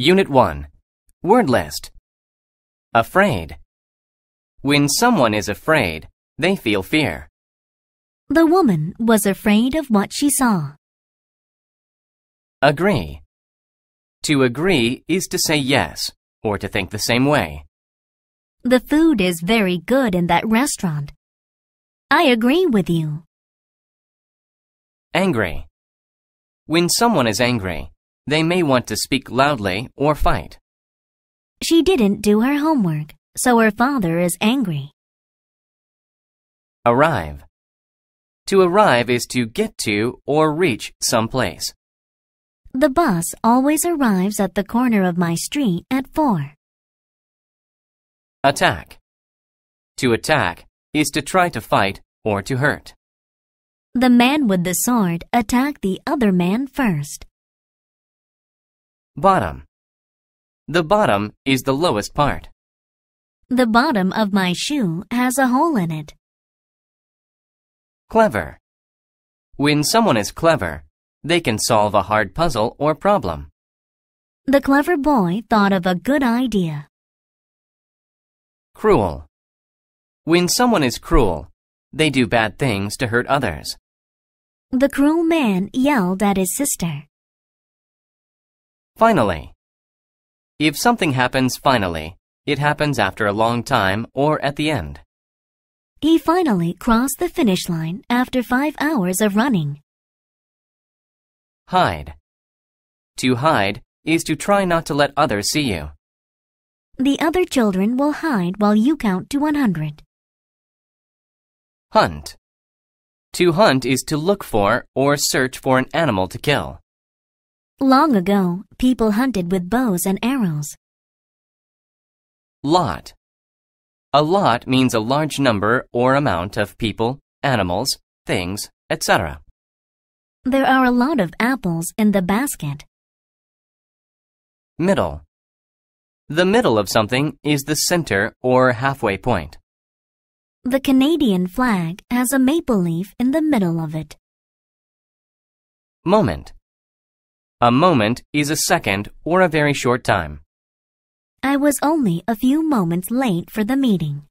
Unit 1. Word list. Afraid. When someone is afraid, they feel fear. The woman was afraid of what she saw. Agree. To agree is to say yes, or to think the same way. The food is very good in that restaurant. I agree with you. Angry. When someone is angry, they may want to speak loudly or fight. She didn't do her homework, so her father is angry. Arrive. To arrive is to get to or reach some place. The bus always arrives at the corner of my street at 4. Attack. To attack is to try to fight or to hurt. The man with the sword attacked the other man first. Bottom. The bottom is the lowest part. The bottom of my shoe has a hole in it. Clever. When someone is clever, they can solve a hard puzzle or problem. The clever boy thought of a good idea. Cruel. When someone is cruel, they do bad things to hurt others. The cruel man yelled at his sister. Finally. If something happens finally, it happens after a long time or at the end. He finally crossed the finish line after five hours of running. Hide. To hide is to try not to let others see you. The other children will hide while you count to 100. Hunt. To hunt is to look for or search for an animal to kill. Long ago, people hunted with bows and arrows. Lot. A lot means a large number or amount of people, animals, things, etc. There are a lot of apples in the basket. Middle. The middle of something is the center or halfway point. The Canadian flag has a maple leaf in the middle of it. Moment. A moment is a second or a very short time. I was only a few moments late for the meeting.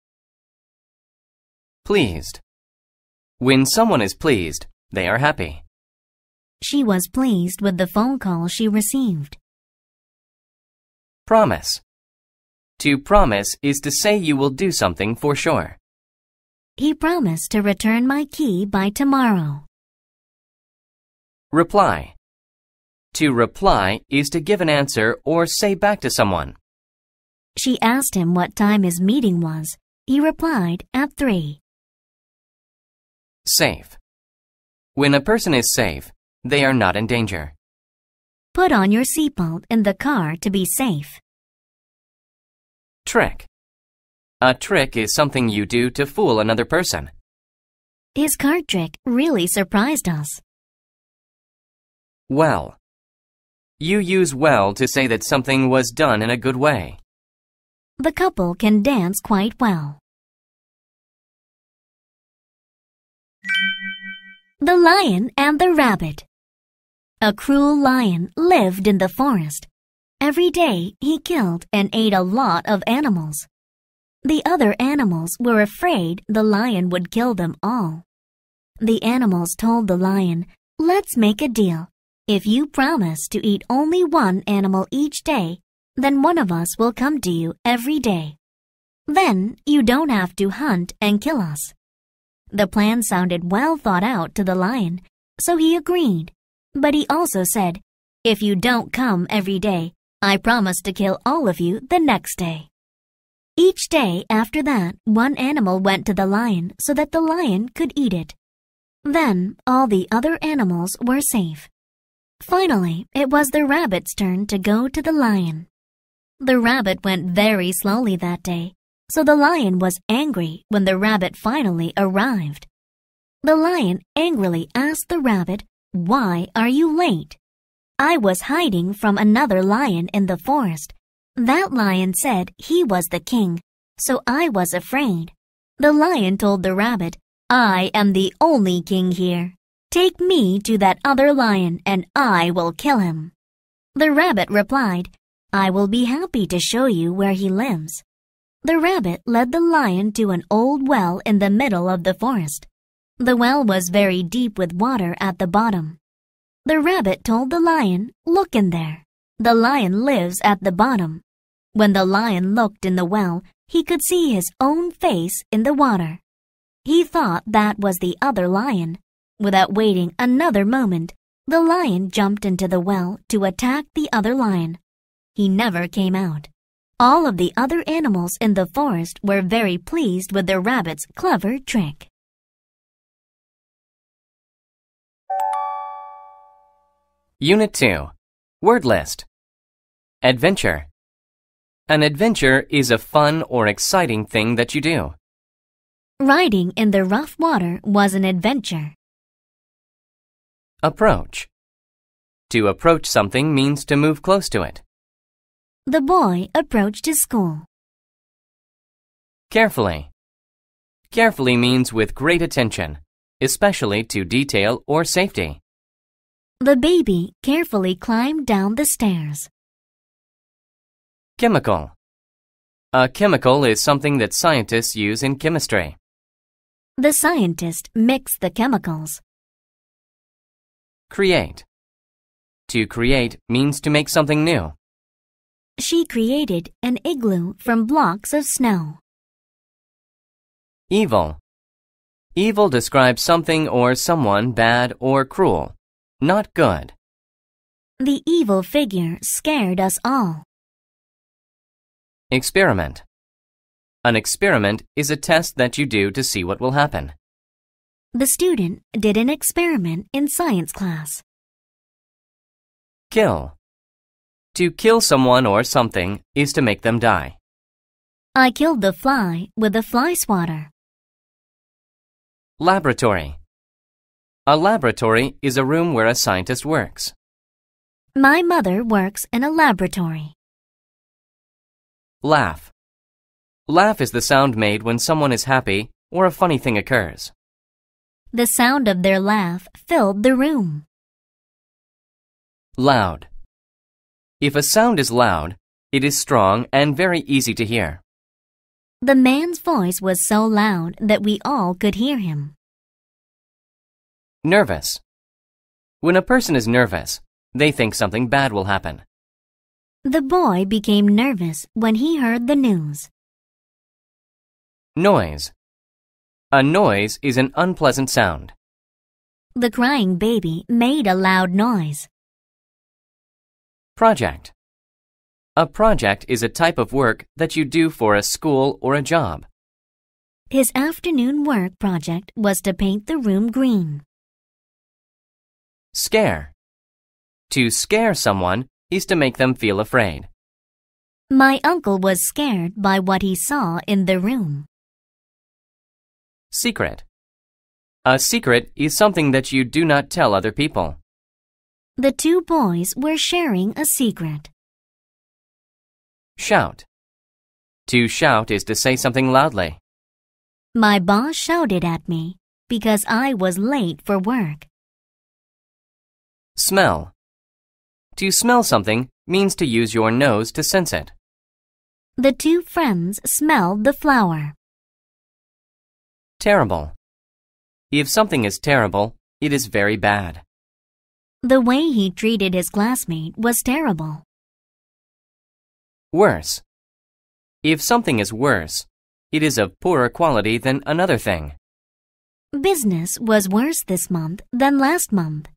Pleased. When someone is pleased, they are happy. She was pleased with the phone call she received. Promise. To promise is to say you will do something for sure. He promised to return my key by tomorrow. Reply. To reply is to give an answer or say back to someone. She asked him what time his meeting was. He replied at 3. Safe. When a person is safe, they are not in danger. Put on your seatbelt in the car to be safe. Trick. A trick is something you do to fool another person. His card trick really surprised us. Well. You use well to say that something was done in a good way. The couple can dance quite well. The Lion and the Rabbit A cruel lion lived in the forest. Every day he killed and ate a lot of animals. The other animals were afraid the lion would kill them all. The animals told the lion, Let's make a deal. If you promise to eat only one animal each day, then one of us will come to you every day. Then you don't have to hunt and kill us. The plan sounded well thought out to the lion, so he agreed. But he also said, If you don't come every day, I promise to kill all of you the next day. Each day after that, one animal went to the lion so that the lion could eat it. Then all the other animals were safe. Finally, it was the rabbit's turn to go to the lion. The rabbit went very slowly that day, so the lion was angry when the rabbit finally arrived. The lion angrily asked the rabbit, Why are you late? I was hiding from another lion in the forest. That lion said he was the king, so I was afraid. The lion told the rabbit, I am the only king here. Take me to that other lion and I will kill him. The rabbit replied, I will be happy to show you where he lives. The rabbit led the lion to an old well in the middle of the forest. The well was very deep with water at the bottom. The rabbit told the lion, Look in there. The lion lives at the bottom. When the lion looked in the well, he could see his own face in the water. He thought that was the other lion. Without waiting another moment, the lion jumped into the well to attack the other lion. He never came out. All of the other animals in the forest were very pleased with the rabbit's clever trick. Unit 2. Word list. Adventure. An adventure is a fun or exciting thing that you do. Riding in the rough water was an adventure. Approach. To approach something means to move close to it. The boy approached his school. Carefully. Carefully means with great attention, especially to detail or safety. The baby carefully climbed down the stairs. Chemical. A chemical is something that scientists use in chemistry. The scientist mixed the chemicals. Create. To create means to make something new. She created an igloo from blocks of snow. Evil. Evil describes something or someone bad or cruel. Not good. The evil figure scared us all. Experiment. An experiment is a test that you do to see what will happen. The student did an experiment in science class. Kill. To kill someone or something is to make them die. I killed the fly with a fly swatter. Laboratory. A laboratory is a room where a scientist works. My mother works in a laboratory. Laugh. Laugh is the sound made when someone is happy or a funny thing occurs. The sound of their laugh filled the room. Loud. If a sound is loud, it is strong and very easy to hear. The man's voice was so loud that we all could hear him. Nervous. When a person is nervous, they think something bad will happen. The boy became nervous when he heard the news. Noise. A noise is an unpleasant sound. The crying baby made a loud noise. Project. A project is a type of work that you do for a school or a job. His afternoon work project was to paint the room green. Scare. To scare someone is to make them feel afraid. My uncle was scared by what he saw in the room. Secret. A secret is something that you do not tell other people. The two boys were sharing a secret. Shout. To shout is to say something loudly. My boss shouted at me because I was late for work. Smell. To smell something means to use your nose to sense it. The two friends smelled the flower. Terrible. If something is terrible, it is very bad. The way he treated his classmate was terrible. Worse. If something is worse, it is of poorer quality than another thing. Business was worse this month than last month.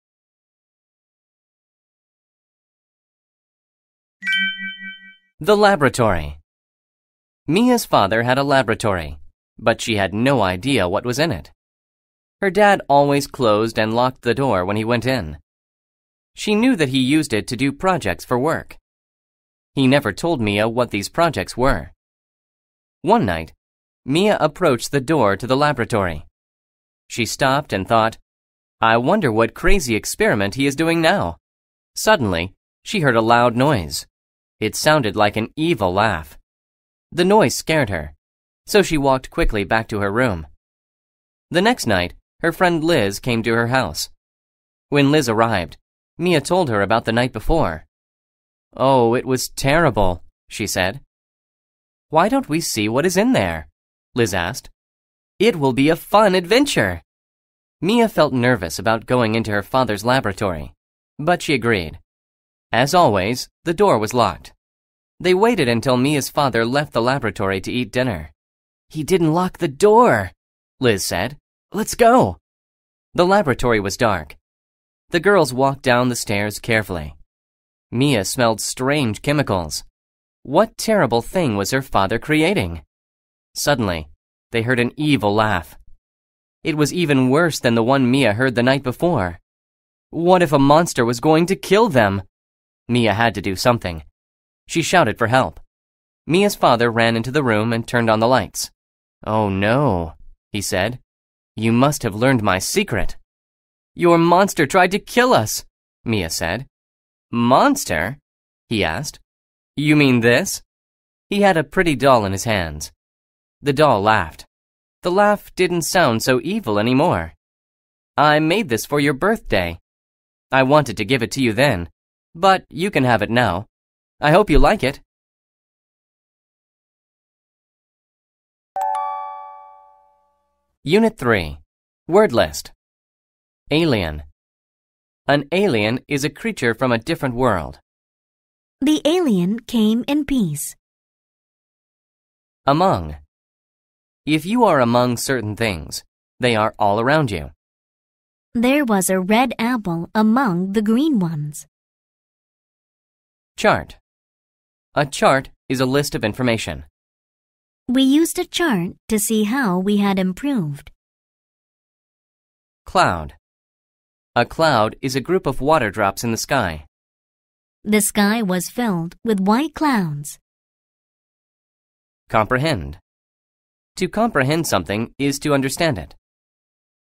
The laboratory. Mia's father had a laboratory, but she had no idea what was in it. Her dad always closed and locked the door when he went in. She knew that he used it to do projects for work. He never told Mia what these projects were. One night, Mia approached the door to the laboratory. She stopped and thought, I wonder what crazy experiment he is doing now. Suddenly, she heard a loud noise. It sounded like an evil laugh. The noise scared her, so she walked quickly back to her room. The next night, her friend Liz came to her house. When Liz arrived, Mia told her about the night before. Oh, it was terrible, she said. Why don't we see what is in there? Liz asked. It will be a fun adventure. Mia felt nervous about going into her father's laboratory, but she agreed. As always, the door was locked. They waited until Mia's father left the laboratory to eat dinner. He didn't lock the door, Liz said. Let's go. The laboratory was dark. The girls walked down the stairs carefully. Mia smelled strange chemicals. What terrible thing was her father creating? Suddenly, they heard an evil laugh. It was even worse than the one Mia heard the night before. What if a monster was going to kill them? Mia had to do something. She shouted for help. Mia's father ran into the room and turned on the lights. Oh no, he said. You must have learned my secret. Your monster tried to kill us, Mia said. Monster? he asked. You mean this? He had a pretty doll in his hands. The doll laughed. The laugh didn't sound so evil anymore. I made this for your birthday. I wanted to give it to you then, but you can have it now. I hope you like it. Unit 3 Word List Alien An alien is a creature from a different world. The alien came in peace. Among If you are among certain things, they are all around you. There was a red apple among the green ones. Chart A chart is a list of information. We used a chart to see how we had improved. Cloud A cloud is a group of water drops in the sky. The sky was filled with white clouds. Comprehend To comprehend something is to understand it.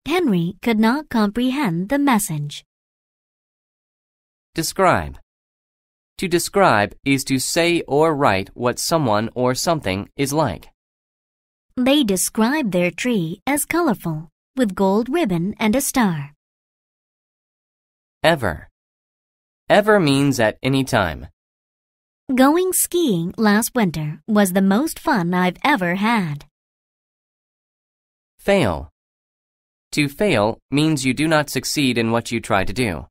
Henry could not comprehend the message. Describe To describe is to say or write what someone or something is like. They describe their tree as colorful, with gold ribbon and a star. Ever Ever means at any time. Going skiing last winter was the most fun I've ever had. Fail To fail means you do not succeed in what you try to do.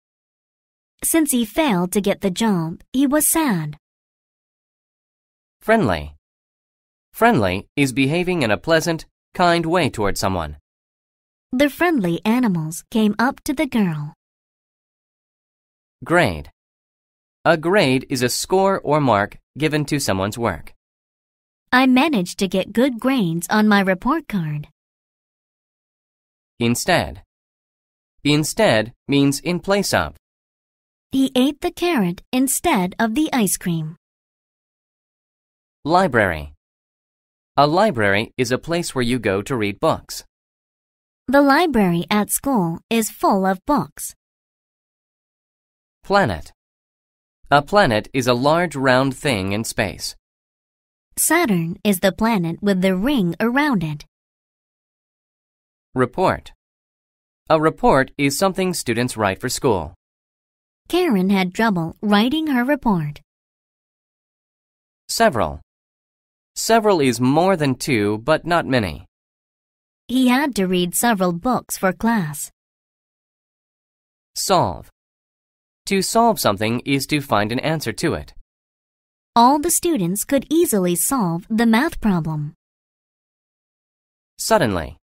Since he failed to get the job, he was sad. Friendly Friendly is behaving in a pleasant, kind way toward someone. The friendly animals came up to the girl. Grade A grade is a score or mark given to someone's work. I managed to get good grades on my report card. Instead Instead means in place of. He ate the carrot instead of the ice cream. Library A library is a place where you go to read books. The library at school is full of books. Planet A planet is a large round thing in space. Saturn is the planet with the ring around it. Report A report is something students write for school. Karen had trouble writing her report. Several Several is more than two, but not many. He had to read several books for class. Solve To solve something is to find an answer to it. All the students could easily solve the math problem. Suddenly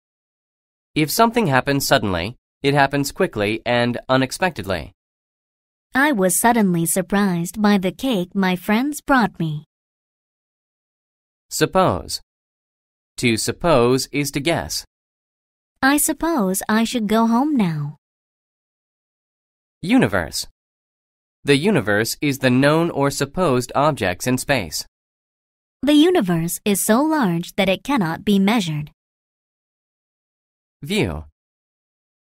If something happens suddenly, it happens quickly and unexpectedly. I was suddenly surprised by the cake my friends brought me. Suppose To suppose is to guess. I suppose I should go home now. Universe The universe is the known or supposed objects in space. The universe is so large that it cannot be measured. View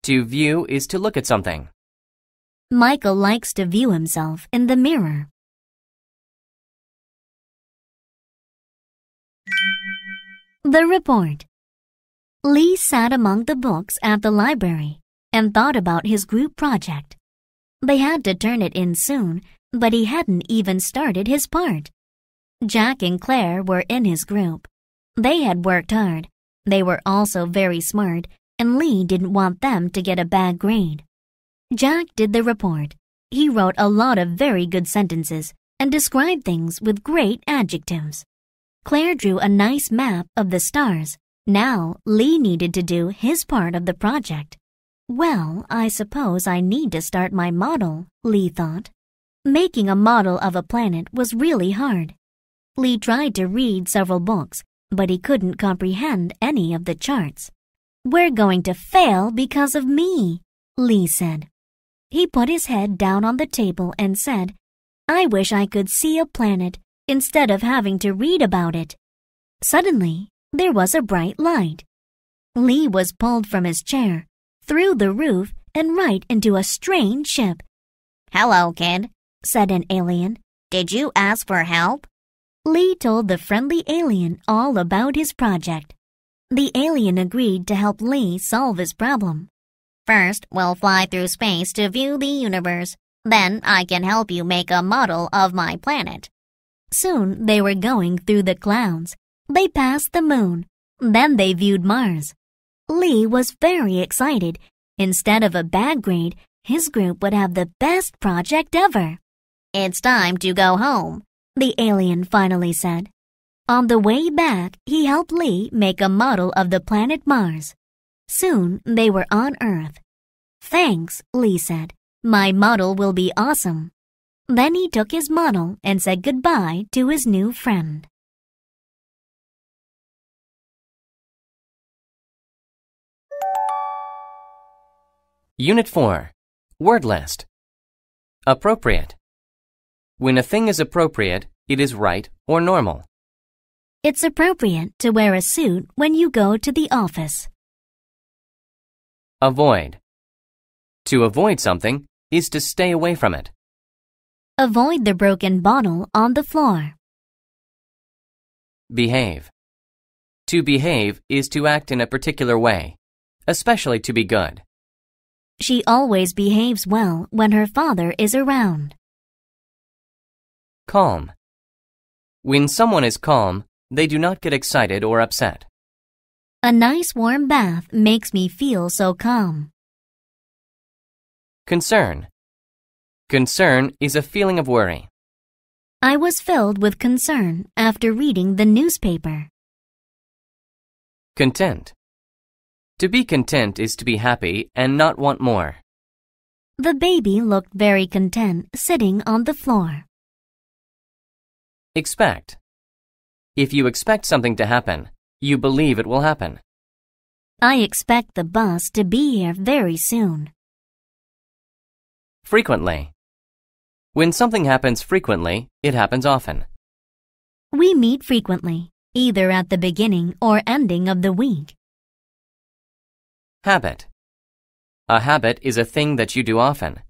To view is to look at something. Michael likes to view himself in the mirror. The report. Lee sat among the books at the library and thought about his group project. They had to turn it in soon, but he hadn't even started his part. Jack and Claire were in his group. They had worked hard. They were also very smart, and Lee didn't want them to get a bad grade. Jack did the report. He wrote a lot of very good sentences and described things with great adjectives. Claire drew a nice map of the stars. Now Lee needed to do his part of the project. Well, I suppose I need to start my model, Lee thought. Making a model of a planet was really hard. Lee tried to read several books, but he couldn't comprehend any of the charts. We're going to fail because of me, Lee said. He put his head down on the table and said, I wish I could see a planet instead of having to read about it. Suddenly, there was a bright light. Lee was pulled from his chair, through the roof, and right into a strange ship. Hello, kid, said an alien. Did you ask for help? Lee told the friendly alien all about his project. The alien agreed to help Lee solve his problem. First, we'll fly through space to view the universe. Then I can help you make a model of my planet. Soon they were going through the clouds. They passed the moon. Then they viewed Mars. Lee was very excited. Instead of a bad grade, his group would have the best project ever. It's time to go home, the alien finally said. On the way back, he helped Lee make a model of the planet Mars. Soon they were on Earth. Thanks, Lee said. My model will be awesome. Then he took his model and said goodbye to his new friend. Unit 4 Word List Appropriate when a thing is appropriate, it is right or normal. It's appropriate to wear a suit when you go to the office. Avoid. To avoid something is to stay away from it. Avoid the broken bottle on the floor. Behave. To behave is to act in a particular way, especially to be good. She always behaves well when her father is around. Calm. When someone is calm, they do not get excited or upset. A nice warm bath makes me feel so calm. Concern. Concern is a feeling of worry. I was filled with concern after reading the newspaper. Content. To be content is to be happy and not want more. The baby looked very content sitting on the floor. Expect. If you expect something to happen, you believe it will happen. I expect the bus to be here very soon. Frequently. When something happens frequently, it happens often. We meet frequently, either at the beginning or ending of the week. Habit. A habit is a thing that you do often.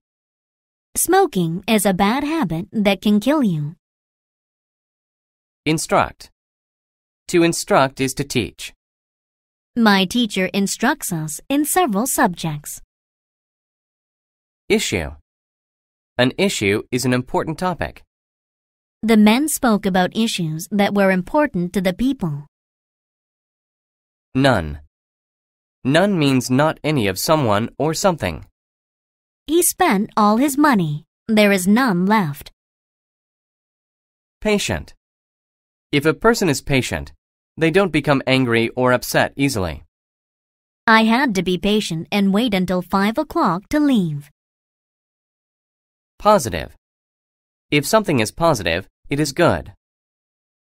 Smoking is a bad habit that can kill you. Instruct. To instruct is to teach. My teacher instructs us in several subjects. Issue. An issue is an important topic. The men spoke about issues that were important to the people. None. None means not any of someone or something. He spent all his money. There is none left. Patient. If a person is patient, they don't become angry or upset easily. I had to be patient and wait until 5 o'clock to leave. Positive. If something is positive, it is good.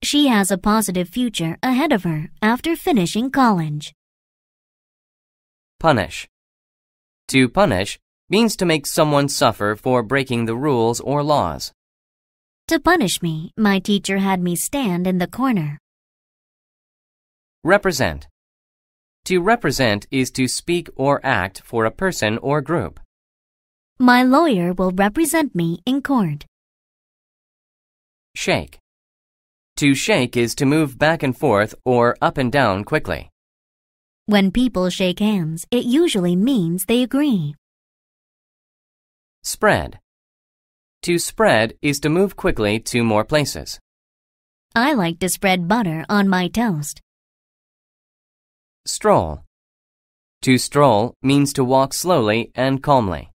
She has a positive future ahead of her after finishing college. Punish. To punish means to make someone suffer for breaking the rules or laws. To punish me, my teacher had me stand in the corner. Represent. To represent is to speak or act for a person or group. My lawyer will represent me in court. Shake. To shake is to move back and forth or up and down quickly. When people shake hands, it usually means they agree. Spread. To spread is to move quickly to more places. I like to spread butter on my toast. Stroll. To stroll means to walk slowly and calmly.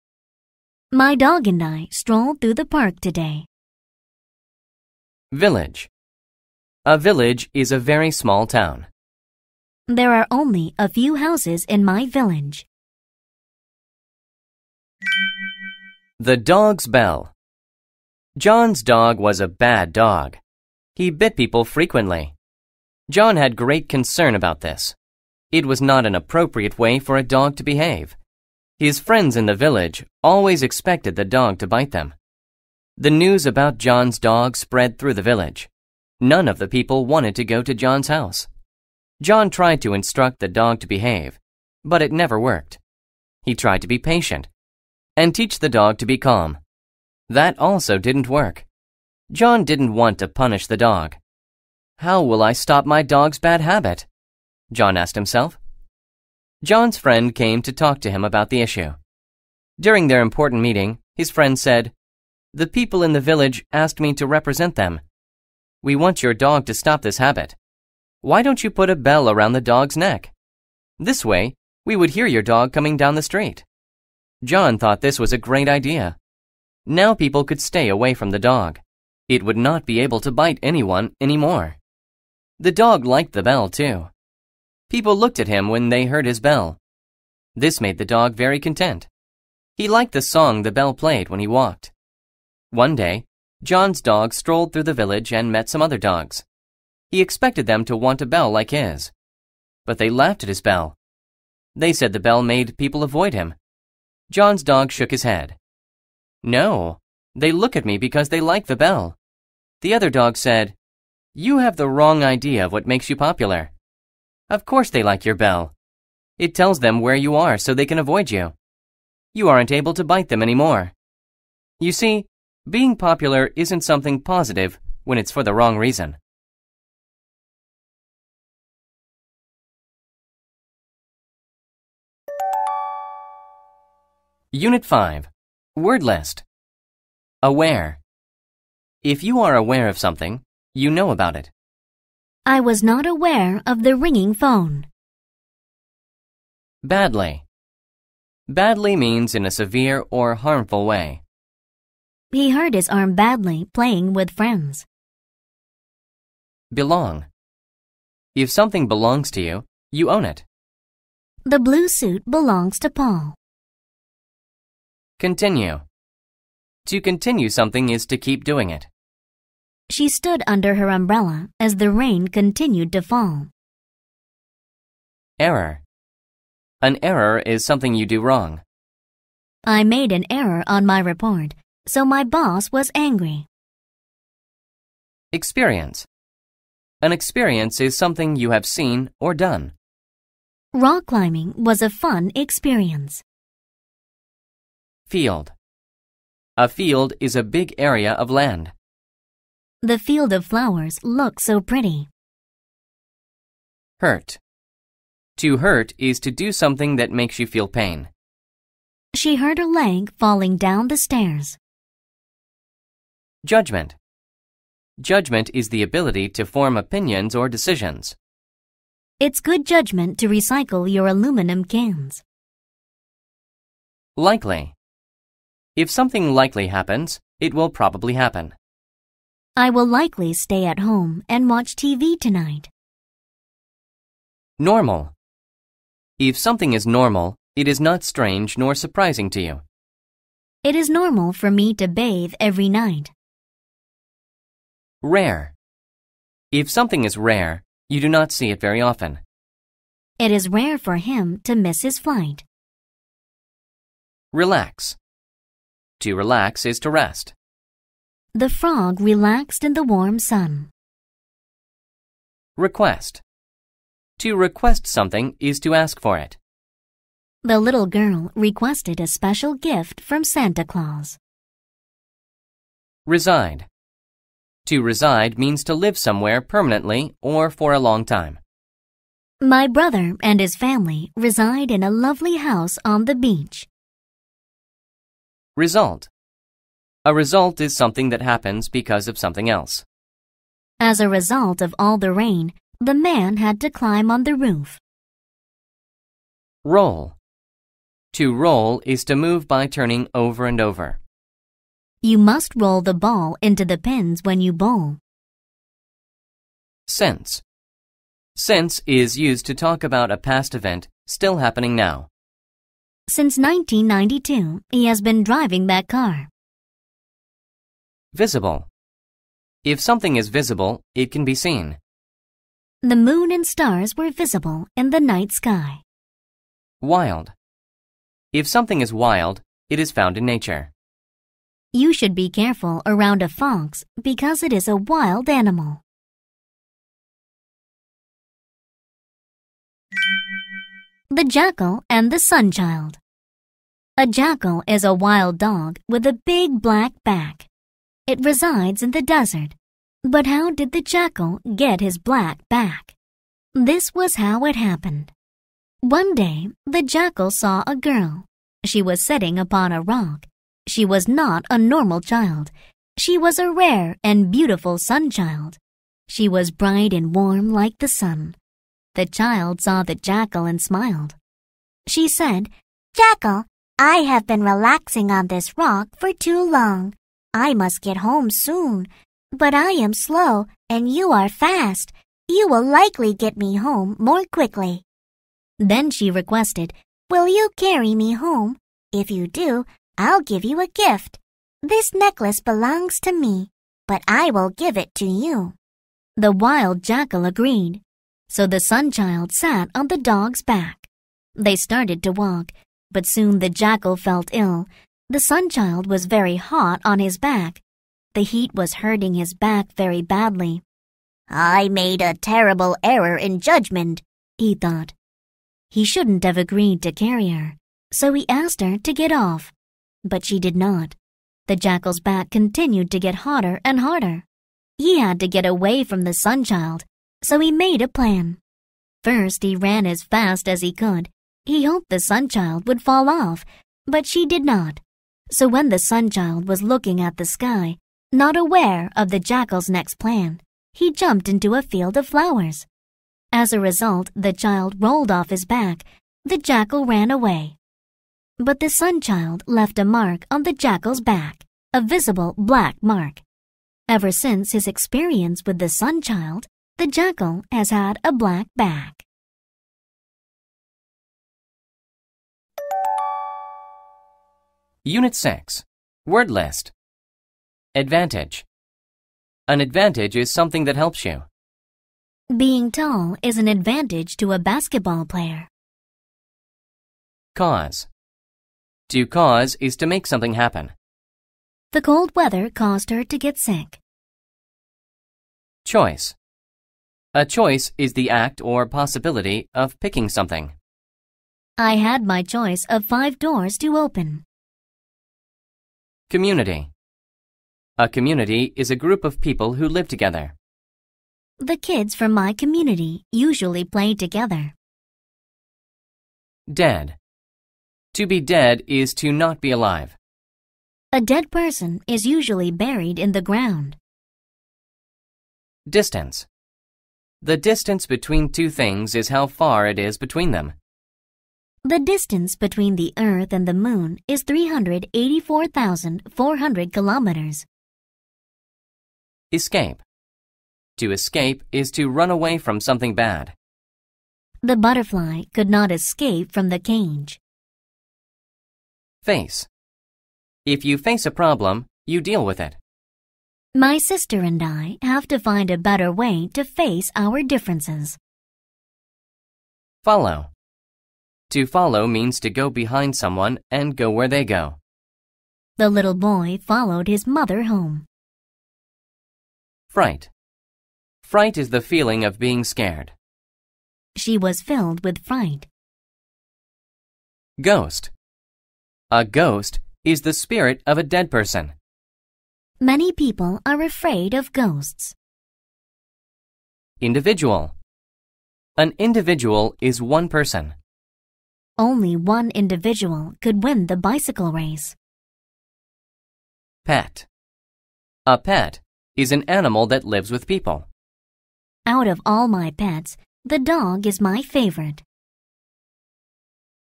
My dog and I strolled through the park today. Village. A village is a very small town. There are only a few houses in my village. The dog's bell. John's dog was a bad dog. He bit people frequently. John had great concern about this. It was not an appropriate way for a dog to behave. His friends in the village always expected the dog to bite them. The news about John's dog spread through the village. None of the people wanted to go to John's house. John tried to instruct the dog to behave, but it never worked. He tried to be patient and teach the dog to be calm. That also didn't work. John didn't want to punish the dog. How will I stop my dog's bad habit? John asked himself. John's friend came to talk to him about the issue. During their important meeting, his friend said, The people in the village asked me to represent them. We want your dog to stop this habit. Why don't you put a bell around the dog's neck? This way, we would hear your dog coming down the street. John thought this was a great idea. Now people could stay away from the dog. It would not be able to bite anyone anymore. The dog liked the bell, too. People looked at him when they heard his bell. This made the dog very content. He liked the song the bell played when he walked. One day, John's dog strolled through the village and met some other dogs. He expected them to want a bell like his. But they laughed at his bell. They said the bell made people avoid him. John's dog shook his head. No, they look at me because they like the bell. The other dog said, You have the wrong idea of what makes you popular. Of course they like your bell. It tells them where you are so they can avoid you. You aren't able to bite them anymore. You see, being popular isn't something positive when it's for the wrong reason. Unit 5 Word List Aware. If you are aware of something, you know about it. I was not aware of the ringing phone. Badly. Badly means in a severe or harmful way. He hurt his arm badly playing with friends. Belong. If something belongs to you, you own it. The blue suit belongs to Paul. Continue. To continue something is to keep doing it. She stood under her umbrella as the rain continued to fall. Error. An error is something you do wrong. I made an error on my report, so my boss was angry. Experience. An experience is something you have seen or done. Rock climbing was a fun experience. Field. A field is a big area of land. The field of flowers looked so pretty. Hurt. To hurt is to do something that makes you feel pain. She hurt her leg falling down the stairs. Judgment. Judgment is the ability to form opinions or decisions. It's good judgment to recycle your aluminum cans. Likely. If something likely happens, it will probably happen. I will likely stay at home and watch TV tonight. Normal. If something is normal, it is not strange nor surprising to you. It is normal for me to bathe every night. Rare. If something is rare, you do not see it very often. It is rare for him to miss his flight. Relax. To relax is to rest. The frog relaxed in the warm sun. Request. To request something is to ask for it. The little girl requested a special gift from Santa Claus. Reside. To reside means to live somewhere permanently or for a long time. My brother and his family reside in a lovely house on the beach. Result. A result is something that happens because of something else. As a result of all the rain, the man had to climb on the roof. Roll. To roll is to move by turning over and over. You must roll the ball into the pins when you bowl. Since. Since is used to talk about a past event still happening now. Since 1992, he has been driving that car. Visible. If something is visible, it can be seen. The moon and stars were visible in the night sky. Wild. If something is wild, it is found in nature. You should be careful around a fox because it is a wild animal. The Jackal and the Sunchild A jackal is a wild dog with a big black back. It resides in the desert. But how did the jackal get his black back? This was how it happened. One day, the jackal saw a girl. She was sitting upon a rock. She was not a normal child. She was a rare and beautiful sun child. She was bright and warm like the sun. The child saw the jackal and smiled. She said, Jackal, I have been relaxing on this rock for too long. I must get home soon. But I am slow and you are fast. You will likely get me home more quickly. Then she requested, Will you carry me home? If you do, I'll give you a gift. This necklace belongs to me, but I will give it to you. The wild jackal agreed. So the sunchild sat on the dog's back. They started to walk, but soon the jackal felt ill. The sunchild was very hot on his back. The heat was hurting his back very badly. I made a terrible error in judgment, he thought. He shouldn't have agreed to carry her, so he asked her to get off. But she did not. The jackal's back continued to get hotter and harder. He had to get away from the sunchild, so he made a plan. First, he ran as fast as he could. He hoped the sunchild would fall off, but she did not. So when the sunchild was looking at the sky, not aware of the jackal's next plan, he jumped into a field of flowers. As a result, the child rolled off his back. The jackal ran away. But the sunchild left a mark on the jackal's back, a visible black mark. Ever since his experience with the sunchild, the jackal has had a black back. Unit 6. Word list. Advantage. An advantage is something that helps you. Being tall is an advantage to a basketball player. Cause. To cause is to make something happen. The cold weather caused her to get sick. Choice. A choice is the act or possibility of picking something. I had my choice of five doors to open. Community. A community is a group of people who live together. The kids from my community usually play together. Dead. To be dead is to not be alive. A dead person is usually buried in the ground. Distance. The distance between two things is how far it is between them. The distance between the Earth and the Moon is 384,400 kilometers. Escape. To escape is to run away from something bad. The butterfly could not escape from the cage. Face. If you face a problem, you deal with it. My sister and I have to find a better way to face our differences. Follow. To follow means to go behind someone and go where they go. The little boy followed his mother home. Fright. Fright is the feeling of being scared. She was filled with fright. Ghost. A ghost is the spirit of a dead person. Many people are afraid of ghosts. Individual. An individual is one person. Only one individual could win the bicycle race. Pet. A pet is an animal that lives with people. Out of all my pets, the dog is my favorite.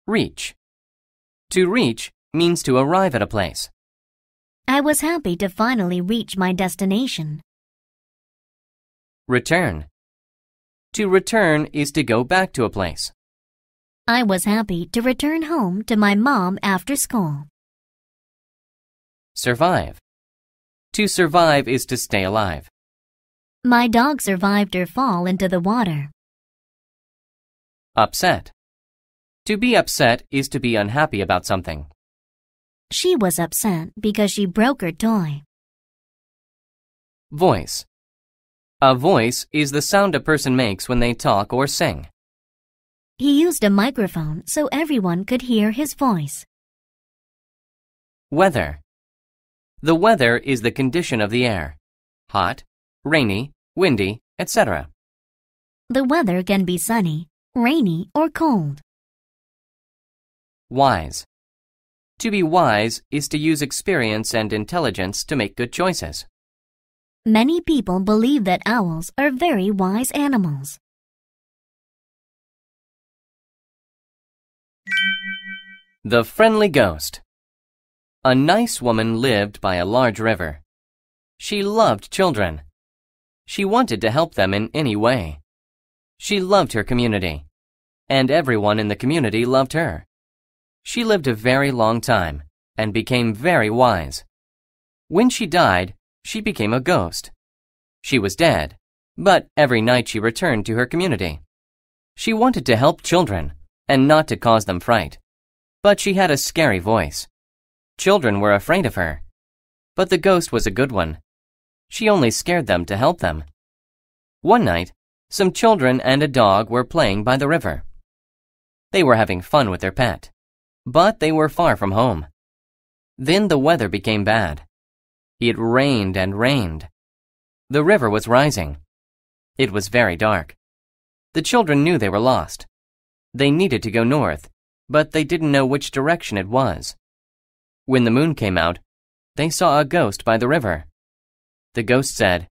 Reach. To reach means to arrive at a place. I was happy to finally reach my destination. Return. To return is to go back to a place. I was happy to return home to my mom after school. Survive. To survive is to stay alive. My dog survived her fall into the water. Upset. To be upset is to be unhappy about something. She was upset because she broke her toy. Voice. A voice is the sound a person makes when they talk or sing. He used a microphone so everyone could hear his voice. Weather. The weather is the condition of the air. Hot, rainy, windy, etc. The weather can be sunny, rainy, or cold. Wise. To be wise is to use experience and intelligence to make good choices. Many people believe that owls are very wise animals. The Friendly Ghost. A nice woman lived by a large river. She loved children. She wanted to help them in any way. She loved her community. And everyone in the community loved her. She lived a very long time and became very wise. When she died, she became a ghost. She was dead, but every night she returned to her community. She wanted to help children and not to cause them fright. But she had a scary voice. Children were afraid of her. But the ghost was a good one. She only scared them to help them. One night, some children and a dog were playing by the river. They were having fun with their pet, but they were far from home. Then the weather became bad. It rained and rained. The river was rising. It was very dark. The children knew they were lost. They needed to go north, but they didn't know which direction it was. When the moon came out, they saw a ghost by the river. The ghost said,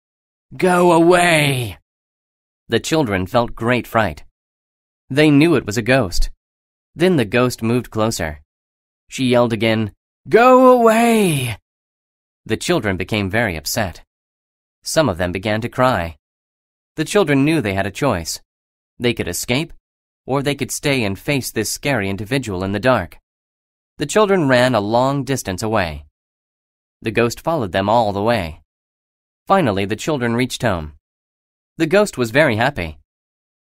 Go away! The children felt great fright. They knew it was a ghost. Then the ghost moved closer. She yelled again, Go away! The children became very upset. Some of them began to cry. The children knew they had a choice. They could escape or they could stay and face this scary individual in the dark. The children ran a long distance away. The ghost followed them all the way. Finally, the children reached home. The ghost was very happy.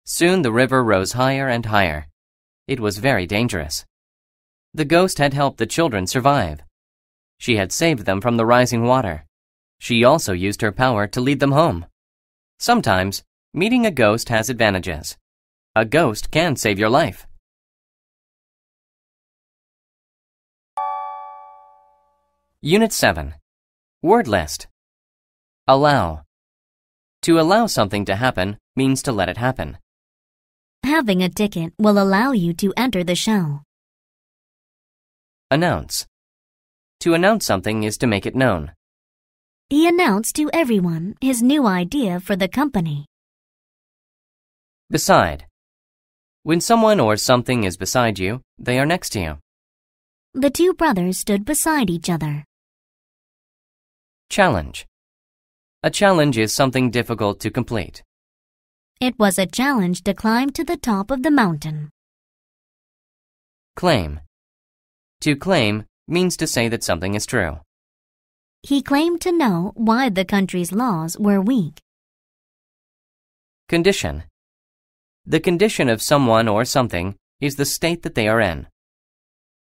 Soon the river rose higher and higher. It was very dangerous. The ghost had helped the children survive. She had saved them from the rising water. She also used her power to lead them home. Sometimes, meeting a ghost has advantages. A ghost can save your life. Unit 7. Word list. Allow. To allow something to happen means to let it happen. Having a ticket will allow you to enter the show. Announce. To announce something is to make it known. He announced to everyone his new idea for the company. Beside. When someone or something is beside you, they are next to you. The two brothers stood beside each other. Challenge. A challenge is something difficult to complete. It was a challenge to climb to the top of the mountain. Claim. To claim means to say that something is true. He claimed to know why the country's laws were weak. Condition. The condition of someone or something is the state that they are in.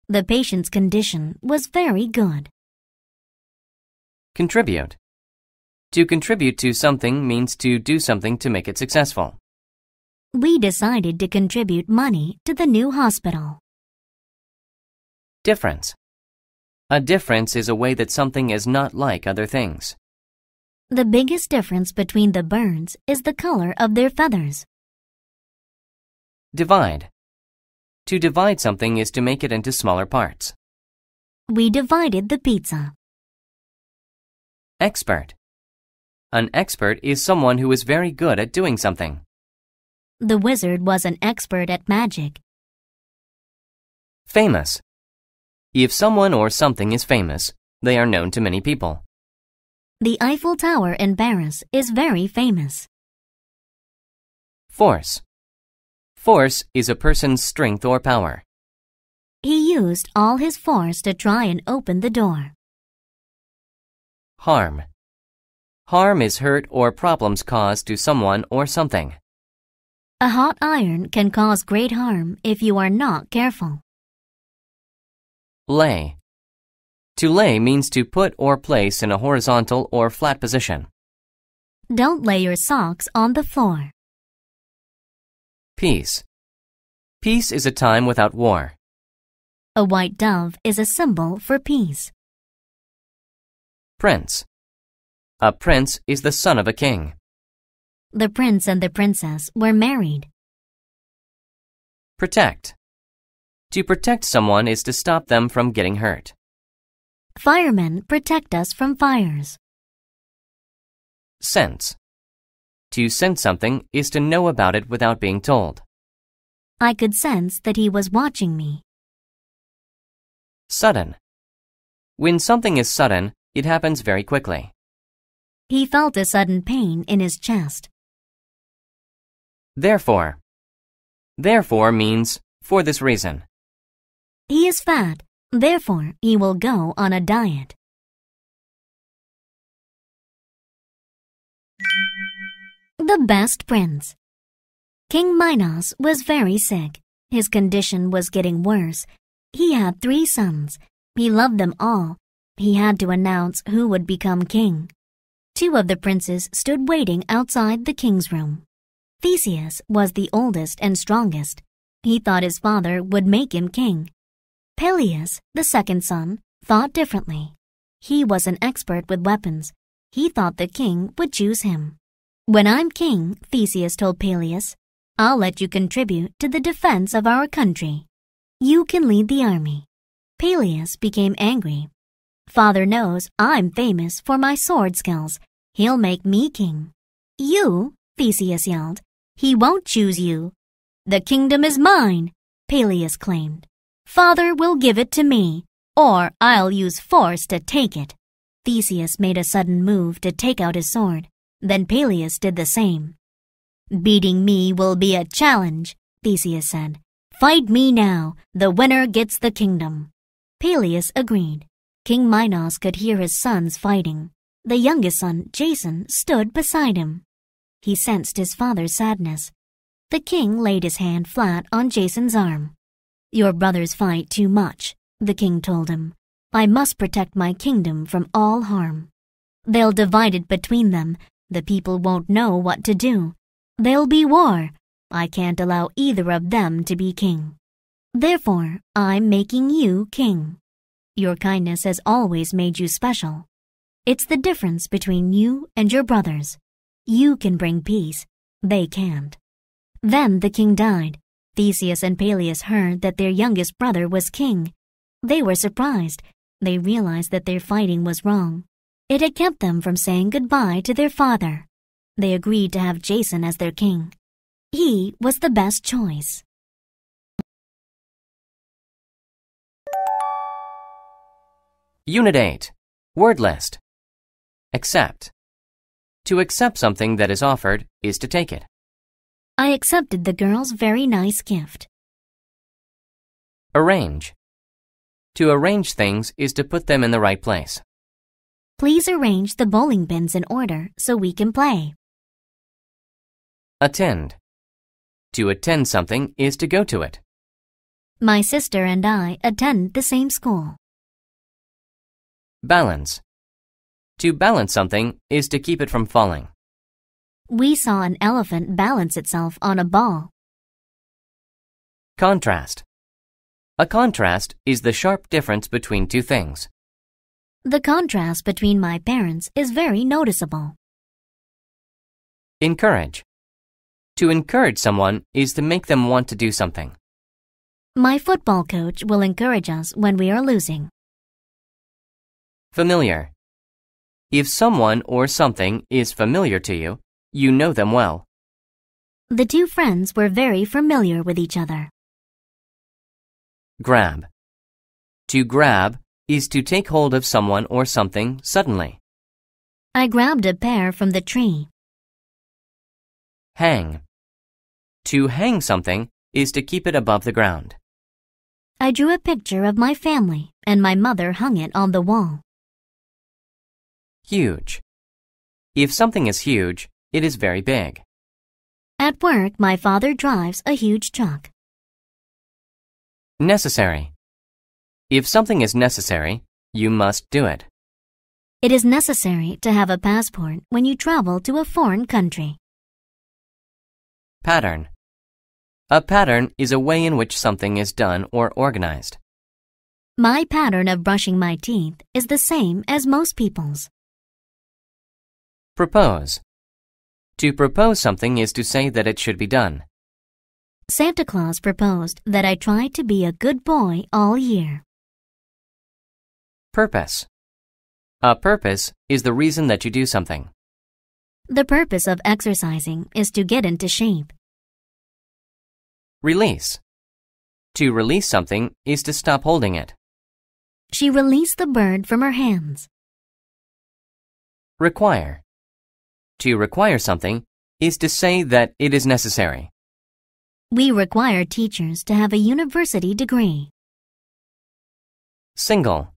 The patient's condition was very good. Contribute. To contribute to something means to do something to make it successful. We decided to contribute money to the new hospital. Difference. A difference is a way that something is not like other things. The biggest difference between the birds is the color of their feathers. Divide. To divide something is to make it into smaller parts. We divided the pizza. Expert. An expert is someone who is very good at doing something. The wizard was an expert at magic. Famous. If someone or something is famous, they are known to many people. The Eiffel Tower in Paris is very famous. Force. Force is a person's strength or power. He used all his force to try and open the door. Harm. Harm is hurt or problems caused to someone or something. A hot iron can cause great harm if you are not careful. Lay. To lay means to put or place in a horizontal or flat position. Don't lay your socks on the floor. Peace. Peace is a time without war. A white dove is a symbol for peace. Prince. A prince is the son of a king. The prince and the princess were married. Protect. To protect someone is to stop them from getting hurt. Firemen protect us from fires. Sense. To sense something is to know about it without being told. I could sense that he was watching me. Sudden. When something is sudden, it happens very quickly. He felt a sudden pain in his chest. Therefore. Therefore means for this reason. He is fat, therefore he will go on a diet. The Best Prince King Minos was very sick. His condition was getting worse. He had three sons. He loved them all. He had to announce who would become king. Two of the princes stood waiting outside the king's room. Theseus was the oldest and strongest. He thought his father would make him king. Peleus, the second son, thought differently. He was an expert with weapons. He thought the king would choose him. When I'm king, Theseus told Peleus, I'll let you contribute to the defense of our country. You can lead the army. Peleus became angry. Father knows I'm famous for my sword skills. He'll make me king. You, Theseus yelled. He won't choose you. The kingdom is mine, Peleus claimed. Father will give it to me, or I'll use force to take it. Theseus made a sudden move to take out his sword. Then Peleus did the same. Beating me will be a challenge, Theseus said. Fight me now. The winner gets the kingdom. Peleus agreed. King Minos could hear his sons fighting. The youngest son, Jason, stood beside him. He sensed his father's sadness. The king laid his hand flat on Jason's arm. Your brothers fight too much, the king told him. I must protect my kingdom from all harm. They'll divide it between them. The people won't know what to do. There'll be war. I can't allow either of them to be king. Therefore, I'm making you king. Your kindness has always made you special. It's the difference between you and your brothers. You can bring peace. They can't. Then the king died. Theseus and Peleus heard that their youngest brother was king. They were surprised. They realized that their fighting was wrong. It had kept them from saying goodbye to their father. They agreed to have Jason as their king. He was the best choice. Unit 8. Word list. Accept. To accept something that is offered is to take it. I accepted the girl's very nice gift. Arrange. To arrange things is to put them in the right place. Please arrange the bowling pins in order so we can play. Attend. To attend something is to go to it. My sister and I attend the same school. Balance. To balance something is to keep it from falling. We saw an elephant balance itself on a ball. Contrast. A contrast is the sharp difference between two things. The contrast between my parents is very noticeable. Encourage. To encourage someone is to make them want to do something. My football coach will encourage us when we are losing. Familiar. If someone or something is familiar to you, you know them well. The two friends were very familiar with each other. Grab. To grab is to take hold of someone or something suddenly. I grabbed a pear from the tree. Hang. To hang something is to keep it above the ground. I drew a picture of my family and my mother hung it on the wall. Huge. If something is huge, it is very big. At work, my father drives a huge truck. Necessary. If something is necessary, you must do it. It is necessary to have a passport when you travel to a foreign country. Pattern. A pattern is a way in which something is done or organized. My pattern of brushing my teeth is the same as most people's. Propose. To propose something is to say that it should be done. Santa Claus proposed that I try to be a good boy all year. Purpose. A purpose is the reason that you do something. The purpose of exercising is to get into shape. Release. To release something is to stop holding it. She released the bird from her hands. Require. To require something is to say that it is necessary. We require teachers to have a university degree. Single.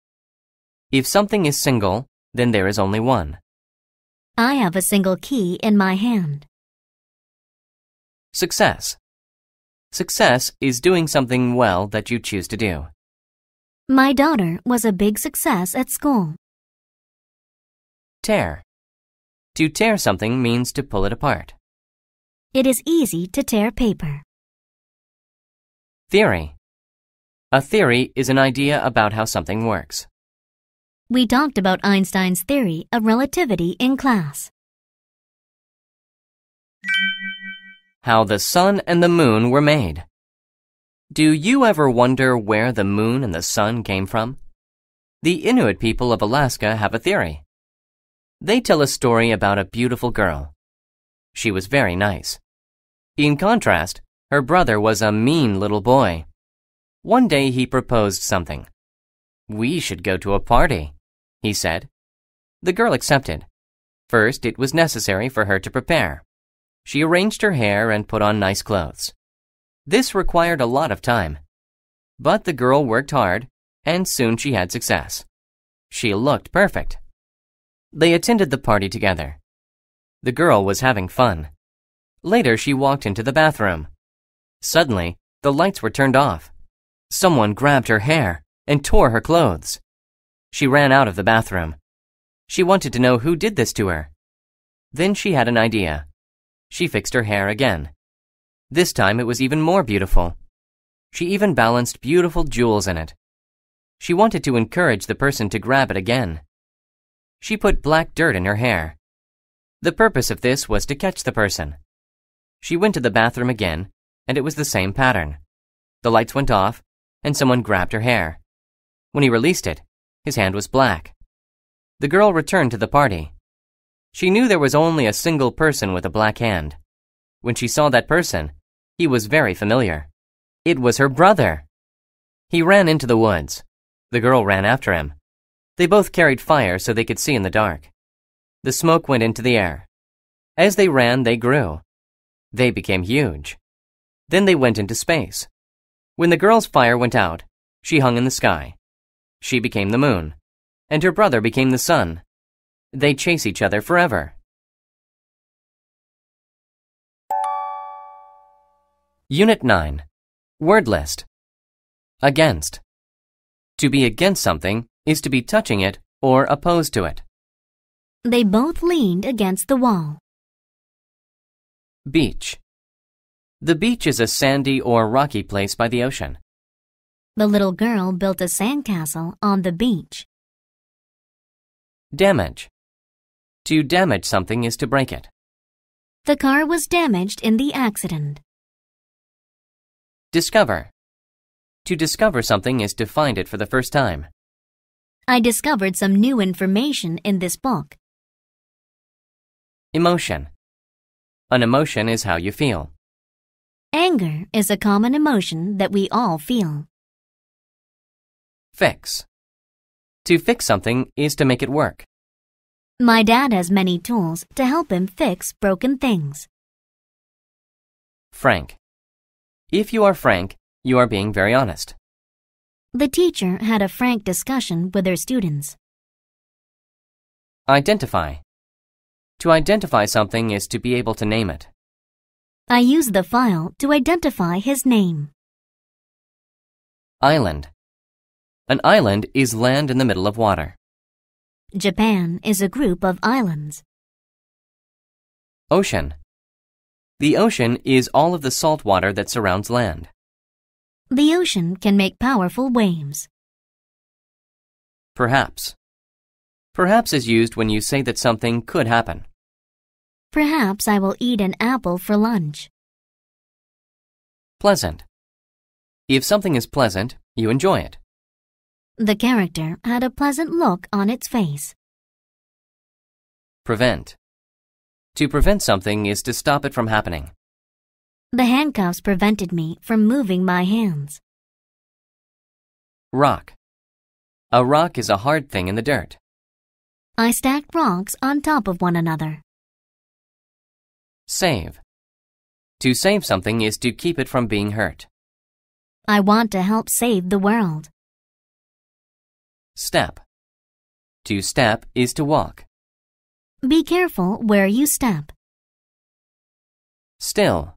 If something is single, then there is only one. I have a single key in my hand. Success. Success is doing something well that you choose to do. My daughter was a big success at school. Tear. To tear something means to pull it apart. It is easy to tear paper. Theory. A theory is an idea about how something works. We talked about Einstein's theory of relativity in class. How the sun and the moon were made. Do you ever wonder where the moon and the sun came from? The Inuit people of Alaska have a theory. They tell a story about a beautiful girl. She was very nice. In contrast, her brother was a mean little boy. One day he proposed something. We should go to a party, he said. The girl accepted. First, it was necessary for her to prepare. She arranged her hair and put on nice clothes. This required a lot of time. But the girl worked hard, and soon she had success. She looked perfect. They attended the party together. The girl was having fun. Later, she walked into the bathroom. Suddenly, the lights were turned off. Someone grabbed her hair and tore her clothes. She ran out of the bathroom. She wanted to know who did this to her. Then she had an idea. She fixed her hair again. This time it was even more beautiful. She even balanced beautiful jewels in it. She wanted to encourage the person to grab it again. She put black dirt in her hair. The purpose of this was to catch the person. She went to the bathroom again, and it was the same pattern. The lights went off, and someone grabbed her hair. When he released it, his hand was black. The girl returned to the party. She knew there was only a single person with a black hand. When she saw that person, he was very familiar. It was her brother. He ran into the woods. The girl ran after him. They both carried fire so they could see in the dark. The smoke went into the air. As they ran, they grew. They became huge. Then they went into space. When the girl's fire went out, she hung in the sky. She became the moon, and her brother became the sun. They chase each other forever. Unit 9. Word list. Against. To be against something is to be touching it or opposed to it. They both leaned against the wall. Beach. The beach is a sandy or rocky place by the ocean. The little girl built a sandcastle on the beach. Damage. To damage something is to break it. The car was damaged in the accident. Discover. To discover something is to find it for the first time. I discovered some new information in this book. Emotion. An emotion is how you feel. Anger is a common emotion that we all feel. Fix. To fix something is to make it work. My dad has many tools to help him fix broken things. Frank. If you are frank, you are being very honest. The teacher had a frank discussion with her students. Identify. To identify something is to be able to name it. I use the file to identify his name. Island. An island is land in the middle of water. Japan is a group of islands. Ocean. The ocean is all of the salt water that surrounds land. The ocean can make powerful waves. Perhaps. Perhaps is used when you say that something could happen. Perhaps I will eat an apple for lunch. Pleasant. If something is pleasant, you enjoy it. The character had a pleasant look on its face. Prevent. To prevent something is to stop it from happening. The handcuffs prevented me from moving my hands. Rock. A rock is a hard thing in the dirt. I stacked rocks on top of one another. Save. To save something is to keep it from being hurt. I want to help save the world. Step. To step is to walk. Be careful where you step. Still.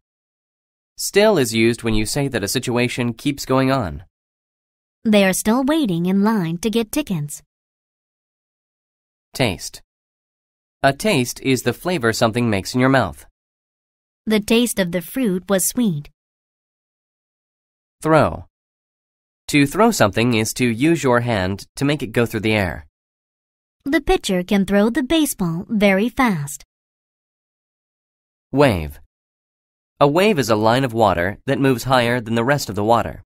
Still is used when you say that a situation keeps going on. They are still waiting in line to get tickets. Taste. A taste is the flavor something makes in your mouth. The taste of the fruit was sweet. Throw. To throw something is to use your hand to make it go through the air. The pitcher can throw the baseball very fast. Wave. A wave is a line of water that moves higher than the rest of the water.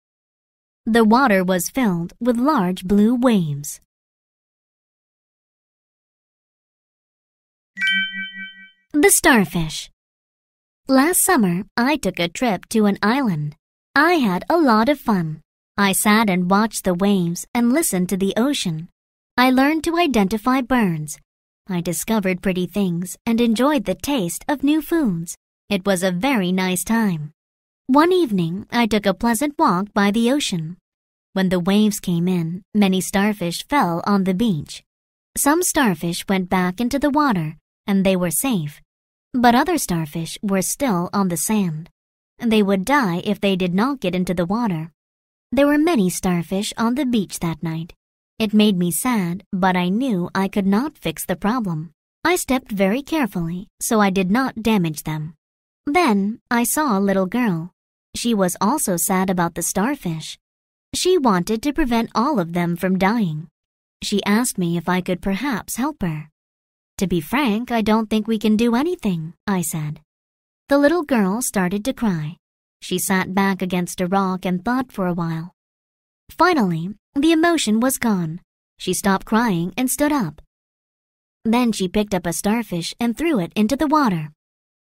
The water was filled with large blue waves. The starfish. Last summer, I took a trip to an island. I had a lot of fun. I sat and watched the waves and listened to the ocean. I learned to identify birds. I discovered pretty things and enjoyed the taste of new foods. It was a very nice time. One evening, I took a pleasant walk by the ocean. When the waves came in, many starfish fell on the beach. Some starfish went back into the water, and they were safe. But other starfish were still on the sand. They would die if they did not get into the water. There were many starfish on the beach that night. It made me sad, but I knew I could not fix the problem. I stepped very carefully, so I did not damage them. Then I saw a little girl. She was also sad about the starfish. She wanted to prevent all of them from dying. She asked me if I could perhaps help her. To be frank, I don't think we can do anything, I said. The little girl started to cry. She sat back against a rock and thought for a while. Finally, the emotion was gone. She stopped crying and stood up. Then she picked up a starfish and threw it into the water.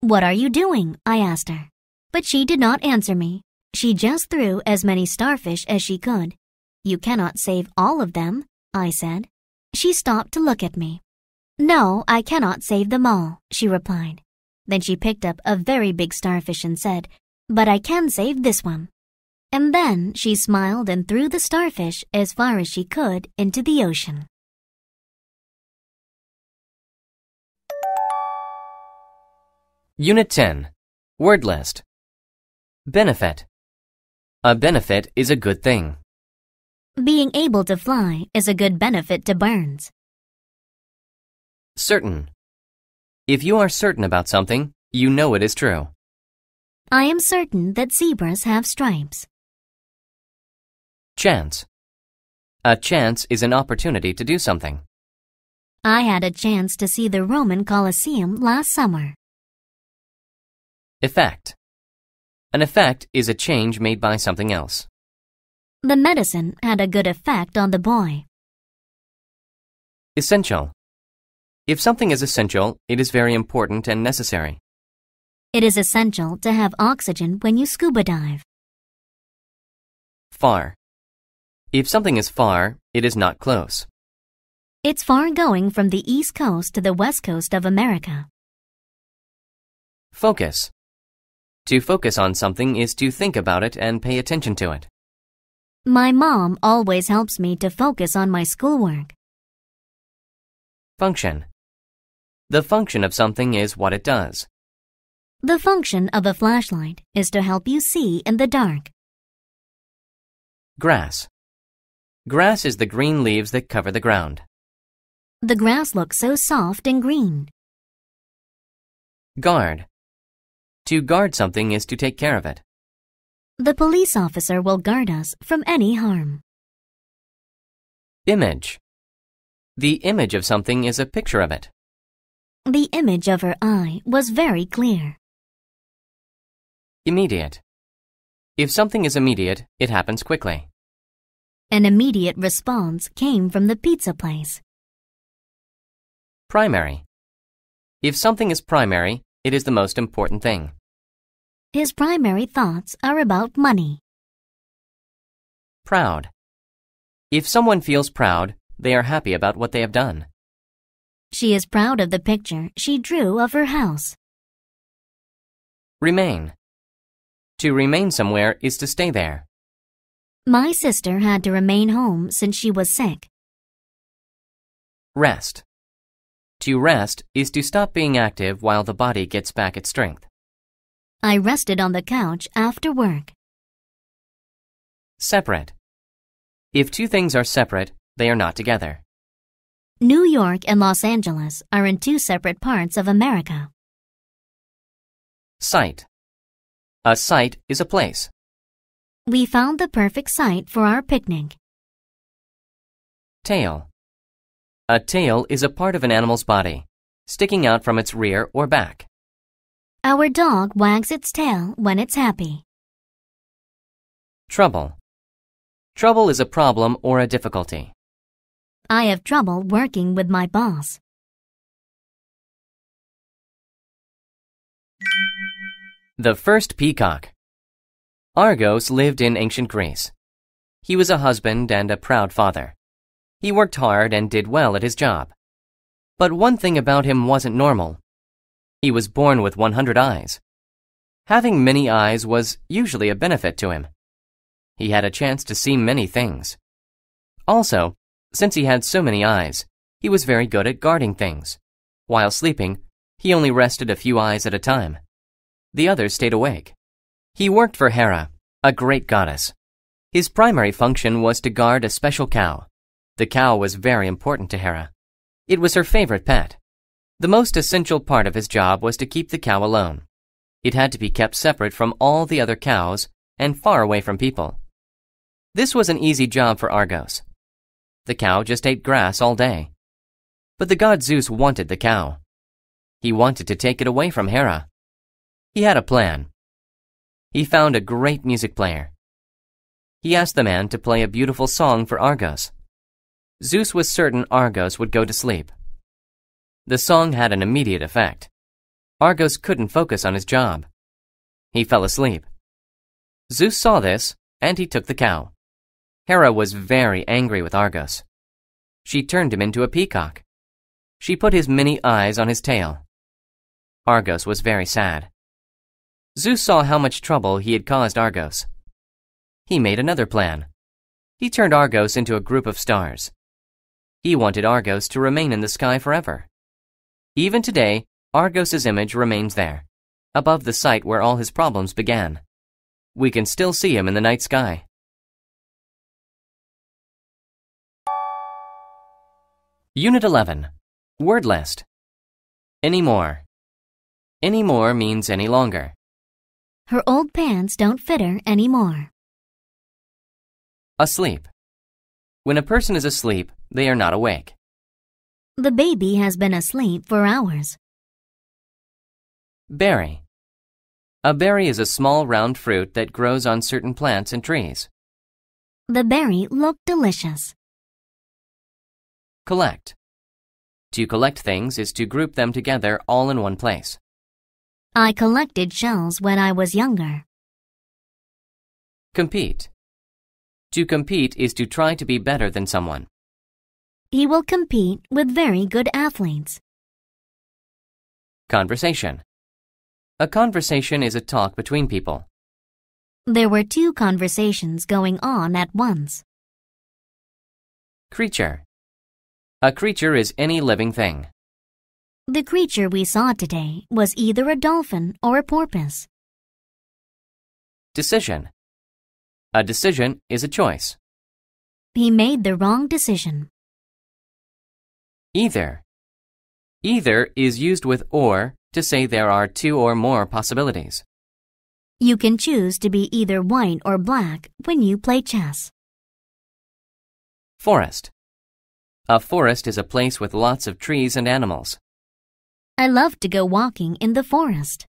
What are you doing? I asked her. But she did not answer me. She just threw as many starfish as she could. You cannot save all of them, I said. She stopped to look at me. No, I cannot save them all, she replied. Then she picked up a very big starfish and said, But I can save this one. And then she smiled and threw the starfish as far as she could into the ocean. Unit 10. Word list. Benefit. A benefit is a good thing. Being able to fly is a good benefit to birds. Certain. If you are certain about something, you know it is true. I am certain that zebras have stripes. Chance. A chance is an opportunity to do something. I had a chance to see the Roman Colosseum last summer. Effect. An effect is a change made by something else. The medicine had a good effect on the boy. Essential. If something is essential, it is very important and necessary. It is essential to have oxygen when you scuba dive. Far. If something is far, it is not close. It's far going from the east coast to the west coast of America. Focus. To focus on something is to think about it and pay attention to it. My mom always helps me to focus on my schoolwork. Function. The function of something is what it does. The function of a flashlight is to help you see in the dark. Grass. Grass is the green leaves that cover the ground. The grass looks so soft and green. Guard. To guard something is to take care of it. The police officer will guard us from any harm. Image. The image of something is a picture of it. The image of her eye was very clear. Immediate. If something is immediate, it happens quickly. An immediate response came from the pizza place. Primary. If something is primary, it is the most important thing. His primary thoughts are about money. Proud. If someone feels proud, they are happy about what they have done. She is proud of the picture she drew of her house. Remain. To remain somewhere is to stay there. My sister had to remain home since she was sick. Rest. To rest is to stop being active while the body gets back its strength. I rested on the couch after work. Separate. If two things are separate, they are not together. New York and Los Angeles are in two separate parts of America. Site. A site is a place. We found the perfect site for our picnic. Tail. A tail is a part of an animal's body, sticking out from its rear or back. Our dog wags its tail when it's happy. Trouble. Trouble is a problem or a difficulty. I have trouble working with my boss. The first peacock. Argos lived in ancient Greece. He was a husband and a proud father. He worked hard and did well at his job. But one thing about him wasn't normal. He was born with 100 eyes. Having many eyes was usually a benefit to him. He had a chance to see many things. Also, since he had so many eyes, he was very good at guarding things. While sleeping, he only rested a few eyes at a time. The others stayed awake. He worked for Hera, a great goddess. His primary function was to guard a special cow. The cow was very important to Hera. It was her favorite pet. The most essential part of his job was to keep the cow alone. It had to be kept separate from all the other cows and far away from people. This was an easy job for Argos. The cow just ate grass all day. But the god Zeus wanted the cow. He wanted to take it away from Hera. He had a plan. He found a great music player. He asked the man to play a beautiful song for Argos. Zeus was certain Argos would go to sleep. The song had an immediate effect. Argos couldn't focus on his job. He fell asleep. Zeus saw this, and he took the cow. Hera was very angry with Argos. She turned him into a peacock. She put his many eyes on his tail. Argos was very sad. Zeus saw how much trouble he had caused Argos. He made another plan. He turned Argos into a group of stars. He wanted Argos to remain in the sky forever. Even today, Argos's image remains there, above the site where all his problems began. We can still see him in the night sky. Unit 11. Word list. Any more. Any more means any longer. Her old pants don't fit her anymore. Asleep. When a person is asleep, they are not awake. The baby has been asleep for hours. Berry. A berry is a small round fruit that grows on certain plants and trees. The berry looked delicious. Collect. To collect things is to group them together all in one place. I collected shells when I was younger. Compete. To compete is to try to be better than someone. He will compete with very good athletes. Conversation. A conversation is a talk between people. There were two conversations going on at once. Creature. A creature is any living thing. The creature we saw today was either a dolphin or a porpoise. Decision. A decision is a choice. He made the wrong decision. Either. Either is used with or to say there are two or more possibilities. You can choose to be either white or black when you play chess. Forest. A forest is a place with lots of trees and animals. I love to go walking in the forest.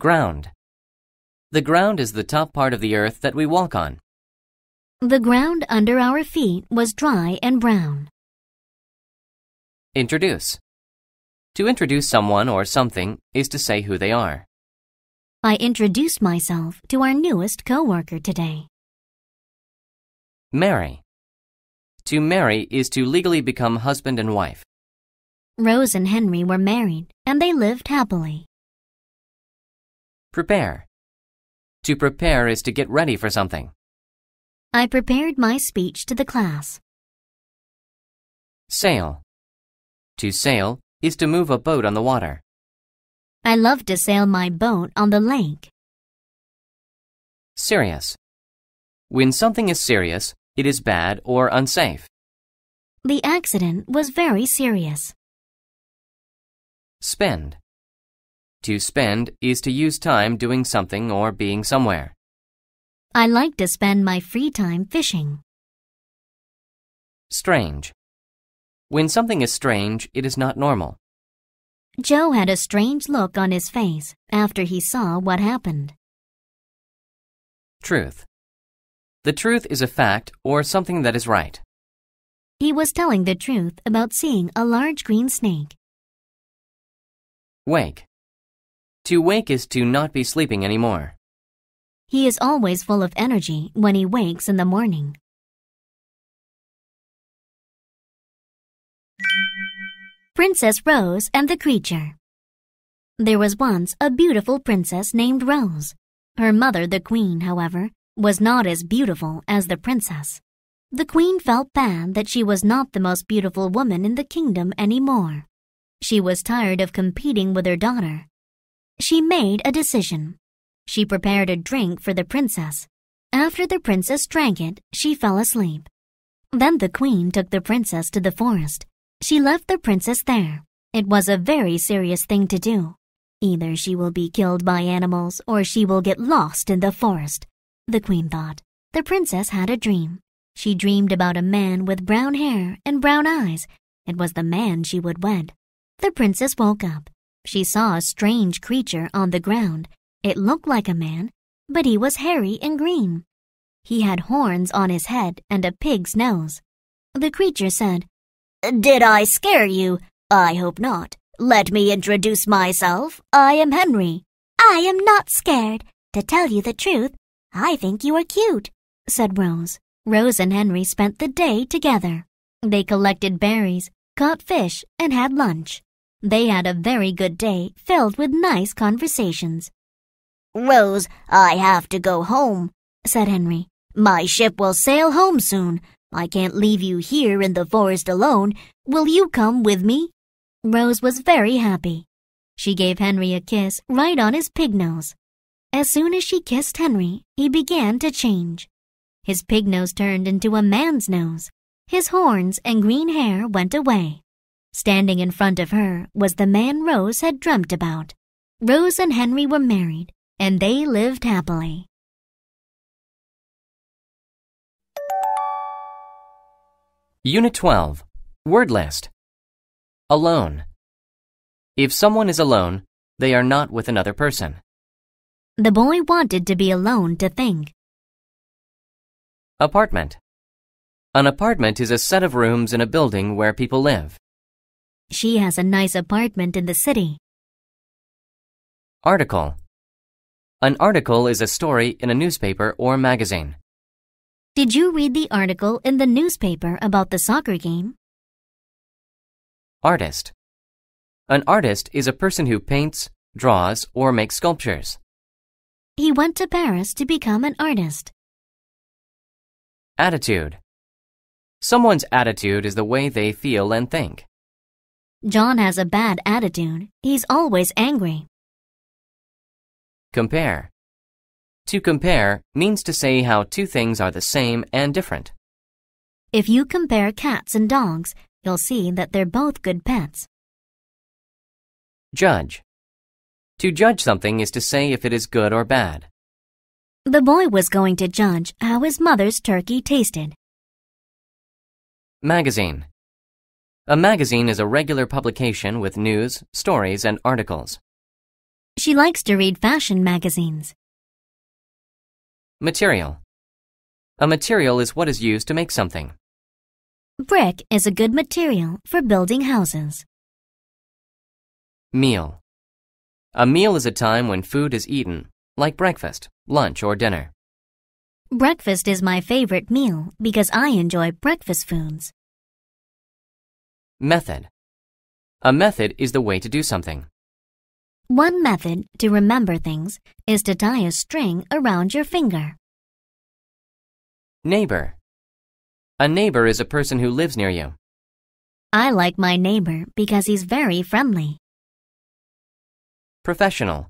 Ground. The ground is the top part of the earth that we walk on. The ground under our feet was dry and brown. Introduce. To introduce someone or something is to say who they are. I introduced myself to our newest coworker today. Marry. To marry is to legally become husband and wife. Rose and Henry were married and they lived happily. Prepare. To prepare is to get ready for something. I prepared my speech to the class. Sail. To sail is to move a boat on the water. I love to sail my boat on the lake. Serious. When something is serious, it is bad or unsafe. The accident was very serious. Spend. To spend is to use time doing something or being somewhere. I like to spend my free time fishing. Strange. When something is strange, it is not normal. Joe had a strange look on his face after he saw what happened. Truth. The truth is a fact or something that is right. He was telling the truth about seeing a large green snake. Wake. To wake is to not be sleeping anymore. He is always full of energy when he wakes in the morning. Princess Rose and the Creature There was once a beautiful princess named Rose. Her mother, the queen, however, was not as beautiful as the princess. The queen felt bad that she was not the most beautiful woman in the kingdom anymore. She was tired of competing with her daughter. She made a decision. She prepared a drink for the princess. After the princess drank it, she fell asleep. Then the queen took the princess to the forest. She left the princess there. It was a very serious thing to do. Either she will be killed by animals or she will get lost in the forest, the queen thought. The princess had a dream. She dreamed about a man with brown hair and brown eyes. It was the man she would wed. The princess woke up. She saw a strange creature on the ground. It looked like a man, but he was hairy and green. He had horns on his head and a pig's nose. The creature said, Did I scare you? I hope not. Let me introduce myself. I am Henry. I am not scared. To tell you the truth, I think you are cute, said Rose. Rose and Henry spent the day together. They collected berries, caught fish, and had lunch. They had a very good day filled with nice conversations. Rose, I have to go home, said Henry. My ship will sail home soon. I can't leave you here in the forest alone. Will you come with me? Rose was very happy. She gave Henry a kiss right on his pig nose. As soon as she kissed Henry, he began to change. His pig nose turned into a man's nose. His horns and green hair went away. Standing in front of her was the man Rose had dreamt about. Rose and Henry were married, and they lived happily. Unit 12. Word list. Alone. If someone is alone, they are not with another person. The boy wanted to be alone to think. Apartment. An apartment is a set of rooms in a building where people live. She has a nice apartment in the city. Article. An article is a story in a newspaper or magazine. Did you read the article in the newspaper about the soccer game? Artist. An artist is a person who paints, draws, or makes sculptures. He went to Paris to become an artist. Attitude. Someone's attitude is the way they feel and think. John has a bad attitude. He's always angry. Compare. To compare means to say how two things are the same and different. If you compare cats and dogs, you'll see that they're both good pets. Judge. To judge something is to say if it is good or bad. The boy was going to judge how his mother's turkey tasted. Magazine. A magazine is a regular publication with news, stories, and articles. She likes to read fashion magazines. Material. A material is what is used to make something. Brick is a good material for building houses. Meal. A meal is a time when food is eaten, like breakfast, lunch, or dinner. Breakfast is my favorite meal because I enjoy breakfast foods. Method. A method is the way to do something. One method to remember things is to tie a string around your finger. Neighbor. A neighbor is a person who lives near you. I like my neighbor because he's very friendly. Professional.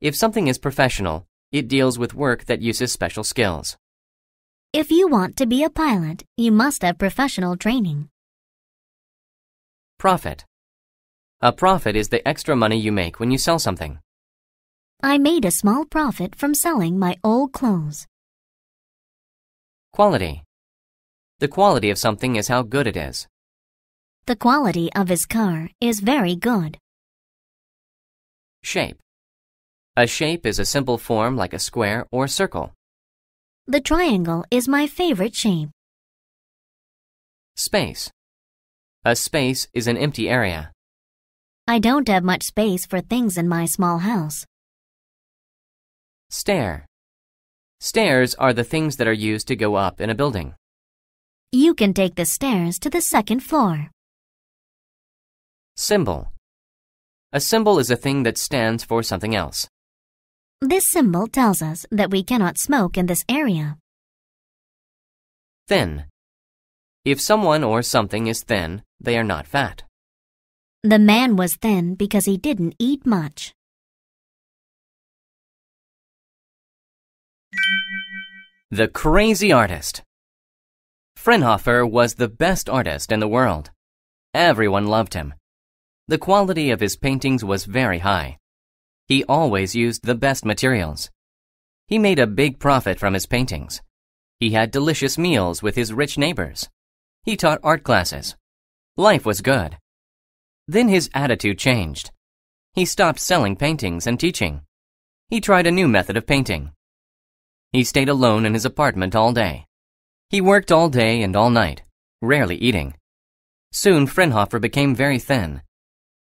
If something is professional, it deals with work that uses special skills. If you want to be a pilot, you must have professional training. Profit. A profit is the extra money you make when you sell something. I made a small profit from selling my old clothes. Quality. The quality of something is how good it is. The quality of his car is very good. Shape. A shape is a simple form like a square or circle. The triangle is my favorite shape. Space. A space is an empty area. I don't have much space for things in my small house. Stair. Stairs are the things that are used to go up in a building. You can take the stairs to the second floor. Symbol. A symbol is a thing that stands for something else. This symbol tells us that we cannot smoke in this area. Thin. If someone or something is thin, they are not fat. The man was thin because he didn't eat much. The Crazy Artist Frenhofer was the best artist in the world. Everyone loved him. The quality of his paintings was very high. He always used the best materials. He made a big profit from his paintings. He had delicious meals with his rich neighbors. He taught art classes. Life was good. Then his attitude changed. He stopped selling paintings and teaching. He tried a new method of painting. He stayed alone in his apartment all day. He worked all day and all night, rarely eating. Soon Frenhofer became very thin.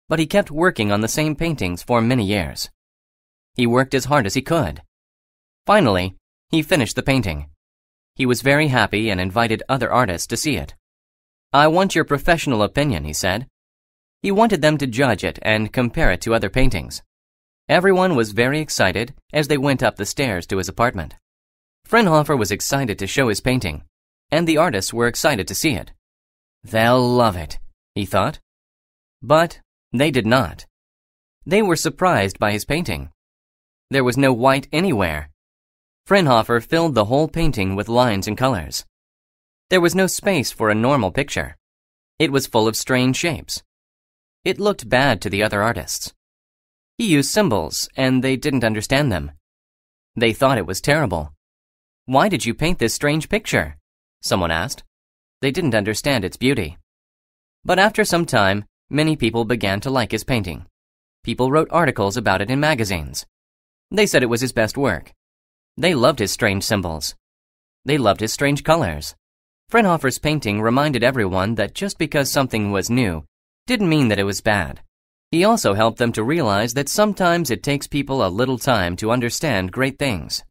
But he kept working on the same paintings for many years. He worked as hard as he could. Finally, he finished the painting. He was very happy and invited other artists to see it. I want your professional opinion, he said. He wanted them to judge it and compare it to other paintings. Everyone was very excited as they went up the stairs to his apartment. Frenhofer was excited to show his painting, and the artists were excited to see it. They'll love it, he thought. But they did not. They were surprised by his painting. There was no white anywhere. Frenhofer filled the whole painting with lines and colors. There was no space for a normal picture. It was full of strange shapes. It looked bad to the other artists. He used symbols, and they didn't understand them. They thought it was terrible. Why did you paint this strange picture? Someone asked. They didn't understand its beauty. But after some time, many people began to like his painting. People wrote articles about it in magazines. They said it was his best work. They loved his strange symbols. They loved his strange colors. Frenhofer's painting reminded everyone that just because something was new didn't mean that it was bad. He also helped them to realize that sometimes it takes people a little time to understand great things.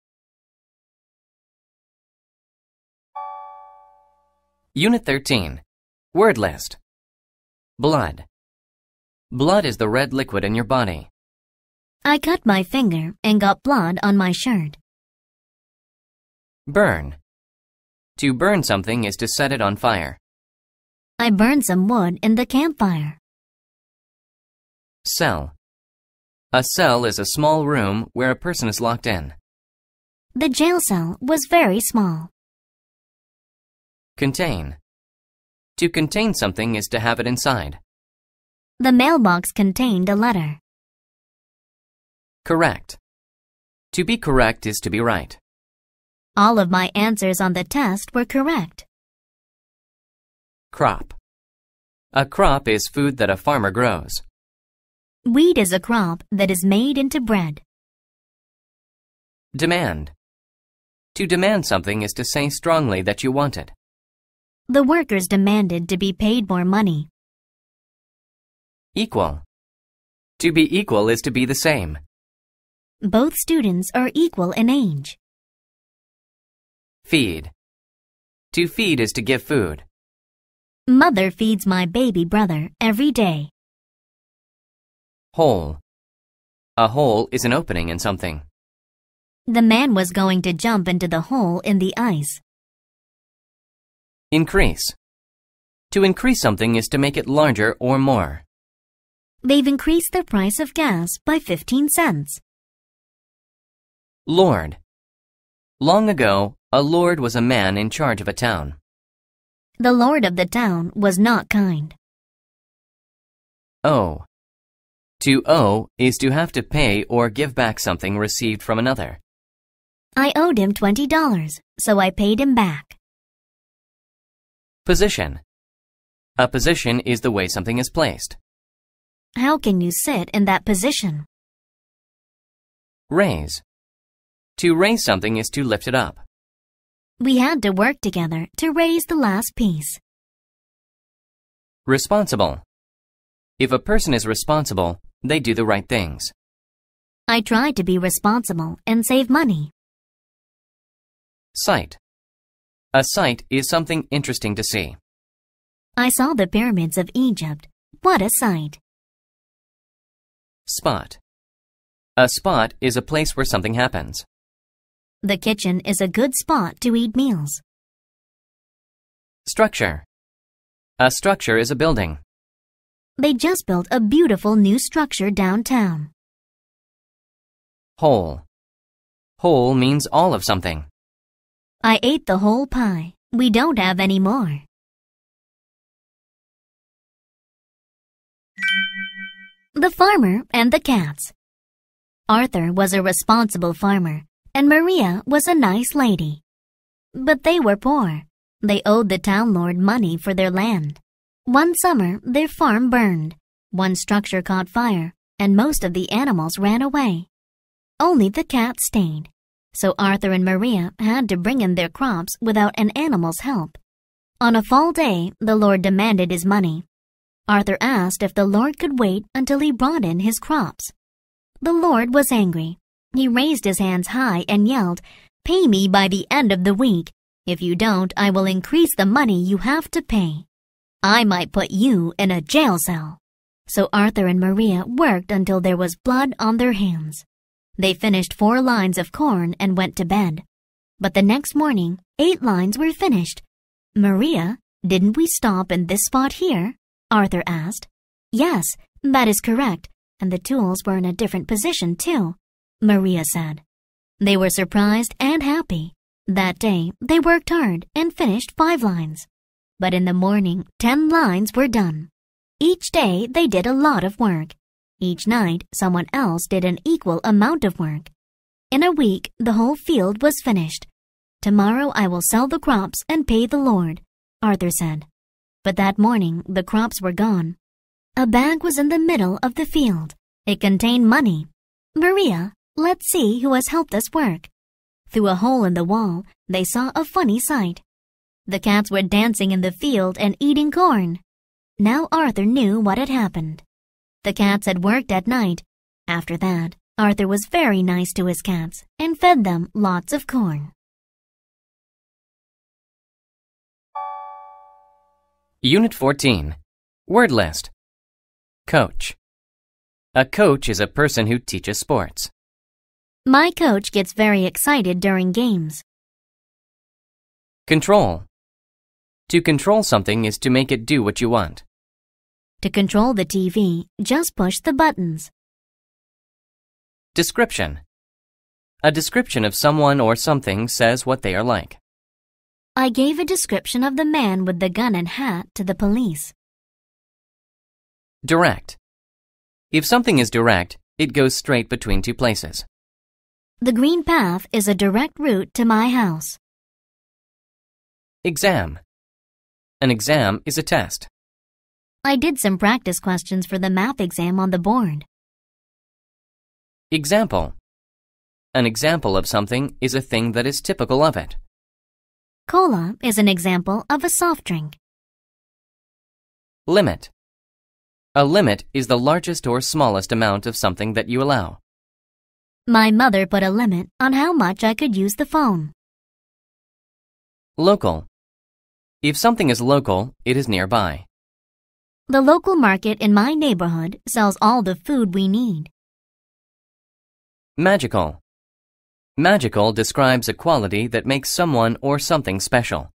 Unit 13 Word List Blood Blood is the red liquid in your body. I cut my finger and got blood on my shirt. Burn To burn something is to set it on fire. I burned some wood in the campfire. Cell A cell is a small room where a person is locked in. The jail cell was very small. Contain To contain something is to have it inside. The mailbox contained a letter. Correct To be correct is to be right. All of my answers on the test were correct. Crop A crop is food that a farmer grows. Wheat is a crop that is made into bread. Demand To demand something is to say strongly that you want it. The workers demanded to be paid more money. Equal To be equal is to be the same. Both students are equal in age. Feed To feed is to give food. Mother feeds my baby brother every day. Hole A hole is an opening in something. The man was going to jump into the hole in the ice. Increase To increase something is to make it larger or more. They've increased the price of gas by 15 cents. Lord Long ago, a lord was a man in charge of a town. The lord of the town was not kind. Owe To owe is to have to pay or give back something received from another. I owed him $20, so I paid him back. Position A position is the way something is placed. How can you sit in that position? Raise To raise something is to lift it up. We had to work together to raise the last piece. Responsible If a person is responsible, they do the right things. I tried to be responsible and save money. Sight A sight is something interesting to see. I saw the pyramids of Egypt. What a sight! Spot A spot is a place where something happens. The kitchen is a good spot to eat meals. Structure A structure is a building. They just built a beautiful new structure downtown. Whole Whole means all of something. I ate the whole pie. We don't have any more. The Farmer and the Cats Arthur was a responsible farmer, and Maria was a nice lady. But they were poor. They owed the town lord money for their land. One summer, their farm burned. One structure caught fire, and most of the animals ran away. Only the cat stayed. So Arthur and Maria had to bring in their crops without an animal's help. On a fall day, the Lord demanded his money. Arthur asked if the Lord could wait until he brought in his crops. The Lord was angry. He raised his hands high and yelled, Pay me by the end of the week. If you don't, I will increase the money you have to pay. I might put you in a jail cell. So Arthur and Maria worked until there was blood on their hands. They finished four lines of corn and went to bed. But the next morning, eight lines were finished. Maria, didn't we stop in this spot here? Arthur asked. Yes, that is correct, and the tools were in a different position too, Maria said. They were surprised and happy. That day, they worked hard and finished five lines. But in the morning, ten lines were done. Each day, they did a lot of work. Each night, someone else did an equal amount of work. In a week, the whole field was finished. Tomorrow I will sell the crops and pay the Lord, Arthur said. But that morning, the crops were gone. A bag was in the middle of the field. It contained money. Maria, let's see who has helped us work. Through a hole in the wall, they saw a funny sight. The cats were dancing in the field and eating corn. Now Arthur knew what had happened. The cats had worked at night. After that, Arthur was very nice to his cats and fed them lots of corn. Unit 14. Word list. Coach. A coach is a person who teaches sports. My coach gets very excited during games. Control. To control something is to make it do what you want. To control the TV, just push the buttons. Description. A description of someone or something says what they are like. I gave a description of the man with the gun and hat to the police. Direct. If something is direct, it goes straight between two places. The green path is a direct route to my house. Exam. An exam is a test. I did some practice questions for the math exam on the board. Example. An example of something is a thing that is typical of it. Cola is an example of a soft drink. Limit. A limit is the largest or smallest amount of something that you allow. My mother put a limit on how much I could use the phone. Local. If something is local, it is nearby. The local market in my neighborhood sells all the food we need. Magical. Magical describes a quality that makes someone or something special.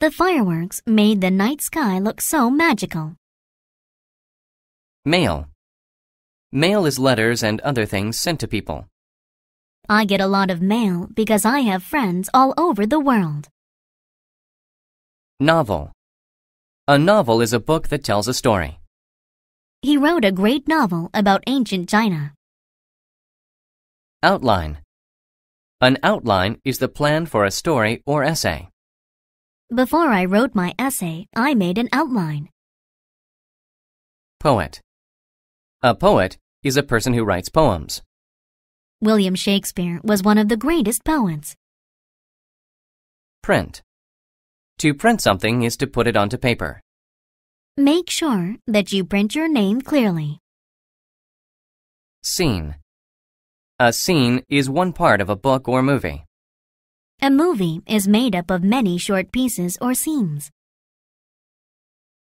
The fireworks made the night sky look so magical. Mail. Mail is letters and other things sent to people. I get a lot of mail because I have friends all over the world. Novel. A novel is a book that tells a story. He wrote a great novel about ancient China. Outline. An outline is the plan for a story or essay. Before I wrote my essay, I made an outline. Poet. A poet is a person who writes poems. William Shakespeare was one of the greatest poets. Print. To print something is to put it onto paper. Make sure that you print your name clearly. Scene. A scene is one part of a book or movie. A movie is made up of many short pieces or scenes.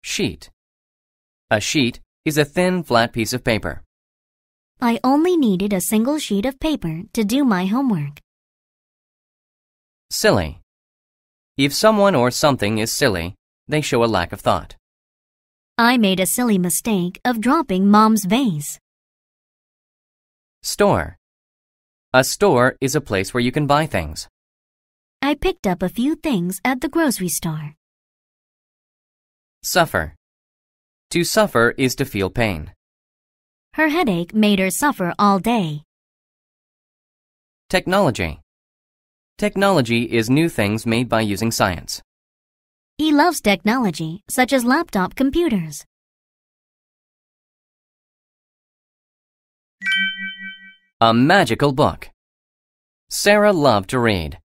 Sheet. A sheet is a thin, flat piece of paper. I only needed a single sheet of paper to do my homework. Silly. If someone or something is silly, they show a lack of thought. I made a silly mistake of dropping mom's vase. Store. A store is a place where you can buy things. I picked up a few things at the grocery store. Suffer. To suffer is to feel pain. Her headache made her suffer all day. Technology. Technology is new things made by using science. He loves technology, such as laptop computers. A magical book. Sarah loved to read.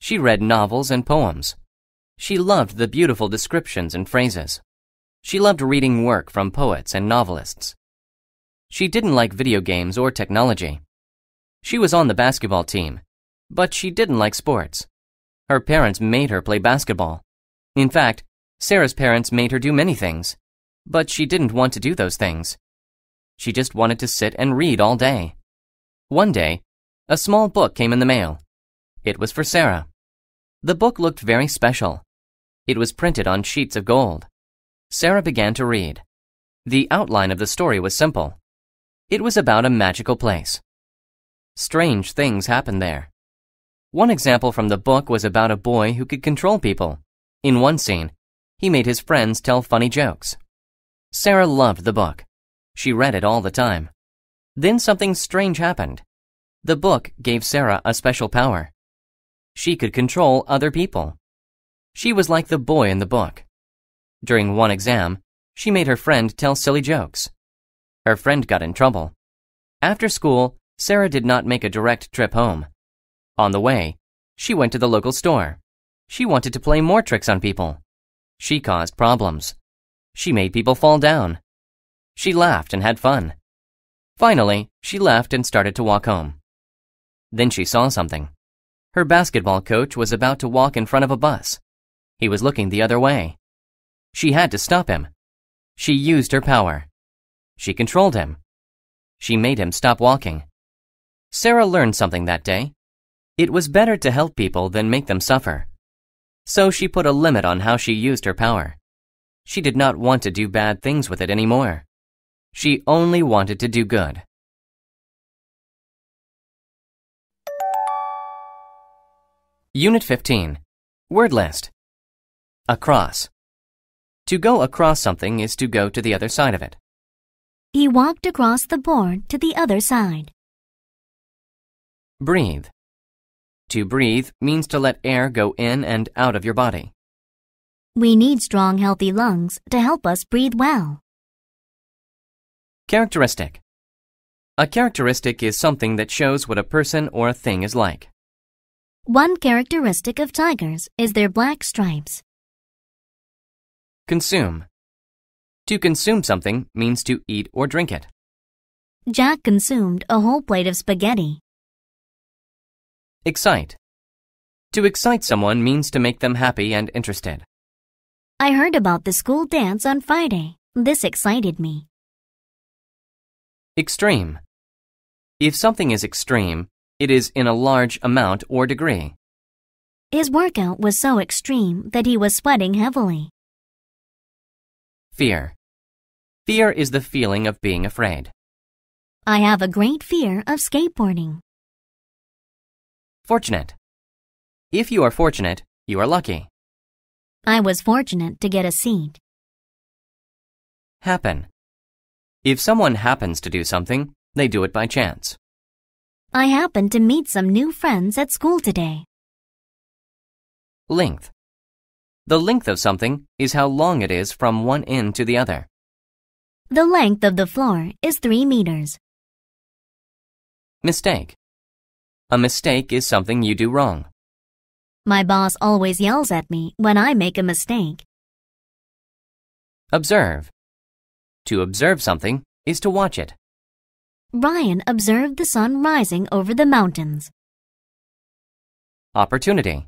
She read novels and poems. She loved the beautiful descriptions and phrases. She loved reading work from poets and novelists. She didn't like video games or technology. She was on the basketball team, but she didn't like sports. Her parents made her play basketball. In fact, Sarah's parents made her do many things, but she didn't want to do those things. She just wanted to sit and read all day. One day, a small book came in the mail. It was for Sarah. The book looked very special. It was printed on sheets of gold. Sarah began to read. The outline of the story was simple. It was about a magical place. Strange things happened there. One example from the book was about a boy who could control people. In one scene, he made his friends tell funny jokes. Sarah loved the book. She read it all the time. Then something strange happened. The book gave Sarah a special power. She could control other people. She was like the boy in the book. During one exam, she made her friend tell silly jokes. Her friend got in trouble. After school, Sarah did not make a direct trip home. On the way, she went to the local store. She wanted to play more tricks on people. She caused problems. She made people fall down. She laughed and had fun. Finally, she left and started to walk home. Then she saw something. Her basketball coach was about to walk in front of a bus. He was looking the other way. She had to stop him. She used her power. She controlled him. She made him stop walking. Sarah learned something that day. It was better to help people than make them suffer. So she put a limit on how she used her power. She did not want to do bad things with it anymore. She only wanted to do good. Unit 15. Word list. Across. To go across something is to go to the other side of it. He walked across the board to the other side. Breathe. To breathe means to let air go in and out of your body. We need strong, healthy lungs to help us breathe well. Characteristic. A characteristic is something that shows what a person or a thing is like. One characteristic of tigers is their black stripes. Consume. To consume something means to eat or drink it. Jack consumed a whole plate of spaghetti. Excite. To excite someone means to make them happy and interested. I heard about the school dance on Friday. This excited me. Extreme. If something is extreme, it is in a large amount or degree. His workout was so extreme that he was sweating heavily. Fear. Fear is the feeling of being afraid. I have a great fear of skateboarding. Fortunate. If you are fortunate, you are lucky. I was fortunate to get a seat. Happen. If someone happens to do something, they do it by chance. I happened to meet some new friends at school today. Length. The length of something is how long it is from one end to the other. The length of the floor is 3 meters. Mistake. A mistake is something you do wrong. My boss always yells at me when I make a mistake. Observe. To observe something is to watch it. Ryan observed the sun rising over the mountains. Opportunity.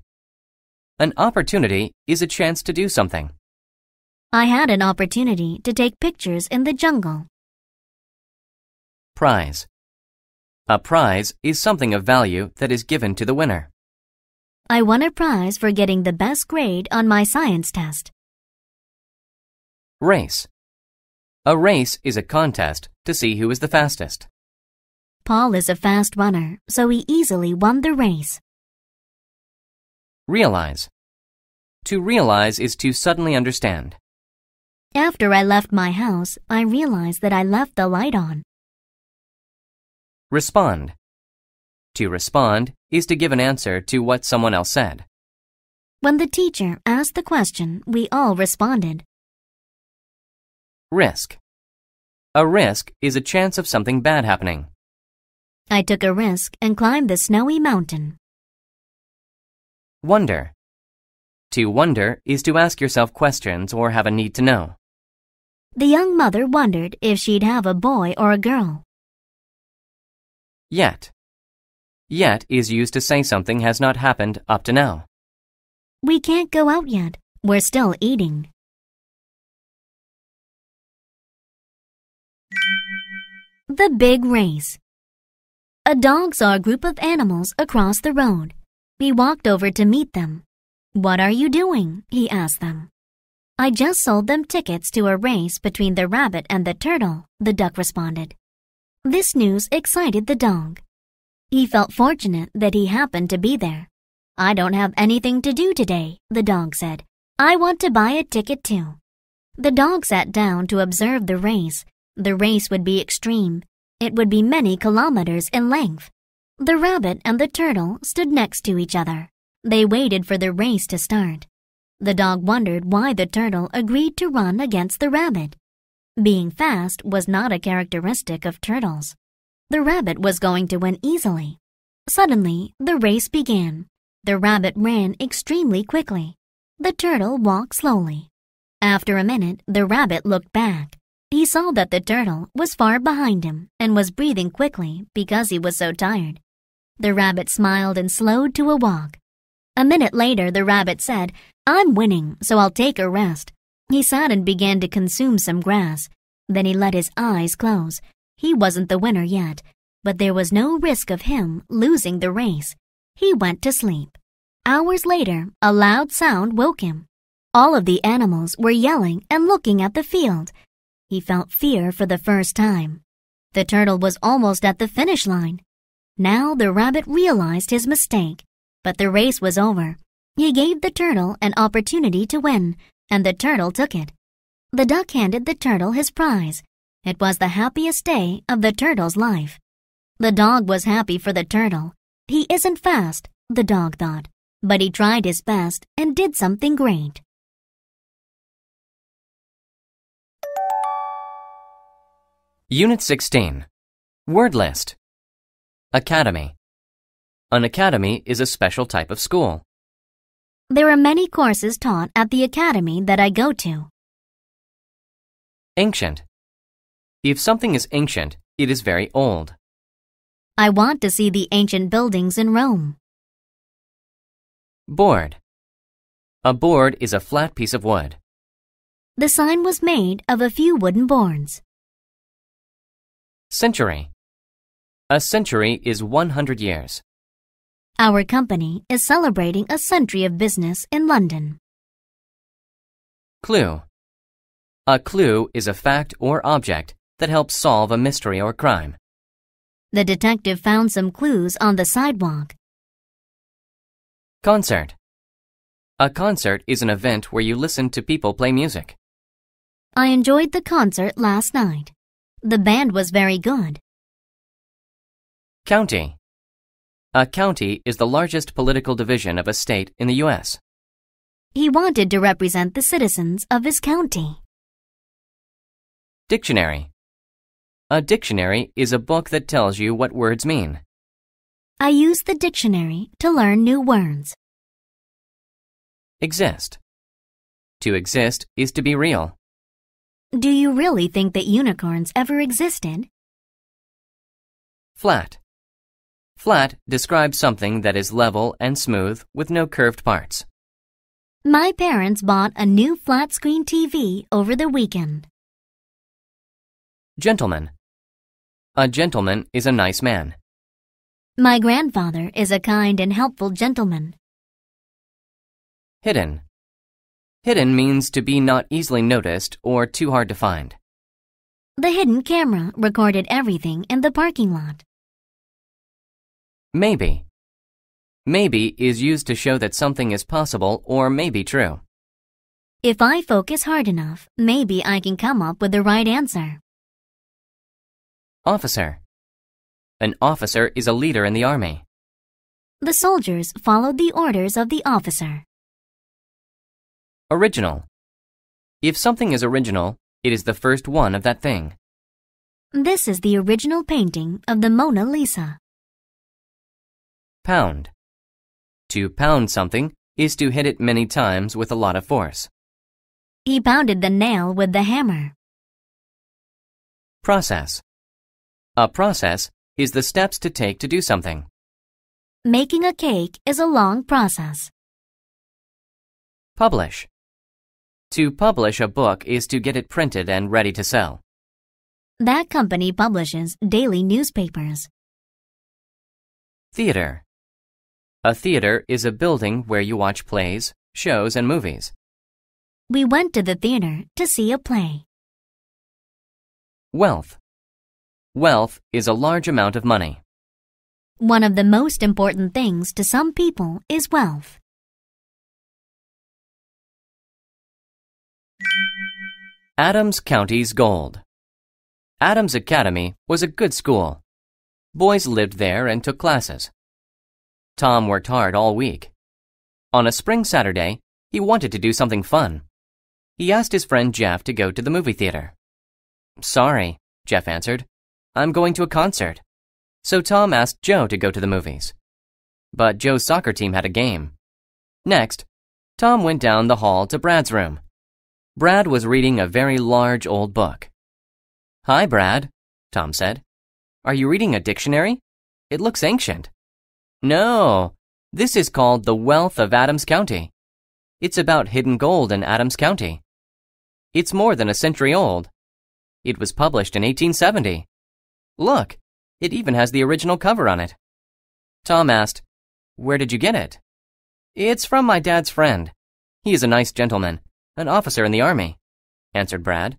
An opportunity is a chance to do something. I had an opportunity to take pictures in the jungle. Prize. A prize is something of value that is given to the winner. I won a prize for getting the best grade on my science test. Race. A race is a contest to see who is the fastest. Paul is a fast runner, so he easily won the race. Realize. To realize is to suddenly understand. After I left my house, I realized that I left the light on. Respond. To respond is to give an answer to what someone else said. When the teacher asked the question, we all responded. Risk. A risk is a chance of something bad happening. I took a risk and climbed the snowy mountain. Wonder. To wonder is to ask yourself questions or have a need to know. The young mother wondered if she'd have a boy or a girl. Yet. Yet is used to say something has not happened up to now. We can't go out yet. We're still eating. The Big Race A dog saw a group of animals across the road. He walked over to meet them. What are you doing? he asked them. I just sold them tickets to a race between the rabbit and the turtle, the duck responded. This news excited the dog. He felt fortunate that he happened to be there. I don't have anything to do today, the dog said. I want to buy a ticket too. The dog sat down to observe the race. The race would be extreme. It would be many kilometers in length. The rabbit and the turtle stood next to each other. They waited for the race to start. The dog wondered why the turtle agreed to run against the rabbit. Being fast was not a characteristic of turtles. The rabbit was going to win easily. Suddenly, the race began. The rabbit ran extremely quickly. The turtle walked slowly. After a minute, the rabbit looked back. He saw that the turtle was far behind him and was breathing quickly because he was so tired. The rabbit smiled and slowed to a walk. A minute later, the rabbit said, I'm winning, so I'll take a rest. He sat and began to consume some grass. Then he let his eyes close. He wasn't the winner yet, but there was no risk of him losing the race. He went to sleep. Hours later, a loud sound woke him. All of the animals were yelling and looking at the field. He felt fear for the first time. The turtle was almost at the finish line. Now the rabbit realized his mistake, but the race was over. He gave the turtle an opportunity to win, and the turtle took it. The duck handed the turtle his prize. It was the happiest day of the turtle's life. The dog was happy for the turtle. He isn't fast, the dog thought, but he tried his best and did something great. Unit 16. Word list. Academy. An academy is a special type of school. There are many courses taught at the academy that I go to. Ancient. If something is ancient, it is very old. I want to see the ancient buildings in Rome. Board. A board is a flat piece of wood. The sign was made of a few wooden boards. Century. A century is 100 years. Our company is celebrating a century of business in London. Clue. A clue is a fact or object that helps solve a mystery or crime. The detective found some clues on the sidewalk. Concert. A concert is an event where you listen to people play music. I enjoyed the concert last night. The band was very good. County. A county is the largest political division of a state in the U.S. He wanted to represent the citizens of his county. Dictionary. A dictionary is a book that tells you what words mean. I use the dictionary to learn new words. Exist. To exist is to be real. Do you really think that unicorns ever existed? Flat. Flat describes something that is level and smooth with no curved parts. My parents bought a new flat screen TV over the weekend. Gentleman. A gentleman is a nice man. My grandfather is a kind and helpful gentleman. Hidden. Hidden means to be not easily noticed or too hard to find. The hidden camera recorded everything in the parking lot. Maybe. Maybe is used to show that something is possible or may be true. If I focus hard enough, maybe I can come up with the right answer. Officer. An officer is a leader in the army. The soldiers followed the orders of the officer. Original. If something is original, it is the first one of that thing. This is the original painting of the Mona Lisa. Pound. To pound something is to hit it many times with a lot of force. He pounded the nail with the hammer. Process. A process is the steps to take to do something. Making a cake is a long process. Publish. To publish a book is to get it printed and ready to sell. That company publishes daily newspapers. Theater. A theater is a building where you watch plays, shows, and movies. We went to the theater to see a play. Wealth. Wealth is a large amount of money. One of the most important things to some people is wealth. Adams County's Gold. Adams Academy was a good school. Boys lived there and took classes. Tom worked hard all week. On a spring Saturday, he wanted to do something fun. He asked his friend Jeff to go to the movie theater. Sorry, Jeff answered. I'm going to a concert. So Tom asked Joe to go to the movies. but Joe's soccer team had a game. Next, Tom went down the hall to Brad's room. Brad was reading a very large old book. Hi, Brad, Tom said. Are you reading a dictionary? It looks ancient. No, this is called The Wealth of Adams County. It's about hidden gold in Adams County. It's more than a century old. It was published in 1870. Look, it even has the original cover on it. Tom asked, Where did you get it? It's from my dad's friend. He is a nice gentleman, an officer in the army, answered Brad.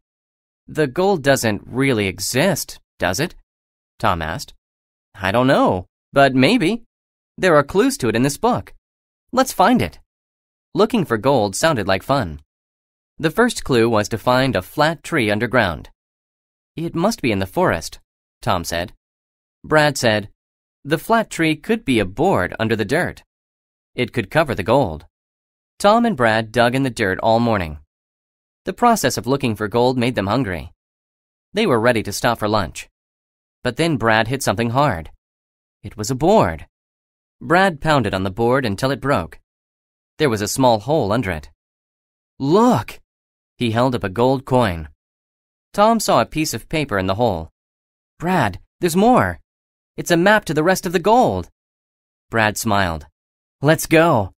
The gold doesn't really exist, does it? Tom asked. I don't know, but maybe. There are clues to it in this book. Let's find it. Looking for gold sounded like fun. The first clue was to find a flat tree underground. It must be in the forest, Tom said. Brad said, The flat tree could be a board under the dirt. It could cover the gold. Tom and Brad dug in the dirt all morning. The process of looking for gold made them hungry. They were ready to stop for lunch. But then Brad hit something hard. It was a board. Brad pounded on the board until it broke. There was a small hole under it. Look! He held up a gold coin. Tom saw a piece of paper in the hole. Brad, there's more. It's a map to the rest of the gold. Brad smiled. Let's go.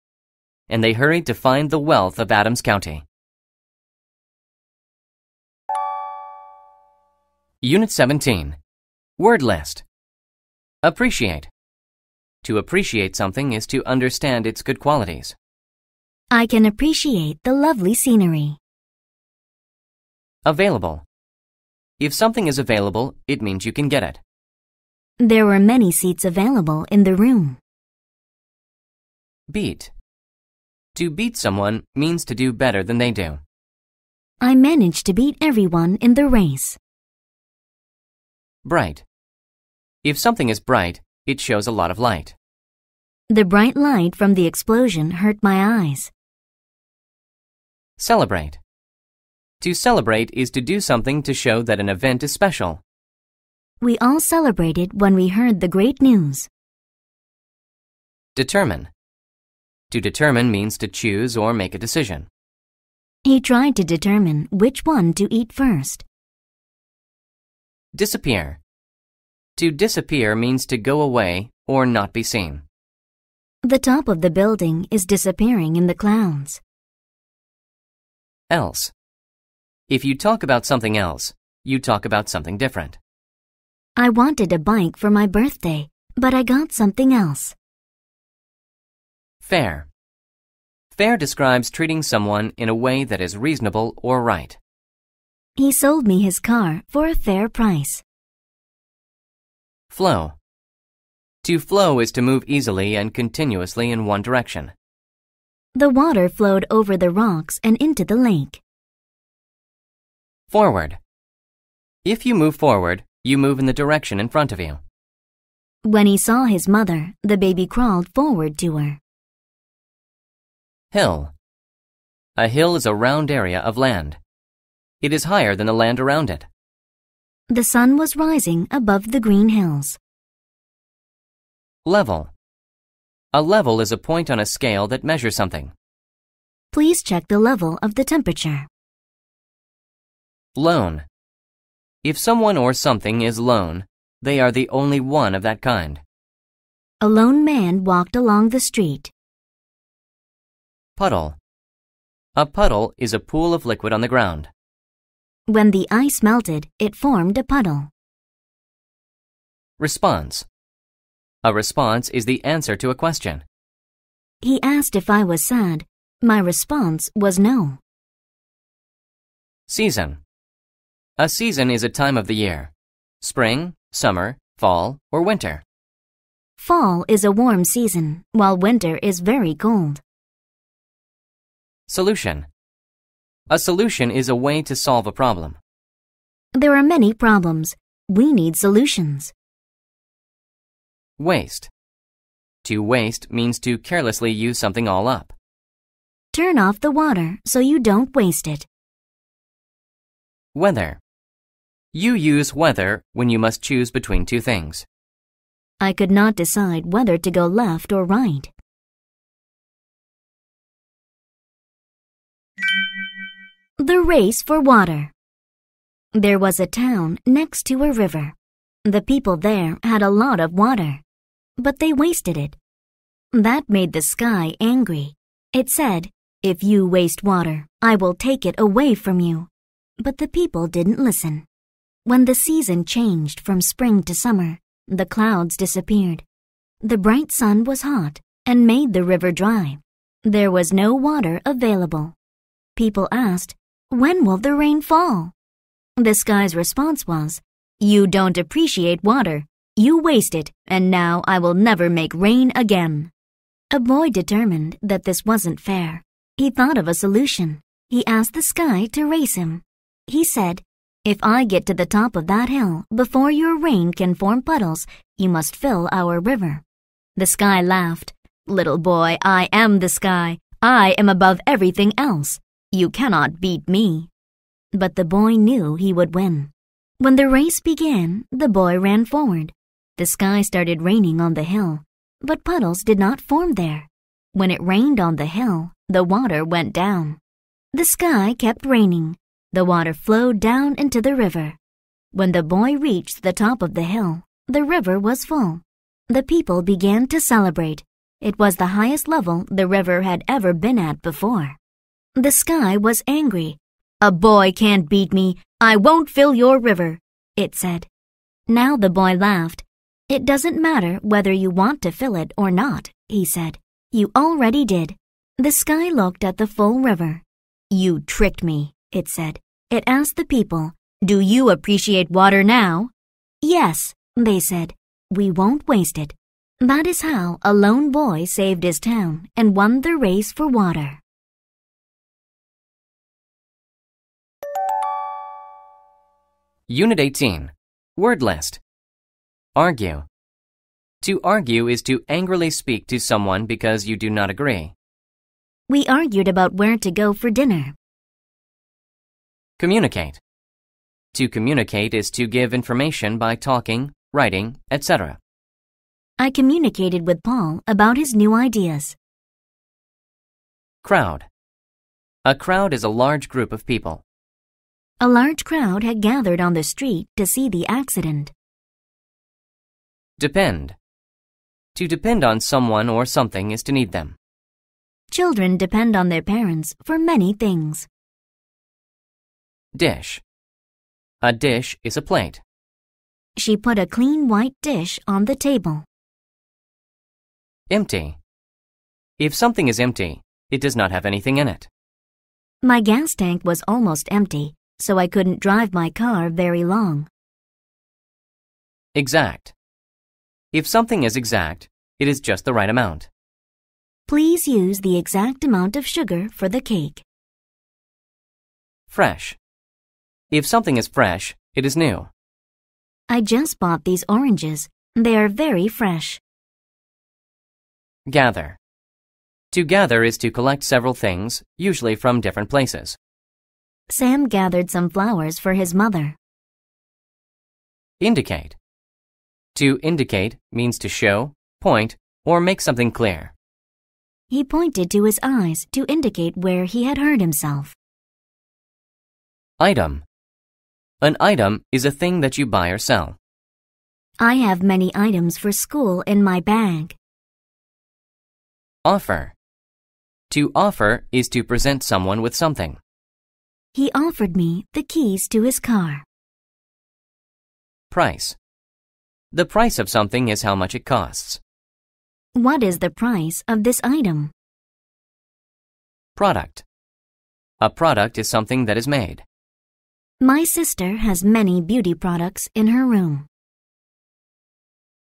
And they hurried to find the wealth of Adams County. Unit 17. Word list. Appreciate. To appreciate something is to understand its good qualities. I can appreciate the lovely scenery. Available. If something is available, it means you can get it. There were many seats available in the room. Beat. To beat someone means to do better than they do. I managed to beat everyone in the race. Bright. If something is bright, it shows a lot of light. The bright light from the explosion hurt my eyes. Celebrate. To celebrate is to do something to show that an event is special. We all celebrated when we heard the great news. Determine. To determine means to choose or make a decision. He tried to determine which one to eat first. Disappear. To disappear means to go away or not be seen. The top of the building is disappearing in the clouds. Else. If you talk about something else, you talk about something different. I wanted a bike for my birthday, but I got something else. Fair. Fair describes treating someone in a way that is reasonable or right. He sold me his car for a fair price. Flow. To flow is to move easily and continuously in one direction. The water flowed over the rocks and into the lake. Forward. If you move forward, you move in the direction in front of you. When he saw his mother, the baby crawled forward to her. Hill. A hill is a round area of land. It is higher than the land around it. The sun was rising above the green hills. Level. A level is a point on a scale that measures something. Please check the level of the temperature. Lone. If someone or something is lone, they are the only one of that kind. A lone man walked along the street. Puddle. A puddle is a pool of liquid on the ground. When the ice melted, it formed a puddle. Response. A response is the answer to a question. He asked if I was sad. My response was no. Season. A season is a time of the year. Spring, summer, fall, or winter. Fall is a warm season, while winter is very cold. Solution. A solution is a way to solve a problem. There are many problems. We need solutions. Waste. To waste means to carelessly use something all up. Turn off the water so you don't waste it. Whether. You use whether when you must choose between two things. I could not decide whether to go left or right. The Race for Water There was a town next to a river. The people there had a lot of water, but they wasted it. That made the sky angry. It said, If you waste water, I will take it away from you. But the people didn't listen. When the season changed from spring to summer, the clouds disappeared. The bright sun was hot and made the river dry. There was no water available. People asked, When will the rain fall? The sky's response was, You don't appreciate water. You waste it, and now I will never make rain again. A boy determined that this wasn't fair. He thought of a solution. He asked the sky to race him. He said, If I get to the top of that hill before your rain can form puddles, you must fill our river. The sky laughed. Little boy, I am the sky. I am above everything else. You cannot beat me. But the boy knew he would win. When the race began, the boy ran forward. The sky started raining on the hill, but puddles did not form there. When it rained on the hill, the water went down. The sky kept raining. The water flowed down into the river. When the boy reached the top of the hill, the river was full. The people began to celebrate. It was the highest level the river had ever been at before. The sky was angry. A boy can't beat me. I won't fill your river, it said. Now the boy laughed. It doesn't matter whether you want to fill it or not, he said. You already did. The sky looked at the full river. You tricked me, it said. It asked the people, Do you appreciate water now? Yes, they said. We won't waste it. That is how a lone boy saved his town and won the race for water. Unit 18. Word list. Argue. To argue is to angrily speak to someone because you do not agree. We argued about where to go for dinner. Communicate. To communicate is to give information by talking, writing, etc. I communicated with Paul about his new ideas. Crowd. A crowd is a large group of people. A large crowd had gathered on the street to see the accident. Depend. To depend on someone or something is to need them. Children depend on their parents for many things. Dish. A dish is a plate. She put a clean white dish on the table. Empty. If something is empty, it does not have anything in it. My gas tank was almost empty, so I couldn't drive my car very long. Exact. If something is exact, it is just the right amount. Please use the exact amount of sugar for the cake. Fresh. If something is fresh, it is new. I just bought these oranges. They are very fresh. Gather. To gather is to collect several things, usually from different places. Sam gathered some flowers for his mother. Indicate. To indicate means to show, point, or make something clear. He pointed to his eyes to indicate where he had hurt himself. Item. An item is a thing that you buy or sell. I have many items for school in my bag. Offer. To offer is to present someone with something. He offered me the keys to his car. Price. The price of something is how much it costs. What is the price of this item? Product. A product is something that is made. My sister has many beauty products in her room.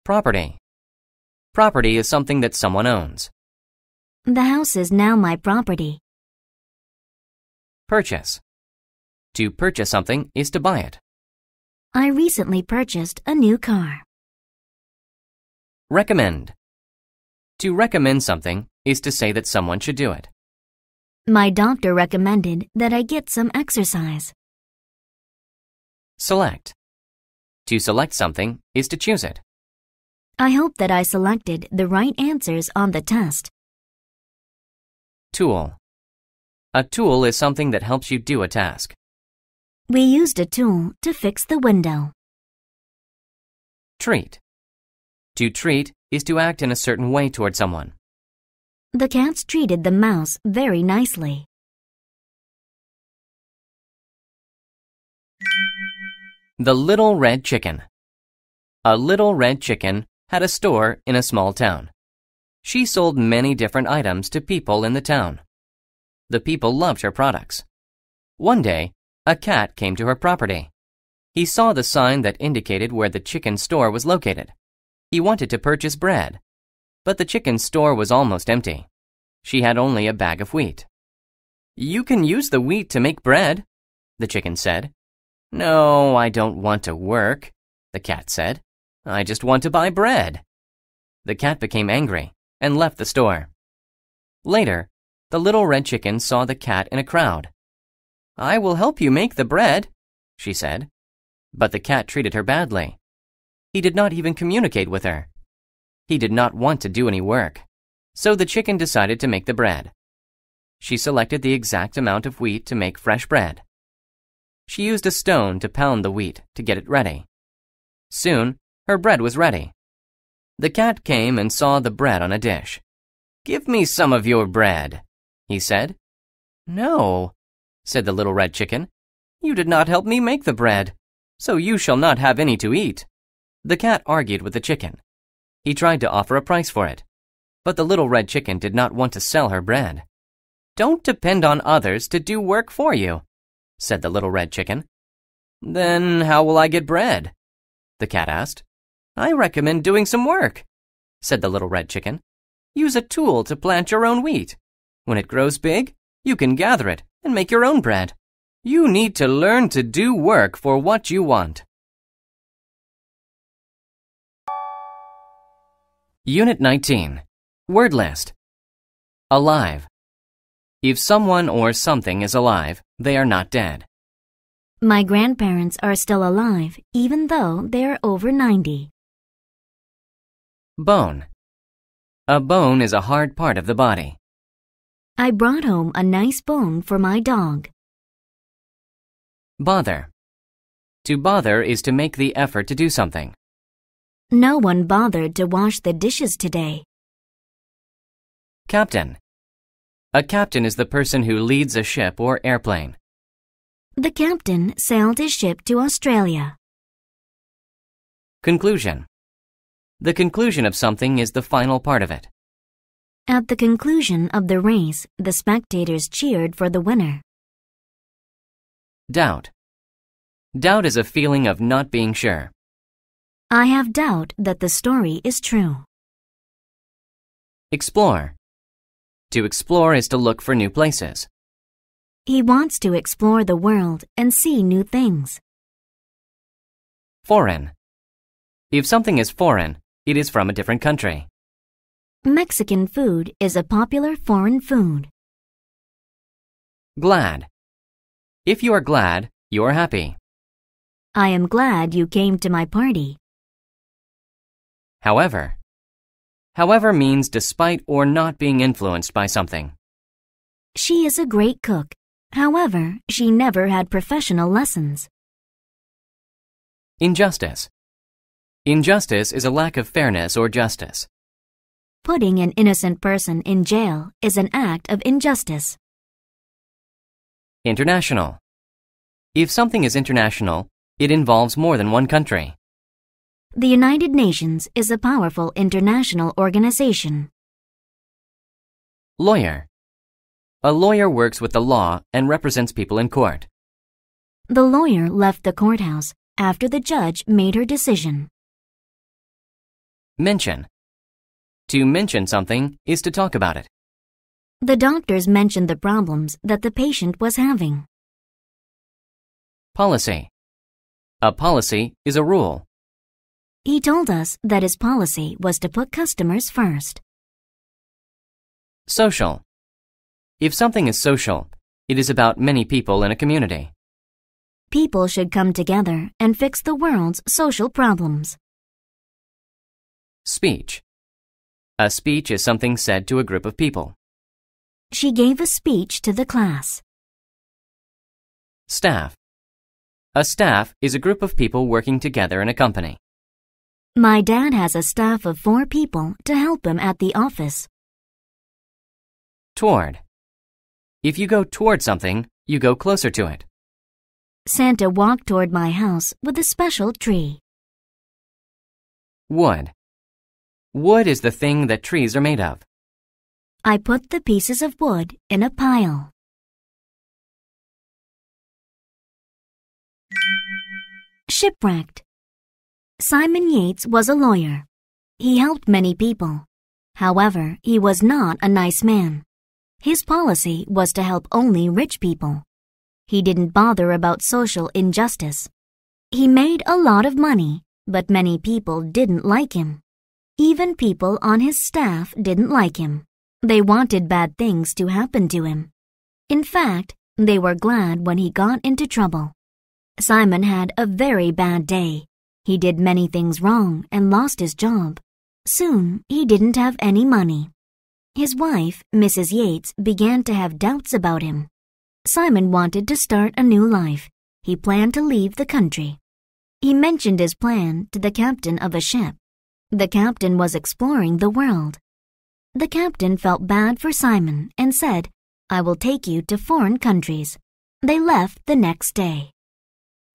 Property. Property is something that someone owns. The house is now my property. Purchase. To purchase something is to buy it. I recently purchased a new car. Recommend. To recommend something is to say that someone should do it. My doctor recommended that I get some exercise. Select. To select something is to choose it. I hope that I selected the right answers on the test. Tool. A tool is something that helps you do a task. We used a tool to fix the window. Treat. To treat is to act in a certain way toward someone. The cats treated the mouse very nicely. The Little Red Chicken. A little red chicken had a store in a small town. She sold many different items to people in the town. The people loved her products. One day, a cat came to her property. He saw the sign that indicated where the chicken store was located. He wanted to purchase bread, but the chicken store was almost empty. She had only a bag of wheat. You can use the wheat to make bread, the chicken said. No, I don't want to work, the cat said. I just want to buy bread. The cat became angry and left the store. Later, the little red chicken saw the cat in a crowd. I will help you make the bread, she said. But the cat treated her badly. He did not even communicate with her. He did not want to do any work. So the chicken decided to make the bread. She selected the exact amount of wheat to make fresh bread. She used a stone to pound the wheat to get it ready. Soon, her bread was ready. The cat came and saw the bread on a dish. Give me some of your bread, he said. No, said the little red chicken. You did not help me make the bread, so you shall not have any to eat. The cat argued with the chicken. He tried to offer a price for it, but the little red chicken did not want to sell her bread. Don't depend on others to do work for you, said the little red chicken. Then how will I get bread? The cat asked. I recommend doing some work, said the little red chicken. Use a tool to plant your own wheat. When it grows big, you can gather it and make your own bread. You need to learn to do work for what you want. Unit 19 Word List Alive. If someone or something is alive, they are not dead. My grandparents are still alive, even though they are over 90. Bone. A bone is a hard part of the body. I brought home a nice bone for my dog. Bother. To bother is to make the effort to do something. No one bothered to wash the dishes today. Captain. A captain is the person who leads a ship or airplane. The captain sailed his ship to Australia. Conclusion. The conclusion of something is the final part of it. At the conclusion of the race, the spectators cheered for the winner. Doubt. Doubt is a feeling of not being sure. I have doubt that the story is true. Explore. To explore is to look for new places. He wants to explore the world and see new things. Foreign. If something is foreign, it is from a different country. Mexican food is a popular foreign food. Glad. If you are glad, you are happy. I am glad you came to my party. However. However means despite or not being influenced by something. She is a great cook. However, she never had professional lessons. Injustice. Injustice is a lack of fairness or justice. Putting an innocent person in jail is an act of injustice. International. If something is international, it involves more than one country. The United Nations is a powerful international organization. Lawyer. A lawyer works with the law and represents people in court. The lawyer left the courthouse after the judge made her decision. Mention. To mention something is to talk about it. The doctors mentioned the problems that the patient was having. Policy. A policy is a rule. He told us that his policy was to put customers first. Social. If something is social, it is about many people in a community. People should come together and fix the world's social problems. Speech. A speech is something said to a group of people. She gave a speech to the class. Staff. A staff is a group of people working together in a company. My dad has a staff of four people to help him at the office. Toward. If you go toward something, you go closer to it. Santa walked toward my house with a special tree. Wood. Wood is the thing that trees are made of. I put the pieces of wood in a pile. Shipwrecked. Simon Yates was a lawyer. He helped many people. However, he was not a nice man. His policy was to help only rich people. He didn't bother about social injustice. He made a lot of money, but many people didn't like him. Even people on his staff didn't like him. They wanted bad things to happen to him. In fact, they were glad when he got into trouble. Simon had a very bad day. He did many things wrong and lost his job. Soon, he didn't have any money. His wife, Mrs. Yates, began to have doubts about him. Simon wanted to start a new life. He planned to leave the country. He mentioned his plan to the captain of a ship. The captain was exploring the world. The captain felt bad for Simon and said, I will take you to foreign countries. They left the next day.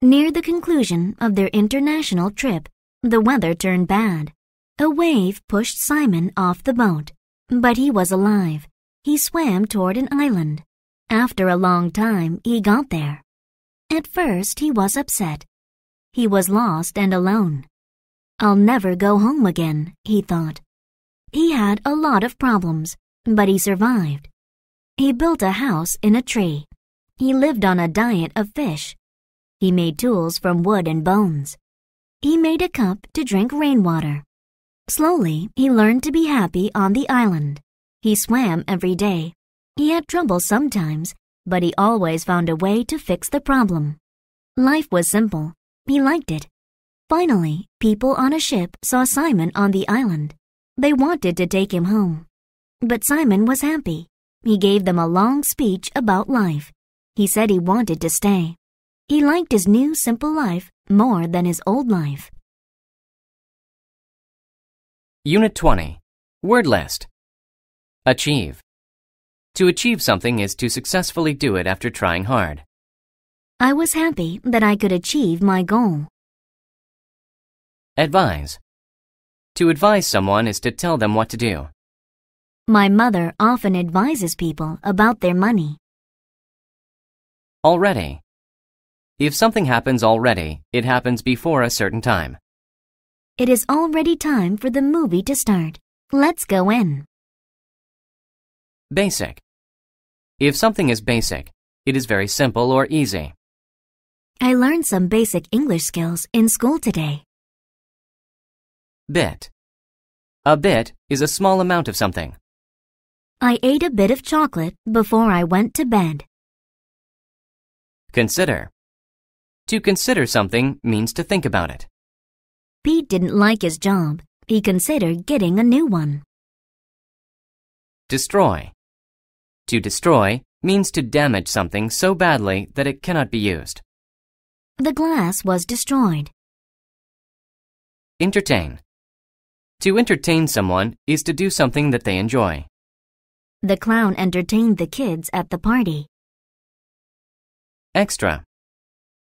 Near the conclusion of their international trip, the weather turned bad. A wave pushed Simon off the boat, but he was alive. He swam toward an island. After a long time, he got there. At first, he was upset. He was lost and alone. I'll never go home again, he thought. He had a lot of problems, but he survived. He built a house in a tree. He lived on a diet of fish. He made tools from wood and bones. He made a cup to drink rainwater. Slowly, he learned to be happy on the island. He swam every day. He had trouble sometimes, but he always found a way to fix the problem. Life was simple. He liked it. Finally, people on a ship saw Simon on the island. They wanted to take him home. But Simon was happy. He gave them a long speech about life. He said he wanted to stay. He liked his new simple life more than his old life. Unit 20. Word list. Achieve. To achieve something is to successfully do it after trying hard. I was happy that I could achieve my goal. Advise. To advise someone is to tell them what to do. My mother often advises people about their money. Already. If something happens already, it happens before a certain time. It is already time for the movie to start. Let's go in. Basic. If something is basic, it is very simple or easy. I learned some basic English skills in school today. Bit. A bit is a small amount of something. I ate a bit of chocolate before I went to bed. Consider. To consider something means to think about it. Pete didn't like his job. He considered getting a new one. Destroy. To destroy means to damage something so badly that it cannot be used. The glass was destroyed. Entertain. To entertain someone is to do something that they enjoy. The clown entertained the kids at the party. Extra.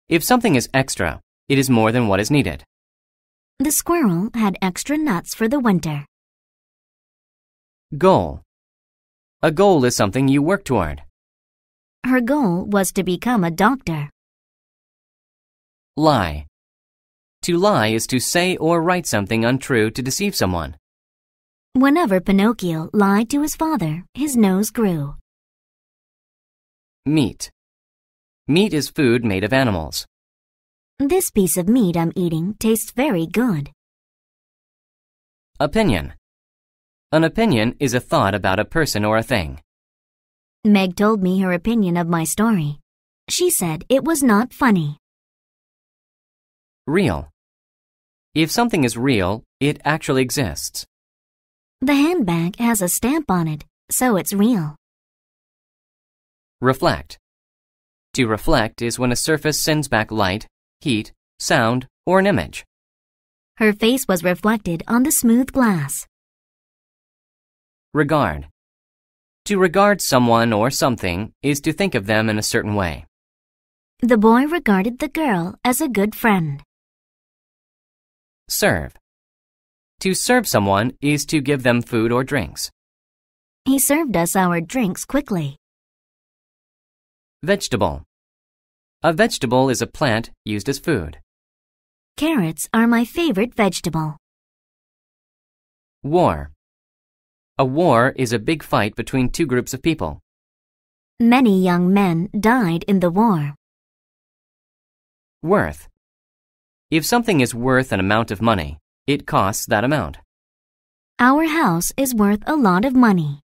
If something is extra, it is more than what is needed. The squirrel had extra nuts for the winter. Goal. A goal is something you work toward. Her goal was to become a doctor. Lie. To lie is to say or write something untrue to deceive someone. Whenever Pinocchio lied to his father, his nose grew. Meat. Meat is food made of animals. This piece of meat I'm eating tastes very good. Opinion. An opinion is a thought about a person or a thing. Meg told me her opinion of my story. She said it was not funny. Real. If something is real, it actually exists. The handbag has a stamp on it, so it's real. Reflect. To reflect is when a surface sends back light, heat, sound, or an image. Her face was reflected on the smooth glass. Regard. To regard someone or something is to think of them in a certain way. The boy regarded the girl as a good friend. Serve. To serve someone is to give them food or drinks. He served us our drinks quickly. Vegetable. A vegetable is a plant used as food. Carrots are my favorite vegetable. War. A war is a big fight between two groups of people. Many young men died in the war. Worth. If something is worth an amount of money, it costs that amount. Our house is worth a lot of money.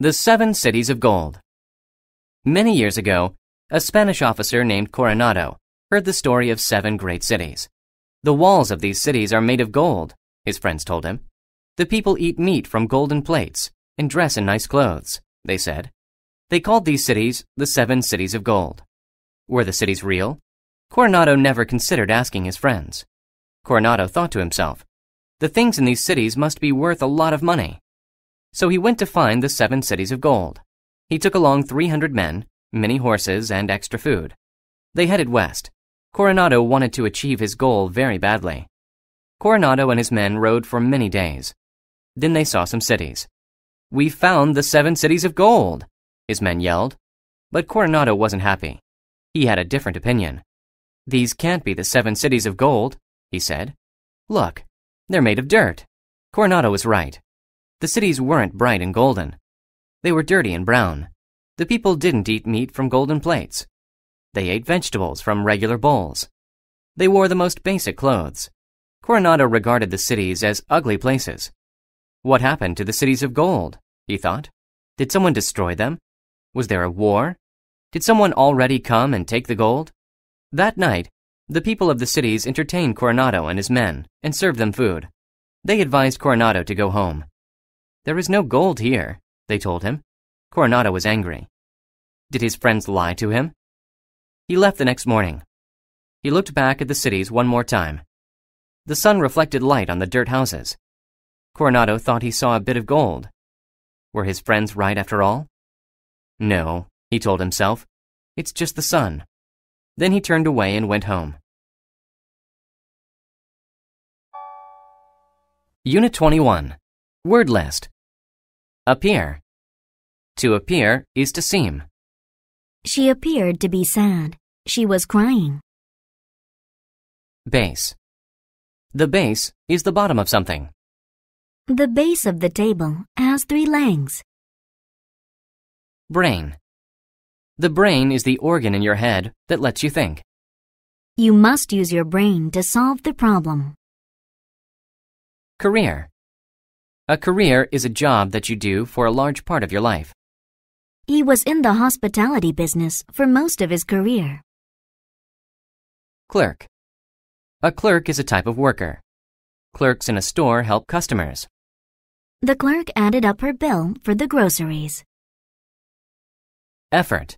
The Seven Cities of Gold. Many years ago, a Spanish officer named Coronado heard the story of seven great cities. The walls of these cities are made of gold, his friends told him. The people eat meat from golden plates and dress in nice clothes, they said. They called these cities the Seven Cities of Gold. Were the cities real? Coronado never considered asking his friends. Coronado thought to himself, the things in these cities must be worth a lot of money. So he went to find the seven cities of gold. He took along 300 men, many horses, and extra food. They headed west. Coronado wanted to achieve his goal very badly. Coronado and his men rode for many days. Then they saw some cities. We found the seven cities of gold, his men yelled. But Coronado wasn't happy. He had a different opinion. These can't be the seven cities of gold, he said. Look, they're made of dirt. Coronado was right. The cities weren't bright and golden. They were dirty and brown. The people didn't eat meat from golden plates. They ate vegetables from regular bowls. They wore the most basic clothes. Coronado regarded the cities as ugly places. What happened to the cities of gold? he thought. Did someone destroy them? Was there a war? Did someone already come and take the gold? That night, the people of the cities entertained Coronado and his men and served them food. They advised Coronado to go home. There is no gold here, they told him. Coronado was angry. Did his friends lie to him? He left the next morning. He looked back at the cities one more time. The sun reflected light on the dirt houses. Coronado thought he saw a bit of gold. Were his friends right after all? No, he told himself. It's just the sun. Then he turned away and went home. Unit 21 Word List Appear. To appear is to seem. She appeared to be sad. She was crying. Base. The base is the bottom of something. The base of the table has three legs. Brain. The brain is the organ in your head that lets you think. You must use your brain to solve the problem. Career. A career is a job that you do for a large part of your life. He was in the hospitality business for most of his career. Clerk. A clerk is a type of worker. Clerks in a store help customers. The clerk added up her bill for the groceries. Effort.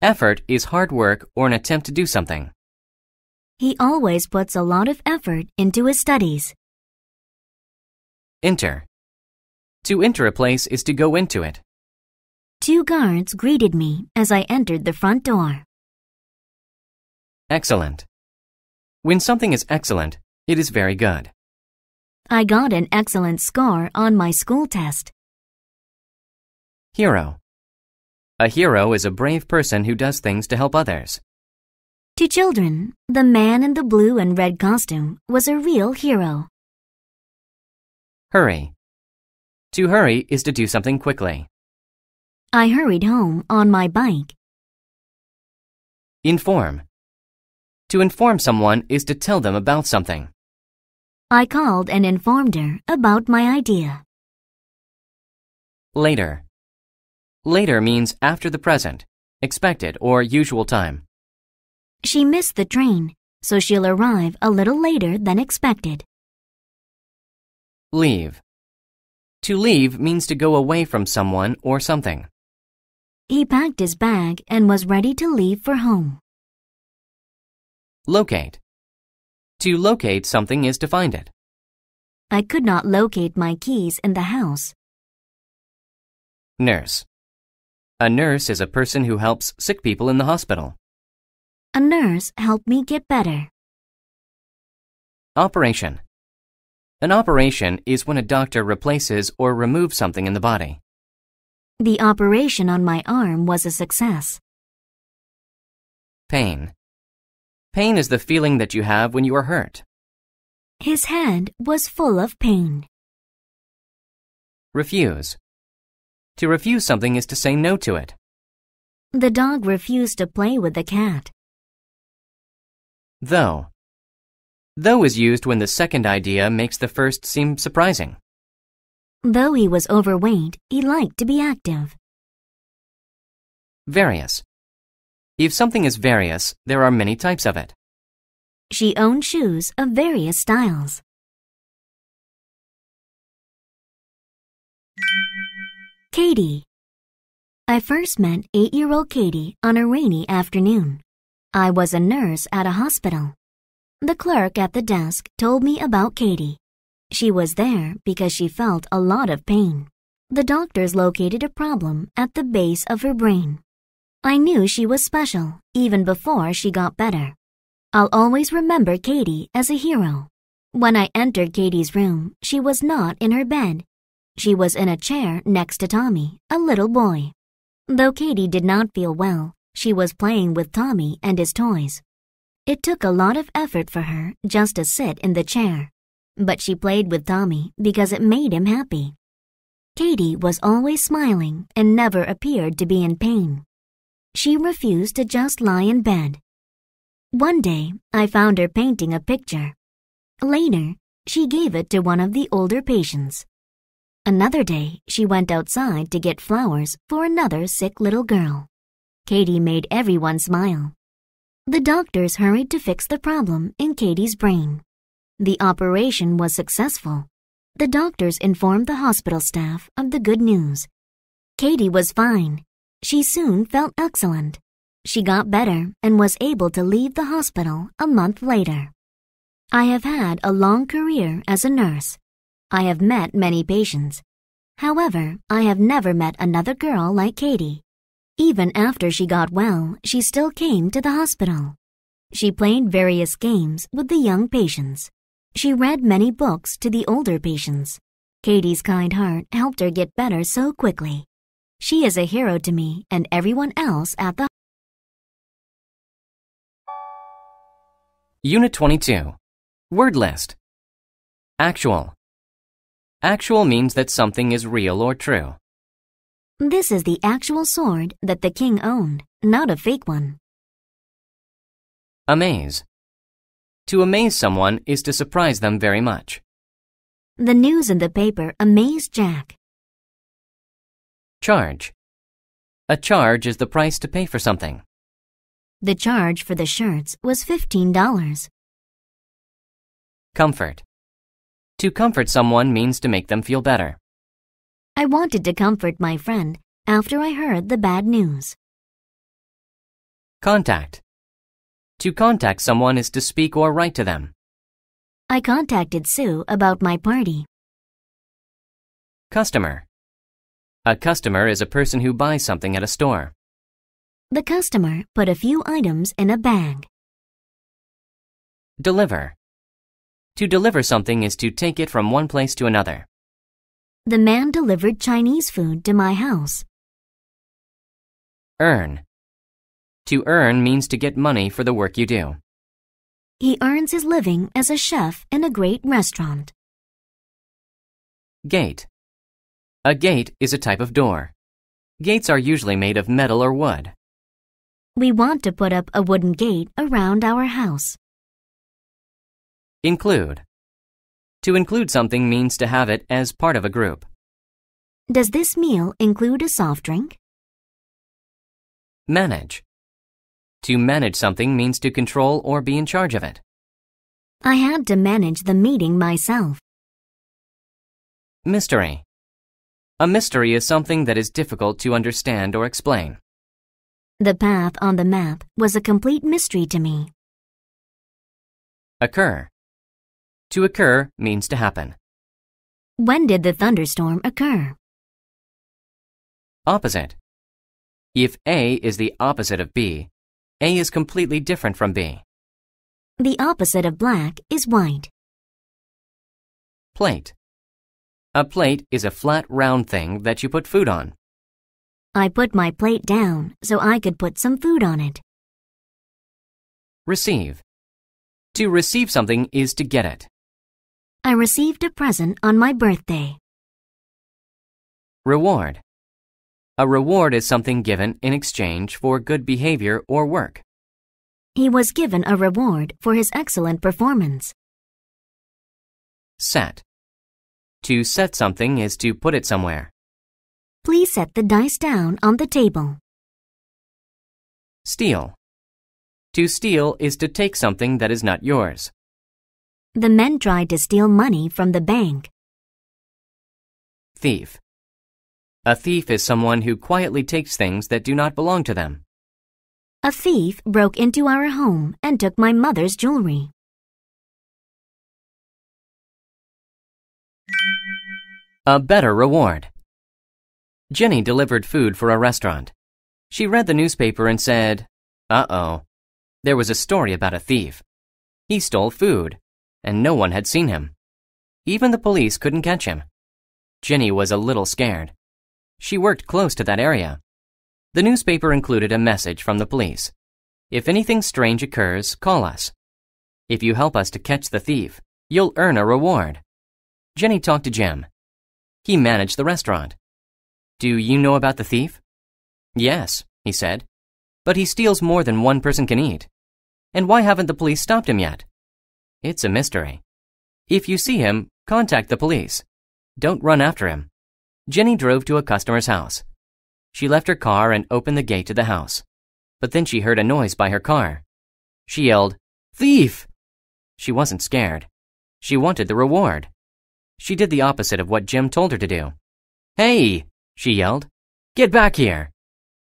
Effort is hard work or an attempt to do something. He always puts a lot of effort into his studies. Enter. To enter a place is to go into it. Two guards greeted me as I entered the front door. Excellent. When something is excellent, it is very good. I got an excellent score on my school test. Hero. A hero is a brave person who does things to help others. To children, the man in the blue and red costume was a real hero. Hurry. To hurry is to do something quickly. I hurried home on my bike. Inform. To inform someone is to tell them about something. I called and informed her about my idea. Later. Later means after the present, expected or usual time. She missed the train, so she'll arrive a little later than expected. Leave. To leave means to go away from someone or something. He packed his bag and was ready to leave for home. Locate. To locate something is to find it. I could not locate my keys in the house. Nurse. A nurse is a person who helps sick people in the hospital. A nurse helped me get better. Operation. An operation is when a doctor replaces or removes something in the body. The operation on my arm was a success. Pain. Pain is the feeling that you have when you are hurt. His hand was full of pain. Refuse. To refuse something is to say no to it. The dog refused to play with the cat. Though. Though is used when the second idea makes the first seem surprising. Though he was overweight, he liked to be active. Various. If something is various, there are many types of it. She owned shoes of various styles. Katie. I first met eight-year-old Katie on a rainy afternoon. I was a nurse at a hospital. The clerk at the desk told me about Katie. She was there because she felt a lot of pain. The doctors located a problem at the base of her brain. I knew she was special even before she got better. I'll always remember Katie as a hero. When I entered Katie's room, she was not in her bed. She was in a chair next to Tommy, a little boy. Though Katie did not feel well, she was playing with Tommy and his toys. It took a lot of effort for her just to sit in the chair, but she played with Tommy because it made him happy. Katie was always smiling and never appeared to be in pain. She refused to just lie in bed. One day, I found her painting a picture. Later, she gave it to one of the older patients. Another day, she went outside to get flowers for another sick little girl. Katie made everyone smile. The doctors hurried to fix the problem in Katie's brain. The operation was successful. The doctors informed the hospital staff of the good news. Katie was fine. She soon felt excellent. She got better and was able to leave the hospital a month later. I have had a long career as a nurse. I have met many patients. However, I have never met another girl like Katie. Even after she got well, she still came to the hospital. She played various games with the young patients. She read many books to the older patients. Katie's kind heart helped her get better so quickly. She is a hero to me and everyone else at the Unit 22. Word list. Actual. Actual means that something is real or true. This is the actual sword that the king owned, not a fake one. Amaze. To amaze someone is to surprise them very much. The news in the paper amazed Jack. Charge. A charge is the price to pay for something. The charge for the shirts was $15. Comfort. To comfort someone means to make them feel better. I wanted to comfort my friend after I heard the bad news. Contact. To contact someone is to speak or write to them. I contacted Sue about my party. Customer. A customer is a person who buys something at a store. The customer put a few items in a bag. Deliver. To deliver something is to take it from one place to another. The man delivered Chinese food to my house. Earn. To earn means to get money for the work you do. He earns his living as a chef in a great restaurant. Gate. A gate is a type of door. Gates are usually made of metal or wood. We want to put up a wooden gate around our house. Include. To include something means to have it as part of a group. Does this meal include a soft drink? Manage. To manage something means to control or be in charge of it. I had to manage the meeting myself. Mystery. A mystery is something that is difficult to understand or explain. The path on the map was a complete mystery to me. Occur. To occur means to happen. When did the thunderstorm occur? Opposite. If A is the opposite of B, A is completely different from B. The opposite of black is white. Plate. A plate is a flat round thing that you put food on. I put my plate down so I could put some food on it. Receive. To receive something is to get it. I received a present on my birthday. Reward. A reward is something given in exchange for good behavior or work. He was given a reward for his excellent performance. Set. To set something is to put it somewhere. Please set the dice down on the table. Steal. To steal is to take something that is not yours. The men tried to steal money from the bank. Thief. A thief is someone who quietly takes things that do not belong to them. A thief broke into our home and took my mother's jewelry. A better reward. Jenny delivered food for a restaurant. She read the newspaper and said, Uh oh. There was a story about a thief. He stole food, and no one had seen him. Even the police couldn't catch him. Jenny was a little scared. She worked close to that area. The newspaper included a message from the police. If anything strange occurs, call us. If you help us to catch the thief, you'll earn a reward. Jenny talked to Jim. He managed the restaurant. Do you know about the thief? Yes, he said. But he steals more than one person can eat. And why haven't the police stopped him yet? It's a mystery. If you see him, contact the police. Don't run after him. Jenny drove to a customer's house. She left her car and opened the gate to the house. But then she heard a noise by her car. She yelled, Thief! She wasn't scared. She wanted the reward. She did the opposite of what Jim told her to do. Hey! she yelled. Get back here!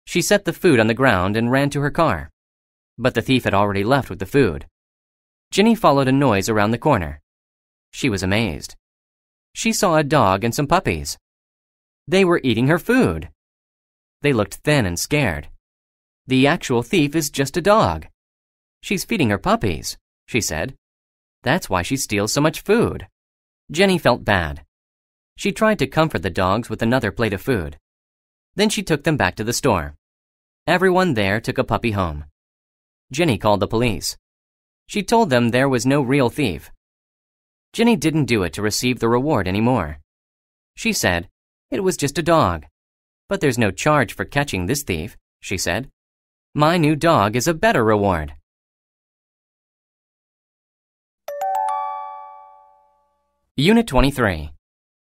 She set the food on the ground and ran to her car. But the thief had already left with the food. Jenny followed a noise around the corner. She was amazed. She saw a dog and some puppies. They were eating her food. They looked thin and scared. The actual thief is just a dog. She's feeding her puppies, she said. That's why she steals so much food. Jenny felt bad. She tried to comfort the dogs with another plate of food. Then she took them back to the store. Everyone there took a puppy home. Jenny called the police. She told them there was no real thief. Jenny didn't do it to receive the reward anymore. She said, it was just a dog. But there's no charge for catching this thief, she said. My new dog is a better reward. Unit 23.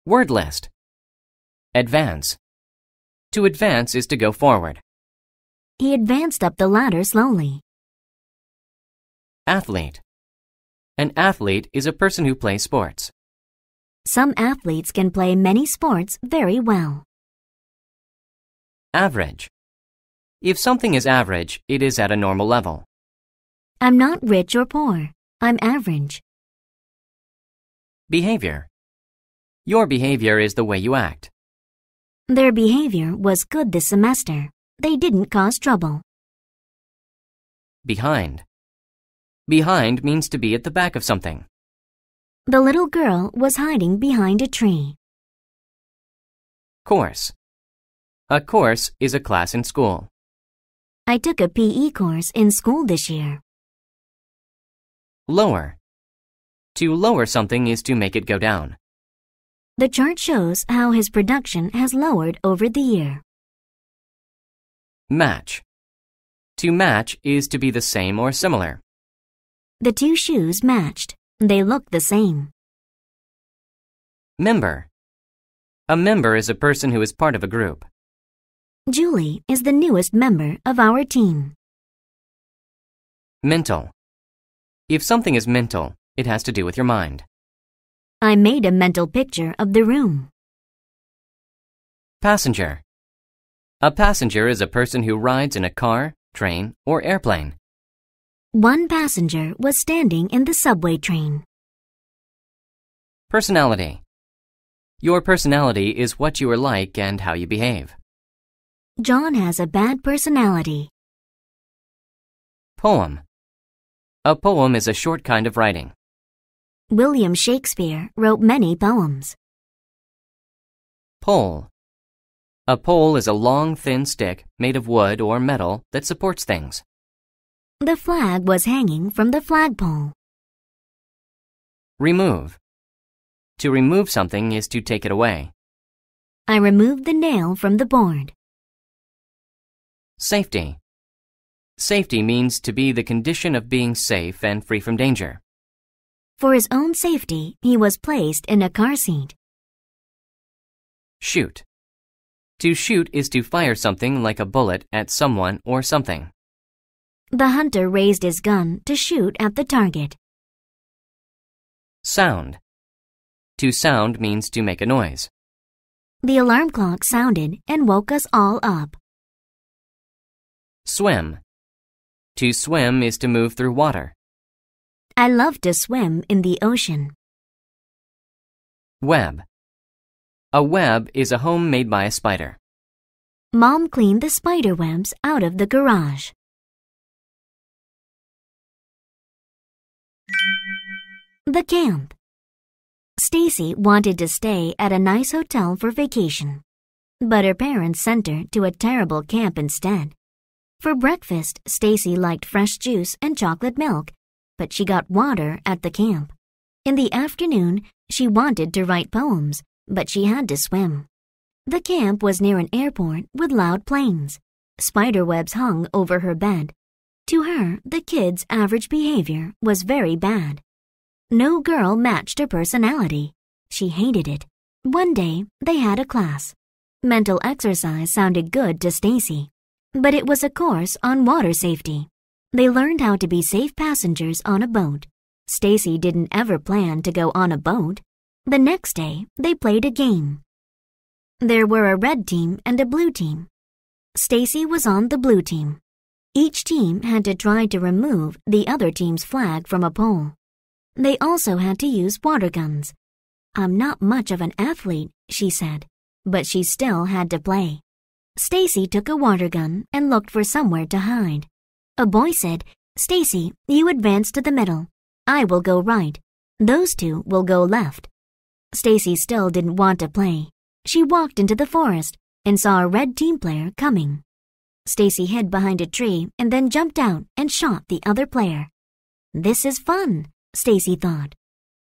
Word list. Advance. To advance is to go forward. He advanced up the ladder slowly. Athlete. An athlete is a person who plays sports. Some athletes can play many sports very well. Average. If something is average, it is at a normal level. I'm not rich or poor. I'm average. Behavior. Your behavior is the way you act. Their behavior was good this semester. They didn't cause trouble. Behind. Behind means to be at the back of something. The little girl was hiding behind a tree. Course. A course is a class in school. I took a PE course in school this year. Lower. To lower something is to make it go down. The chart shows how his production has lowered over the year. Match. To match is to be the same or similar. The two shoes matched. They look the same. Member. A member is a person who is part of a group. Julie is the newest member of our team. Mental. If something is mental, it has to do with your mind. I made a mental picture of the room. Passenger. A passenger is a person who rides in a car, train, or airplane. One passenger was standing in the subway train. Personality. Your personality is what you are like and how you behave. John has a bad personality. Poem. A poem is a short kind of writing. William Shakespeare wrote many poems. Pole. A pole is a long, thin stick made of wood or metal that supports things. The flag was hanging from the flagpole. Remove. To remove something is to take it away. I removed the nail from the board. Safety. Safety means to be the condition of being safe and free from danger. For his own safety, he was placed in a car seat. Shoot. To shoot is to fire something like a bullet at someone or something. The hunter raised his gun to shoot at the target. Sound. To sound means to make a noise. The alarm clock sounded and woke us all up. Swim. To swim is to move through water. I love to swim in the ocean. Web. A web is a home made by a spider. Mom cleaned the spider webs out of the garage. The camp. Stacy wanted to stay at a nice hotel for vacation, but her parents sent her to a terrible camp instead. For breakfast, Stacy liked fresh juice and chocolate milk, but she got water at the camp. In the afternoon, she wanted to write poems, but she had to swim. The camp was near an airport with loud planes. Spider webs hung over her bed. To her, the kid's average behavior was very bad. No girl matched her personality. She hated it. One day, they had a class. Mental exercise sounded good to Stacy, but it was a course on water safety. They learned how to be safe passengers on a boat. Stacy didn't ever plan to go on a boat. The next day, they played a game. There were a red team and a blue team. Stacy was on the blue team. Each team had to try to remove the other team's flag from a pole. They also had to use water guns. I'm not much of an athlete, she said, but she still had to play. Stacy took a water gun and looked for somewhere to hide. A boy said, Stacy, you advance to the middle. I will go right. Those two will go left. Stacy still didn't want to play. She walked into the forest and saw a red team player coming. Stacy hid behind a tree and then jumped out and shot the other player. This is fun, Stacy thought.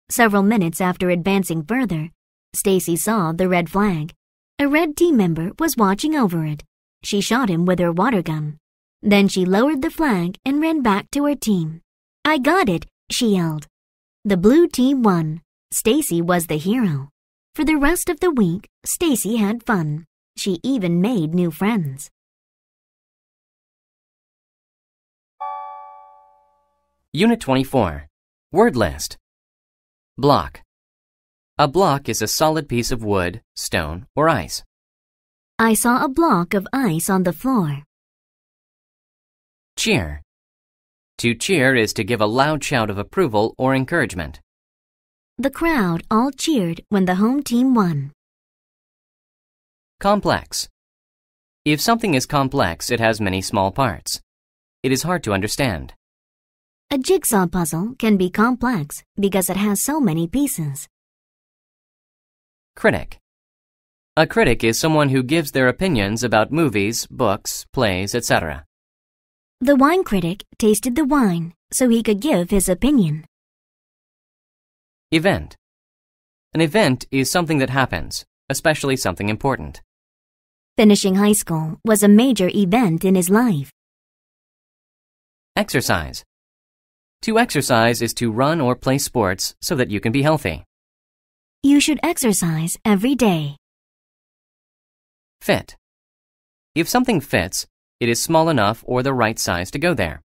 Several minutes after advancing further, Stacy saw the red flag. A red team member was watching over it. She shot him with her water gun. Then she lowered the flag and ran back to her team. I got it, she yelled. The blue team won. Stacy was the hero. For the rest of the week, Stacy had fun. She even made new friends. Unit 24. Word list. Block. A block is a solid piece of wood, stone, or ice. I saw a block of ice on the floor. Cheer. To cheer is to give a loud shout of approval or encouragement. The crowd all cheered when the home team won. Complex. If something is complex, it has many small parts. It is hard to understand. A jigsaw puzzle can be complex because it has so many pieces. Critic. A critic is someone who gives their opinions about movies, books, plays, etc. The wine critic tasted the wine so he could give his opinion. Event. An event is something that happens, especially something important. Finishing high school was a major event in his life. Exercise. To exercise is to run or play sports so that you can be healthy. You should exercise every day. Fit. If something fits, it is small enough or the right size to go there.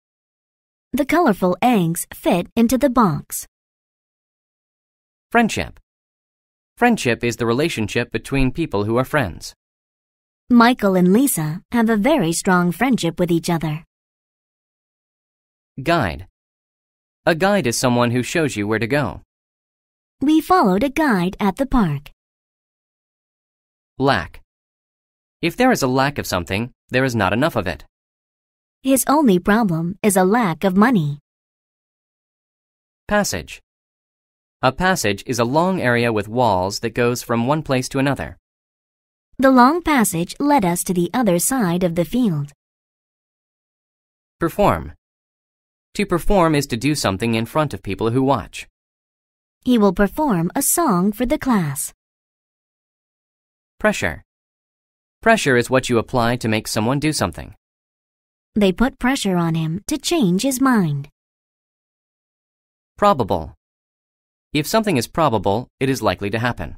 The colorful eggs fit into the box. Friendship. Friendship is the relationship between people who are friends. Michael and Lisa have a very strong friendship with each other. Guide. A guide is someone who shows you where to go. We followed a guide at the park. Lack. If there is a lack of something, there is not enough of it. His only problem is a lack of money. Passage. A passage is a long area with walls that goes from one place to another. The long passage led us to the other side of the field. Perform. To perform is to do something in front of people who watch. He will perform a song for the class. Pressure. Pressure is what you apply to make someone do something. They put pressure on him to change his mind. Probable. If something is probable, it is likely to happen.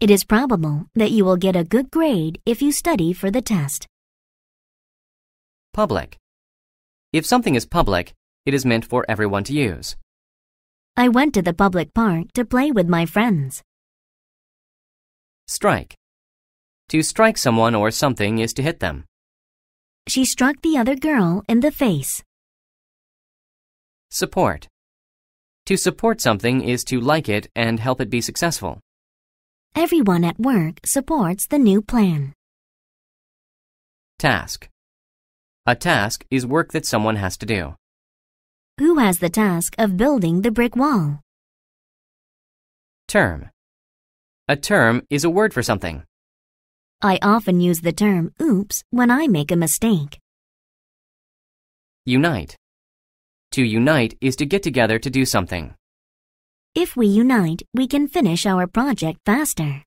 It is probable that you will get a good grade if you study for the test. Public. If something is public, it is meant for everyone to use. I went to the public park to play with my friends. Strike. To strike someone or something is to hit them. She struck the other girl in the face. Support. To support something is to like it and help it be successful. Everyone at work supports the new plan. Task. A task is work that someone has to do. Who has the task of building the brick wall? Term. A term is a word for something. I often use the term oops when I make a mistake. Unite. To unite is to get together to do something. If we unite, we can finish our project faster.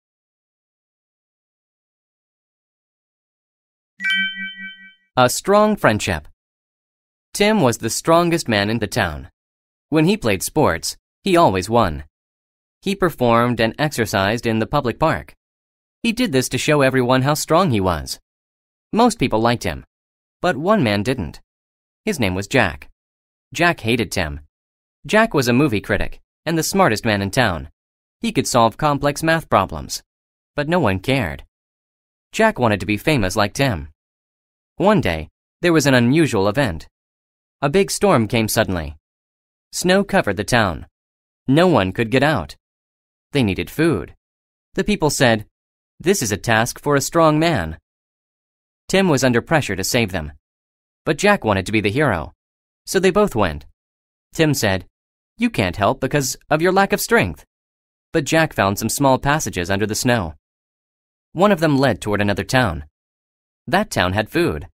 A strong friendship. Tim was the strongest man in the town. When he played sports, he always won. He performed and exercised in the public park. He did this to show everyone how strong he was. Most people liked him, but one man didn't. His name was Jack. Jack hated Tim. Jack was a movie critic and the smartest man in town. He could solve complex math problems, but no one cared. Jack wanted to be famous like Tim. One day, there was an unusual event. A big storm came suddenly. Snow covered the town. No one could get out. They needed food. The people said, This is a task for a strong man. Tim was under pressure to save them. But Jack wanted to be the hero. So they both went. Tim said, You can't help because of your lack of strength. But Jack found some small passages under the snow. One of them led toward another town. That town had food.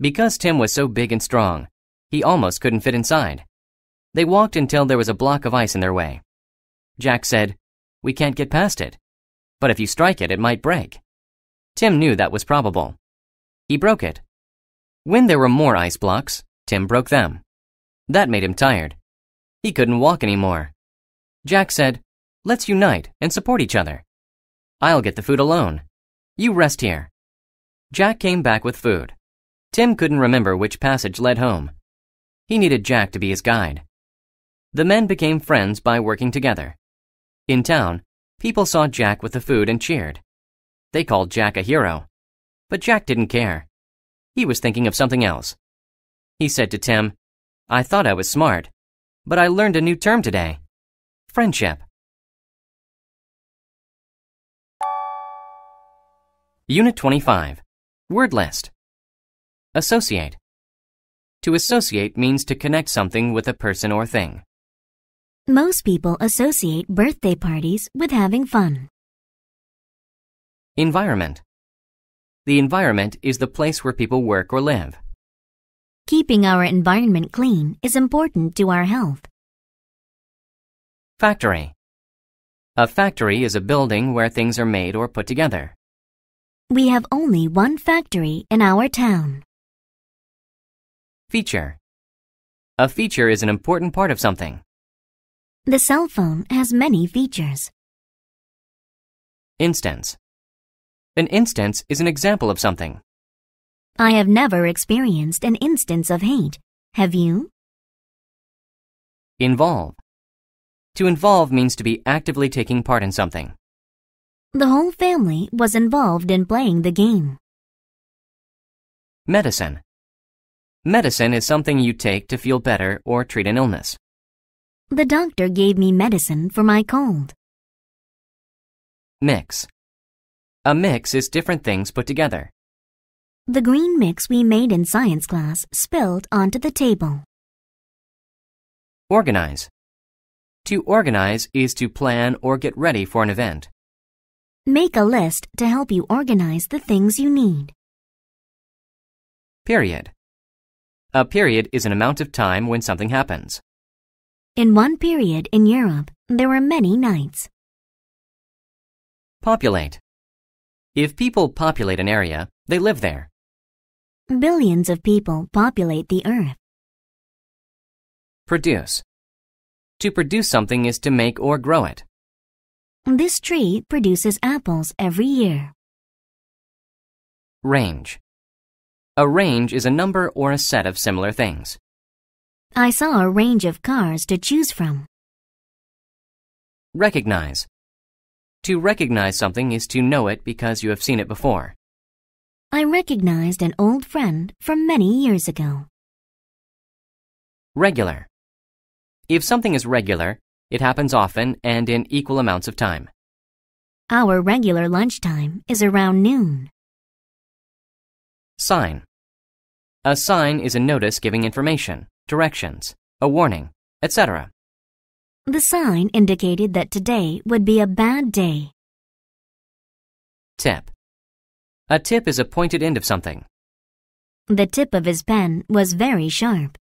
Because Tim was so big and strong, he almost couldn't fit inside. They walked until there was a block of ice in their way. Jack said, We can't get past it. But if you strike it, it might break. Tim knew that was probable. He broke it. When there were more ice blocks, Tim broke them. That made him tired. He couldn't walk anymore. Jack said, Let's unite and support each other. I'll get the food alone. You rest here. Jack came back with food. Tim couldn't remember which passage led home. He needed Jack to be his guide. The men became friends by working together. In town, people saw Jack with the food and cheered. They called Jack a hero. But Jack didn't care. He was thinking of something else. He said to Tim, I thought I was smart, but I learned a new term today. Friendship. Unit 25. Word list. Associate. To associate means to connect something with a person or thing. Most people associate birthday parties with having fun. Environment. The environment is the place where people work or live. Keeping our environment clean is important to our health. Factory. A factory is a building where things are made or put together. We have only one factory in our town. Feature. A feature is an important part of something. The cell phone has many features. Instance. An instance is an example of something. I have never experienced an instance of hate. Have you? Involve. To involve means to be actively taking part in something. The whole family was involved in playing the game. Medicine. Medicine is something you take to feel better or treat an illness. The doctor gave me medicine for my cold. Mix. A mix is different things put together. The green mix we made in science class spilled onto the table. Organize. To organize is to plan or get ready for an event. Make a list to help you organize the things you need. Period. A period is an amount of time when something happens. In one period in Europe, there were many knights. Populate. If people populate an area, they live there. Billions of people populate the earth. Produce. To produce something is to make or grow it. This tree produces apples every year. Range. A range is a number or a set of similar things. I saw a range of cars to choose from. Recognize. To recognize something is to know it because you have seen it before. I recognized an old friend from many years ago. Regular. If something is regular, it happens often and in equal amounts of time. Our regular lunchtime is around noon. Sign. A sign is a notice giving information, directions, a warning, etc. The sign indicated that today would be a bad day. Tip. A tip is a pointed end of something. The tip of his pen was very sharp.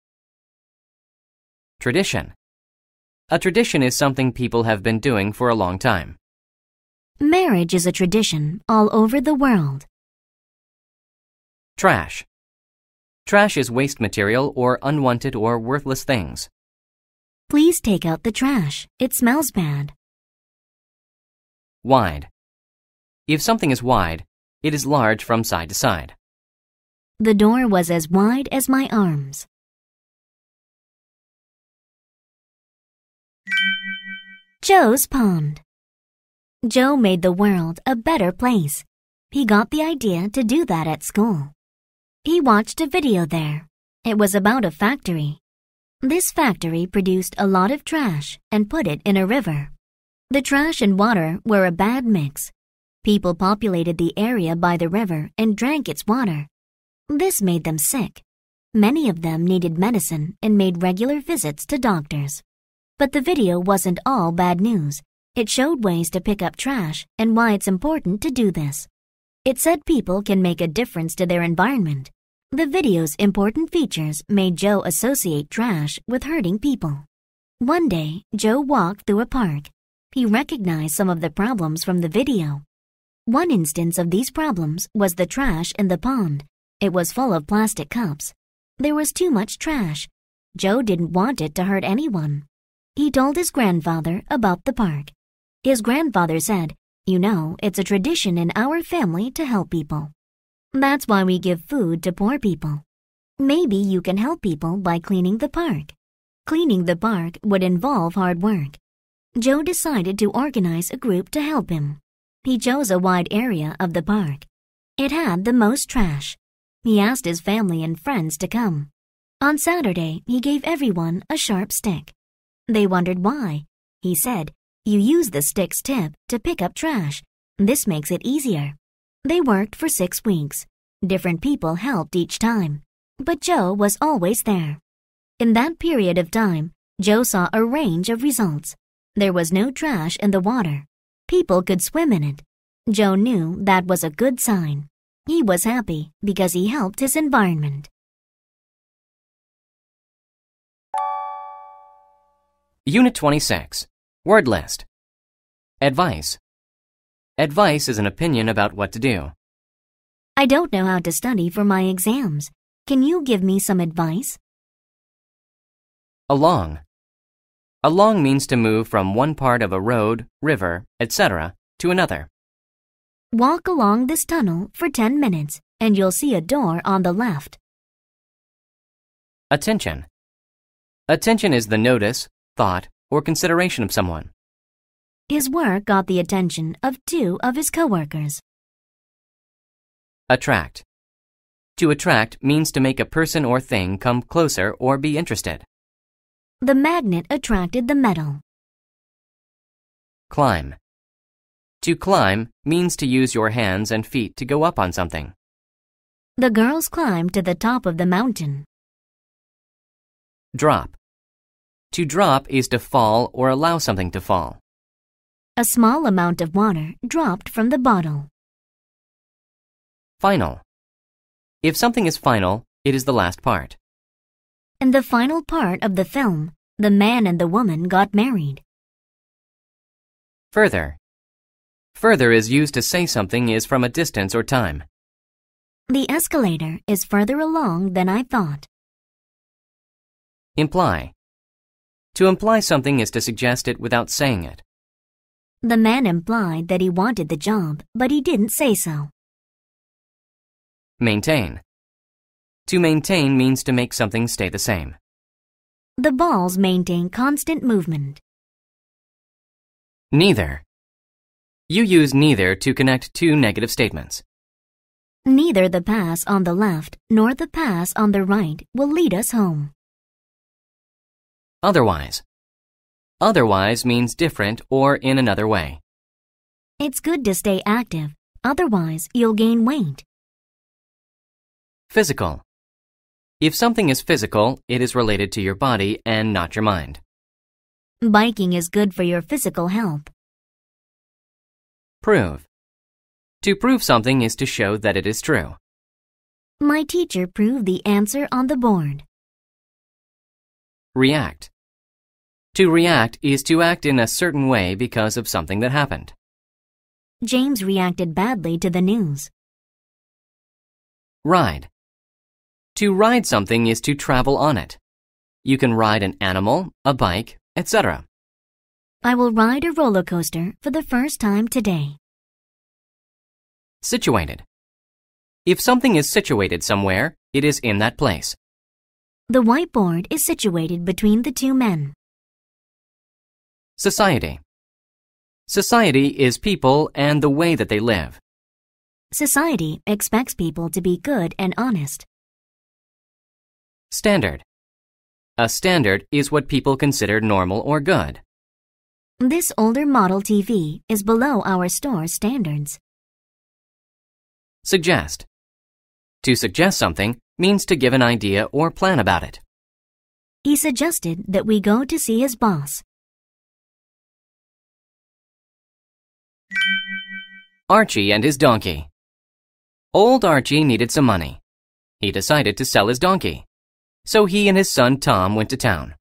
Tradition. A tradition is something people have been doing for a long time. Marriage is a tradition all over the world. Trash. Trash is waste material or unwanted or worthless things. Please take out the trash. It smells bad. Wide. If something is wide, it is large from side to side. The door was as wide as my arms. Joe's Pond Joe made the world a better place. He got the idea to do that at school. He watched a video there. It was about a factory. This factory produced a lot of trash and put it in a river. The trash and water were a bad mix. People populated the area by the river and drank its water. This made them sick. Many of them needed medicine and made regular visits to doctors. But the video wasn't all bad news. It showed ways to pick up trash and why it's important to do this. It said people can make a difference to their environment. The video's important features made Joe associate trash with hurting people. One day, Joe walked through a park. He recognized some of the problems from the video. One instance of these problems was the trash in the pond. It was full of plastic cups. There was too much trash. Joe didn't want it to hurt anyone. He told his grandfather about the park. His grandfather said, You know, it's a tradition in our family to help people. That's why we give food to poor people. Maybe you can help people by cleaning the park. Cleaning the park would involve hard work. Joe decided to organize a group to help him. He chose a wide area of the park. It had the most trash. He asked his family and friends to come. On Saturday, he gave everyone a sharp stick. They wondered why. He said, You use the stick's tip to pick up trash. This makes it easier. They worked for six weeks. Different people helped each time, but Joe was always there. In that period of time, Joe saw a range of results. There was no trash in the water. People could swim in it. Joe knew that was a good sign. He was happy because he helped his environment. Unit 26. Word list. Advice. Advice is an opinion about what to do. I don't know how to study for my exams. Can you give me some advice? Along. Along means to move from one part of a road, river, etc. to another. Walk along this tunnel for 10 minutes and you'll see a door on the left. Attention. Attention is the notice, thought, or consideration of someone. His work got the attention of two of his coworkers. Attract. To attract means to make a person or thing come closer or be interested. The magnet attracted the metal. Climb. To climb means to use your hands and feet to go up on something. The girls climbed to the top of the mountain. Drop. To drop is to fall or allow something to fall. A small amount of water dropped from the bottle. Final. If something is final, it is the last part. In the final part of the film, the man and the woman got married. Further. Further is used to say something is from a distance or time. The escalator is further along than I thought. Imply. To imply something is to suggest it without saying it. The man implied that he wanted the job, but he didn't say so. Maintain. To maintain means to make something stay the same. The balls maintain constant movement. Neither. You use neither to connect two negative statements. Neither the pass on the left nor the pass on the right will lead us home. Otherwise. Otherwise means different or in another way. It's good to stay active, otherwise you'll gain weight. Physical. If something is physical, it is related to your body and not your mind. Biking is good for your physical health. Prove. To prove something is to show that it is true. My teacher proved the answer on the board. React. To react is to act in a certain way because of something that happened. James reacted badly to the news. Ride. To ride something is to travel on it. You can ride an animal, a bike, etc. I will ride a roller coaster for the first time today. Situated. If something is situated somewhere, it is in that place. The whiteboard is situated between the two men. Society. Society is people and the way that they live. Society expects people to be good and honest. Standard. A standard is what people consider normal or good. This older model TV is below our store standards. Suggest. To suggest something means to give an idea or plan about it. He suggested that we go to see his boss. Archie and his donkey. Old Archie needed some money. He decided to sell his donkey. So he and his son Tom went to town.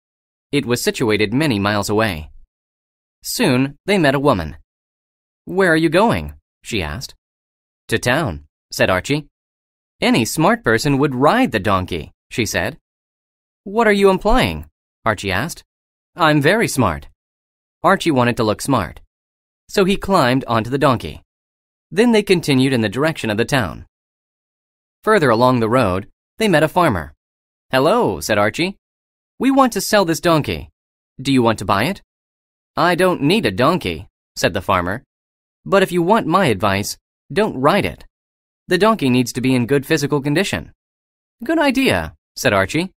It was situated many miles away. Soon they met a woman. Where are you going? she asked. To town, said Archie. Any smart person would ride the donkey, she said. What are you implying? Archie asked. I'm very smart. Archie wanted to look smart. So he climbed onto the donkey. Then they continued in the direction of the town. Further along the road, they met a farmer. Hello, said Archie. We want to sell this donkey. Do you want to buy it? I don't need a donkey, said the farmer. But if you want my advice, don't ride it. The donkey needs to be in good physical condition. Good idea, said Archie.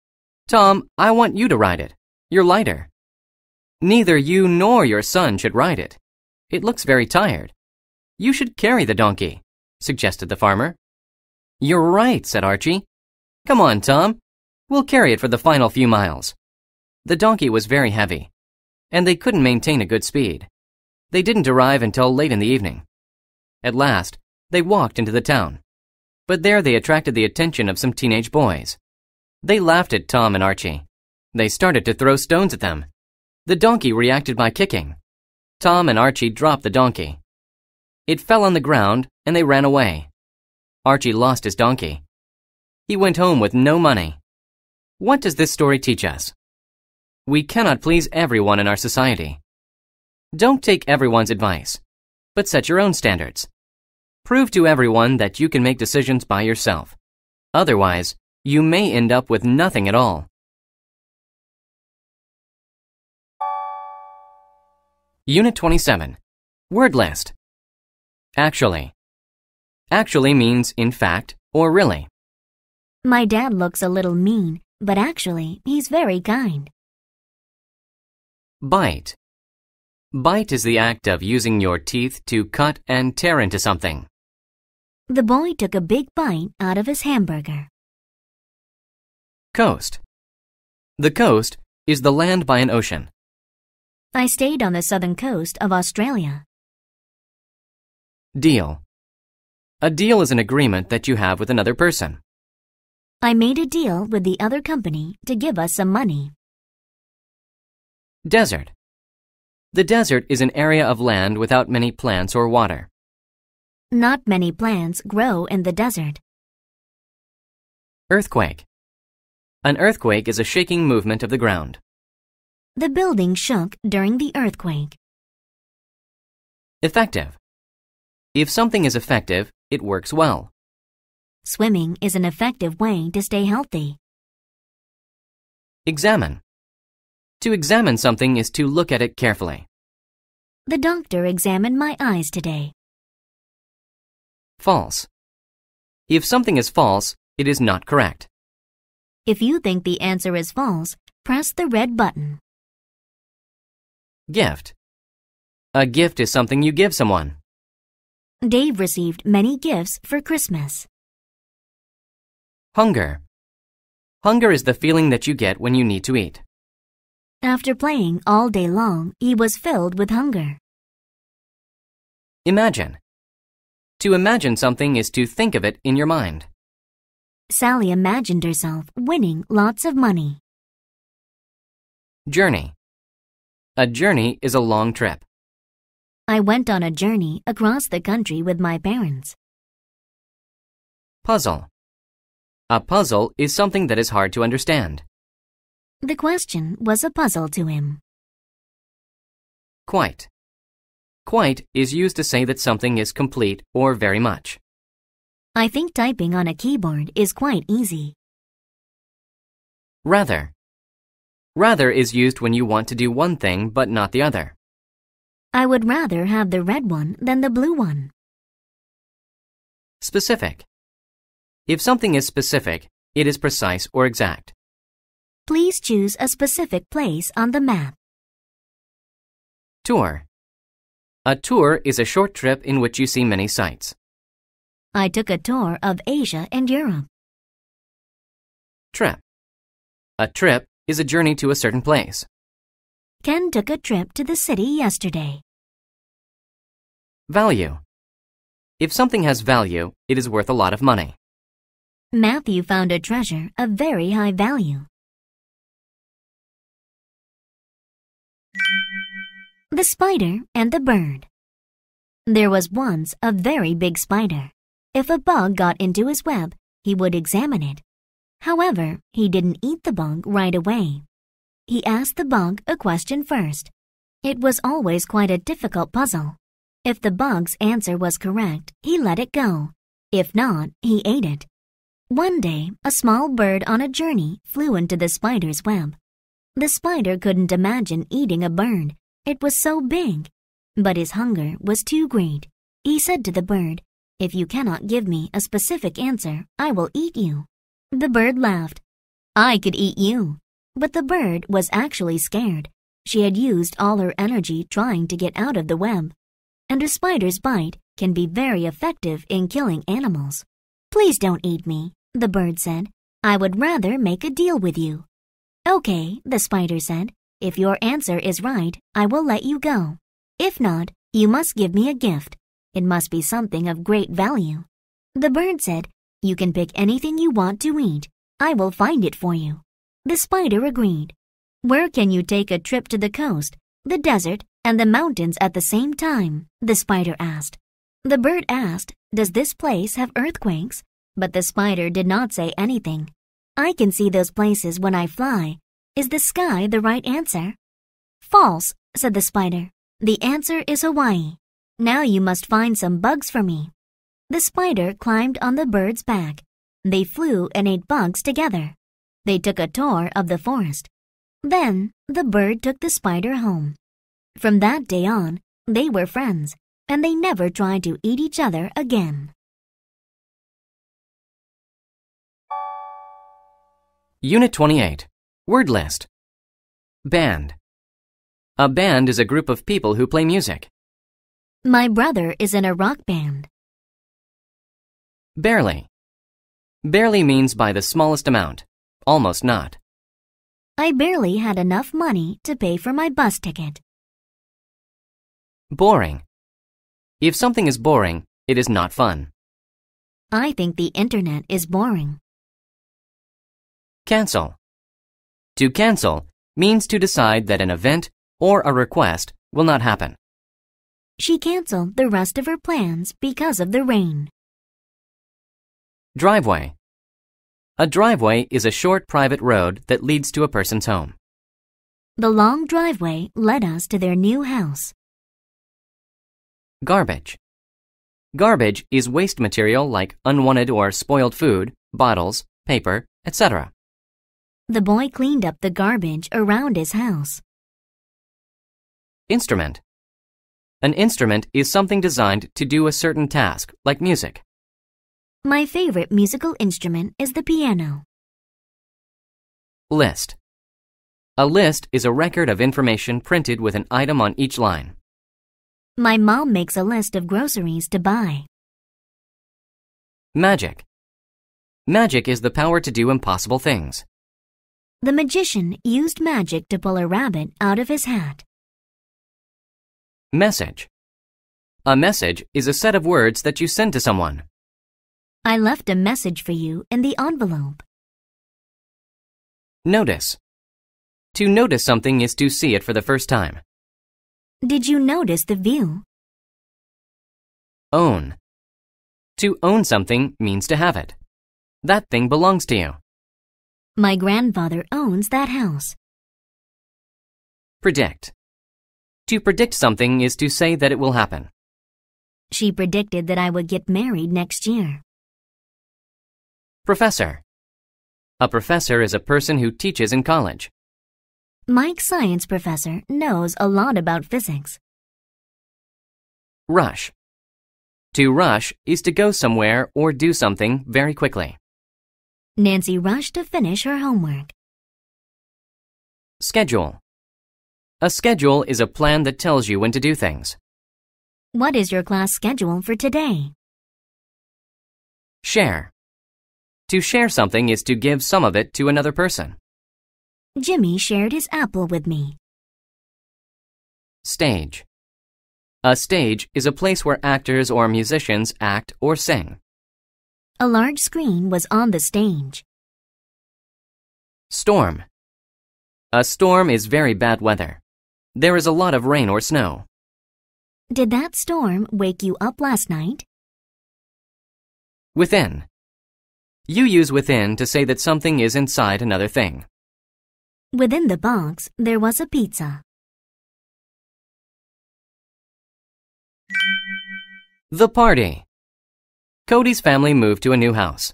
Tom, I want you to ride it. You're lighter. Neither you nor your son should ride it. It looks very tired. You should carry the donkey, suggested the farmer. You're right, said Archie. Come on, Tom. We'll carry it for the final few miles. The donkey was very heavy, and they couldn't maintain a good speed. They didn't arrive until late in the evening. At last, they walked into the town. But there they attracted the attention of some teenage boys. They laughed at Tom and Archie. They started to throw stones at them. The donkey reacted by kicking. Tom and Archie dropped the donkey. It fell on the ground and they ran away. Archie lost his donkey. He went home with no money. What does this story teach us? We cannot please everyone in our society. Don't take everyone's advice, but set your own standards. Prove to everyone that you can make decisions by yourself. Otherwise, you may end up with nothing at all. Unit 27. Word list. Actually. Actually means in fact or really. My dad looks a little mean, but actually, he's very kind. Bite. Bite is the act of using your teeth to cut and tear into something. The boy took a big bite out of his hamburger. Coast. The coast is the land by an ocean. I stayed on the southern coast of Australia. Deal. A deal is an agreement that you have with another person. I made a deal with the other company to give us some money. Desert. The desert is an area of land without many plants or water. Not many plants grow in the desert. Earthquake. An earthquake is a shaking movement of the ground. The building shook during the earthquake. Effective. If something is effective, it works well. Swimming is an effective way to stay healthy. Examine. To examine something is to look at it carefully. The doctor examined my eyes today. False. If something is false, it is not correct. If you think the answer is false, press the red button. Gift. A gift is something you give someone. Dave received many gifts for Christmas. Hunger. Hunger is the feeling that you get when you need to eat. After playing all day long, he was filled with hunger. Imagine. To imagine something is to think of it in your mind. Sally imagined herself winning lots of money. Journey. A journey is a long trip. I went on a journey across the country with my parents. Puzzle. A puzzle is something that is hard to understand. The question was a puzzle to him. Quite. Quite is used to say that something is complete or very much. I think typing on a keyboard is quite easy. Rather. Rather is used when you want to do one thing but not the other. I would rather have the red one than the blue one. Specific. If something is specific, it is precise or exact. Please choose a specific place on the map. Tour. A tour is a short trip in which you see many sights. I took a tour of Asia and Europe. Trip. A trip is a journey to a certain place. Ken took a trip to the city yesterday. Value. If something has value, it is worth a lot of money. Matthew found a treasure of very high value. The Spider and the Bird There was once a very big spider. If a bug got into his web, he would examine it. However, he didn't eat the bug right away. He asked the bug a question first. It was always quite a difficult puzzle. If the bug's answer was correct, he let it go. If not, he ate it. One day, a small bird on a journey flew into the spider's web. The spider couldn't imagine eating a bird. It was so big. But his hunger was too great. He said to the bird, If you cannot give me a specific answer, I will eat you. The bird laughed. I could eat you. But the bird was actually scared. She had used all her energy trying to get out of the web. And a spider's bite can be very effective in killing animals. Please don't eat me, the bird said. I would rather make a deal with you. Okay, the spider said. If your answer is right, I will let you go. If not, you must give me a gift. It must be something of great value. The bird said, You can pick anything you want to eat. I will find it for you. The spider agreed. Where can you take a trip to the coast, the desert, and the mountains at the same time? The spider asked. The bird asked, Does this place have earthquakes? But the spider did not say anything. I can see those places when I fly. Is the sky the right answer? False, said the spider. The answer is Hawaii. Now you must find some bugs for me. The spider climbed on the bird's back. They flew and ate bugs together. They took a tour of the forest. Then the bird took the spider home. From that day on, they were friends, and they never tried to eat each other again. Unit 28. Word list. Band. A band is a group of people who play music. My brother is in a rock band. Barely. Barely means by the smallest amount. Almost not. I barely had enough money to pay for my bus ticket. Boring. If something is boring, it is not fun. I think the internet is boring. Cancel. To cancel means to decide that an event or a request will not happen. She canceled the rest of her plans because of the rain. Driveway. A driveway is a short private road that leads to a person's home. The long driveway led us to their new house. Garbage. Garbage is waste material like unwanted or spoiled food, bottles, paper, etc. The boy cleaned up the garbage around his house. Instrument. An instrument is something designed to do a certain task, like music. My favorite musical instrument is the piano. List. A list is a record of information printed with an item on each line. My mom makes a list of groceries to buy. Magic. Magic is the power to do impossible things. The magician used magic to pull a rabbit out of his hat. Message. A message is a set of words that you send to someone. I left a message for you in the envelope. Notice. To notice something is to see it for the first time. Did you notice the view? Own. To own something means to have it. That thing belongs to you. My grandfather owns that house. Predict. To predict something is to say that it will happen. She predicted that I would get married next year. Professor. A professor is a person who teaches in college. Mike's science professor knows a lot about physics. Rush. To rush is to go somewhere or do something very quickly. Nancy rushed to finish her homework. Schedule. A schedule is a plan that tells you when to do things. What is your class schedule for today? Share. To share something is to give some of it to another person. Jimmy shared his apple with me. Stage. A stage is a place where actors or musicians act or sing. A large screen was on the stage. Storm. A storm is very bad weather. There is a lot of rain or snow. Did that storm wake you up last night? Within. You use within to say that something is inside another thing. Within the box, there was a pizza. The party. Cody's family moved to a new house.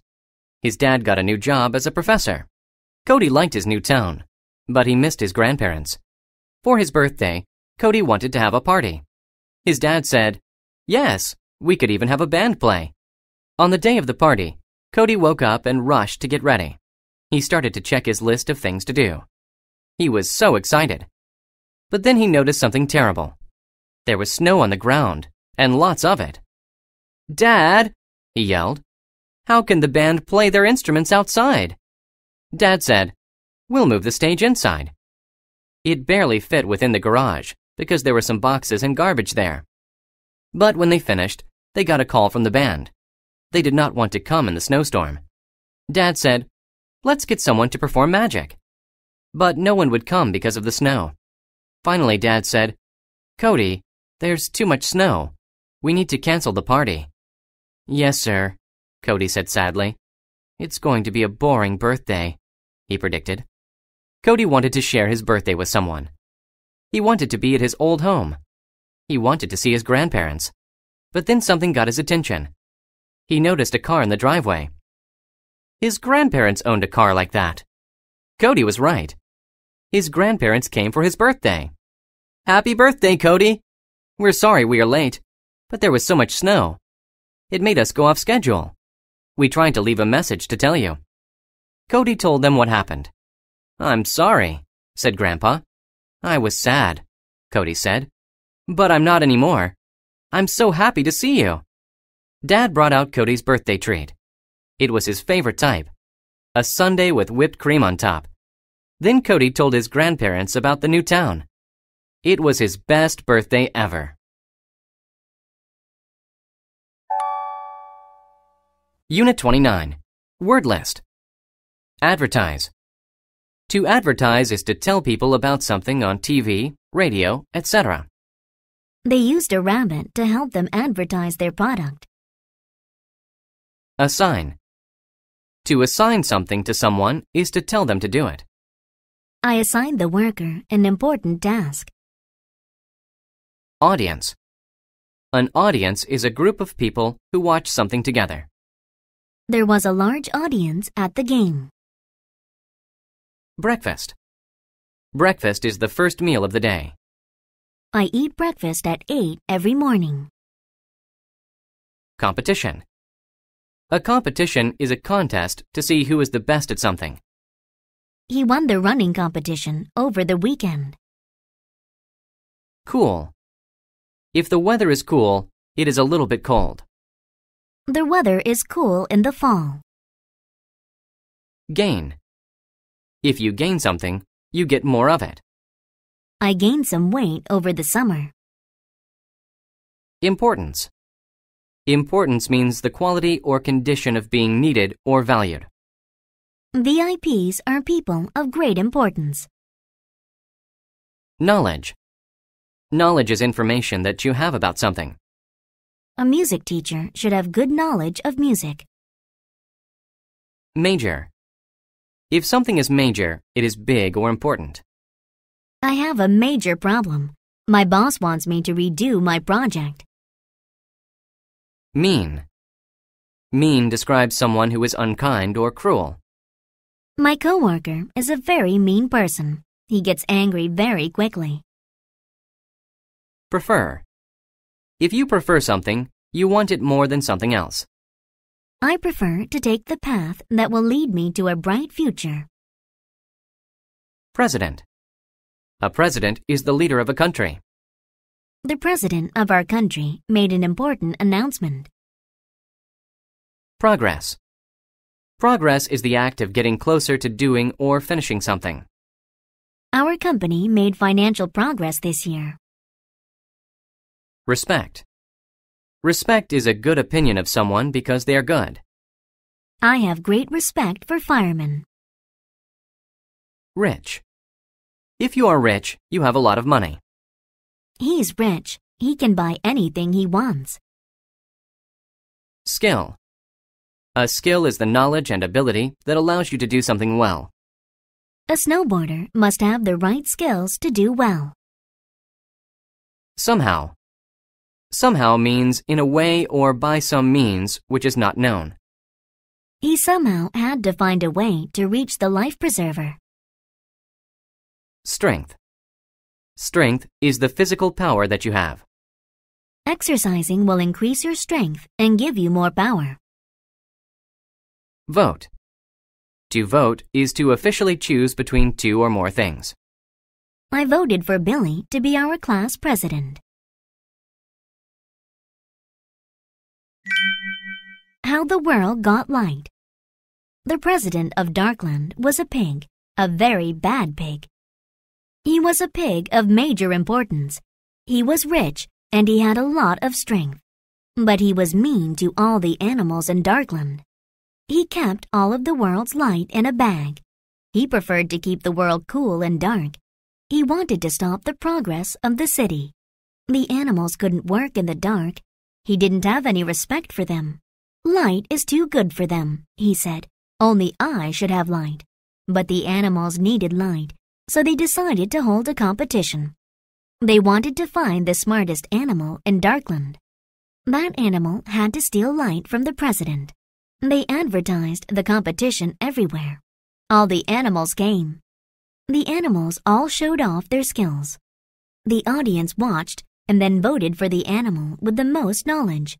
His dad got a new job as a professor. Cody liked his new town, but he missed his grandparents. For his birthday, Cody wanted to have a party. His dad said, Yes, we could even have a band play. On the day of the party, Cody woke up and rushed to get ready. He started to check his list of things to do. He was so excited. But then he noticed something terrible. There was snow on the ground, and lots of it. Dad, he yelled, how can the band play their instruments outside? Dad said, We'll move the stage inside. It barely fit within the garage because there were some boxes and garbage there. But when they finished, they got a call from the band. They did not want to come in the snowstorm. Dad said, Let's get someone to perform magic. But no one would come because of the snow. Finally, Dad said, Cody, there's too much snow. We need to cancel the party. Yes, sir, Cody said sadly. It's going to be a boring birthday, he predicted. Cody wanted to share his birthday with someone. He wanted to be at his old home. He wanted to see his grandparents. But then something got his attention. He noticed a car in the driveway. His grandparents owned a car like that. Cody was right. His grandparents came for his birthday. Happy birthday, Cody! We're sorry we are late, but there was so much snow. It made us go off schedule. We tried to leave a message to tell you. Cody told them what happened. I'm sorry, said Grandpa. I was sad, Cody said. But I'm not anymore. I'm so happy to see you. Dad brought out Cody's birthday treat. It was his favorite type a sundae with whipped cream on top. Then Cody told his grandparents about the new town. It was his best birthday ever. Unit 29 Word List Advertise. To advertise is to tell people about something on TV, radio, etc. They used a rabbit to help them advertise their product. Assign. To assign something to someone is to tell them to do it. I assigned the worker an important task. Audience. An audience is a group of people who watch something together. There was a large audience at the game. Breakfast. Breakfast is the first meal of the day. I eat breakfast at 8 every morning. Competition. A competition is a contest to see who is the best at something. He won the running competition over the weekend. Cool. If the weather is cool, it is a little bit cold. The weather is cool in the fall. Gain. If you gain something, you get more of it. I gained some weight over the summer. Importance. Importance means the quality or condition of being needed or valued. VIPs are people of great importance. Knowledge. Knowledge is information that you have about something. A music teacher should have good knowledge of music. Major. If something is major, it is big or important. I have a major problem. My boss wants me to redo my project. Mean. Mean describes someone who is unkind or cruel. My coworker is a very mean person. He gets angry very quickly. Prefer. If you prefer something, you want it more than something else. I prefer to take the path that will lead me to a bright future. President. A president is the leader of a country. The president of our country made an important announcement. Progress. Progress is the act of getting closer to doing or finishing something. Our company made financial progress this year. Respect. Respect is a good opinion of someone because they are good. I have great respect for firemen. Rich. If you are rich, you have a lot of money. He's rich. He can buy anything he wants. Skill. A skill is the knowledge and ability that allows you to do something well. A snowboarder must have the right skills to do well. Somehow. Somehow means in a way or by some means which is not known. He somehow had to find a way to reach the life preserver. Strength. Strength is the physical power that you have. Exercising will increase your strength and give you more power. Vote. To vote is to officially choose between two or more things. I voted for Billy to be our class president. How the World Got Light The president of Darkland was a pig, a very bad pig. He was a pig of major importance. He was rich and he had a lot of strength. But he was mean to all the animals in Darkland. He kept all of the world's light in a bag. He preferred to keep the world cool and dark. He wanted to stop the progress of the city. The animals couldn't work in the dark. He didn't have any respect for them. Light is too good for them, he said. Only I should have light. But the animals needed light, so they decided to hold a competition. They wanted to find the smartest animal in Darkland. That animal had to steal light from the president. They advertised the competition everywhere. All the animals came. The animals all showed off their skills. The audience watched and then voted for the animal with the most knowledge.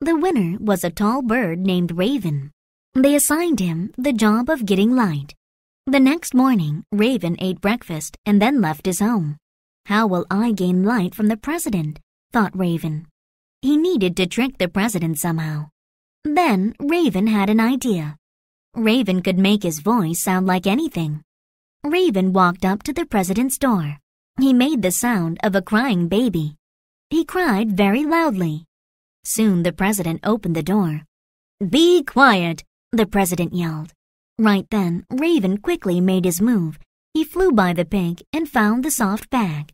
The winner was a tall bird named Raven. They assigned him the job of getting light. The next morning, Raven ate breakfast and then left his home. How will I gain light from the president? thought Raven. He needed to trick the president somehow. Then Raven had an idea. Raven could make his voice sound like anything. Raven walked up to the president's door. He made the sound of a crying baby. He cried very loudly. Soon the president opened the door. Be quiet, the president yelled. Right then, Raven quickly made his move. He flew by the pig and found the soft bag.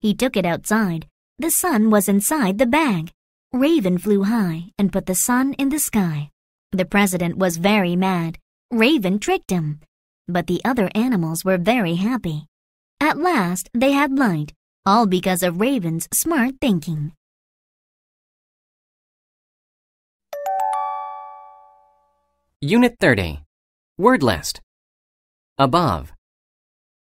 He took it outside. The sun was inside the bag. Raven flew high and put the sun in the sky. The president was very mad. Raven tricked him. But the other animals were very happy. At last, they had light, all because of Raven's smart thinking. Unit 30. Word list. Above.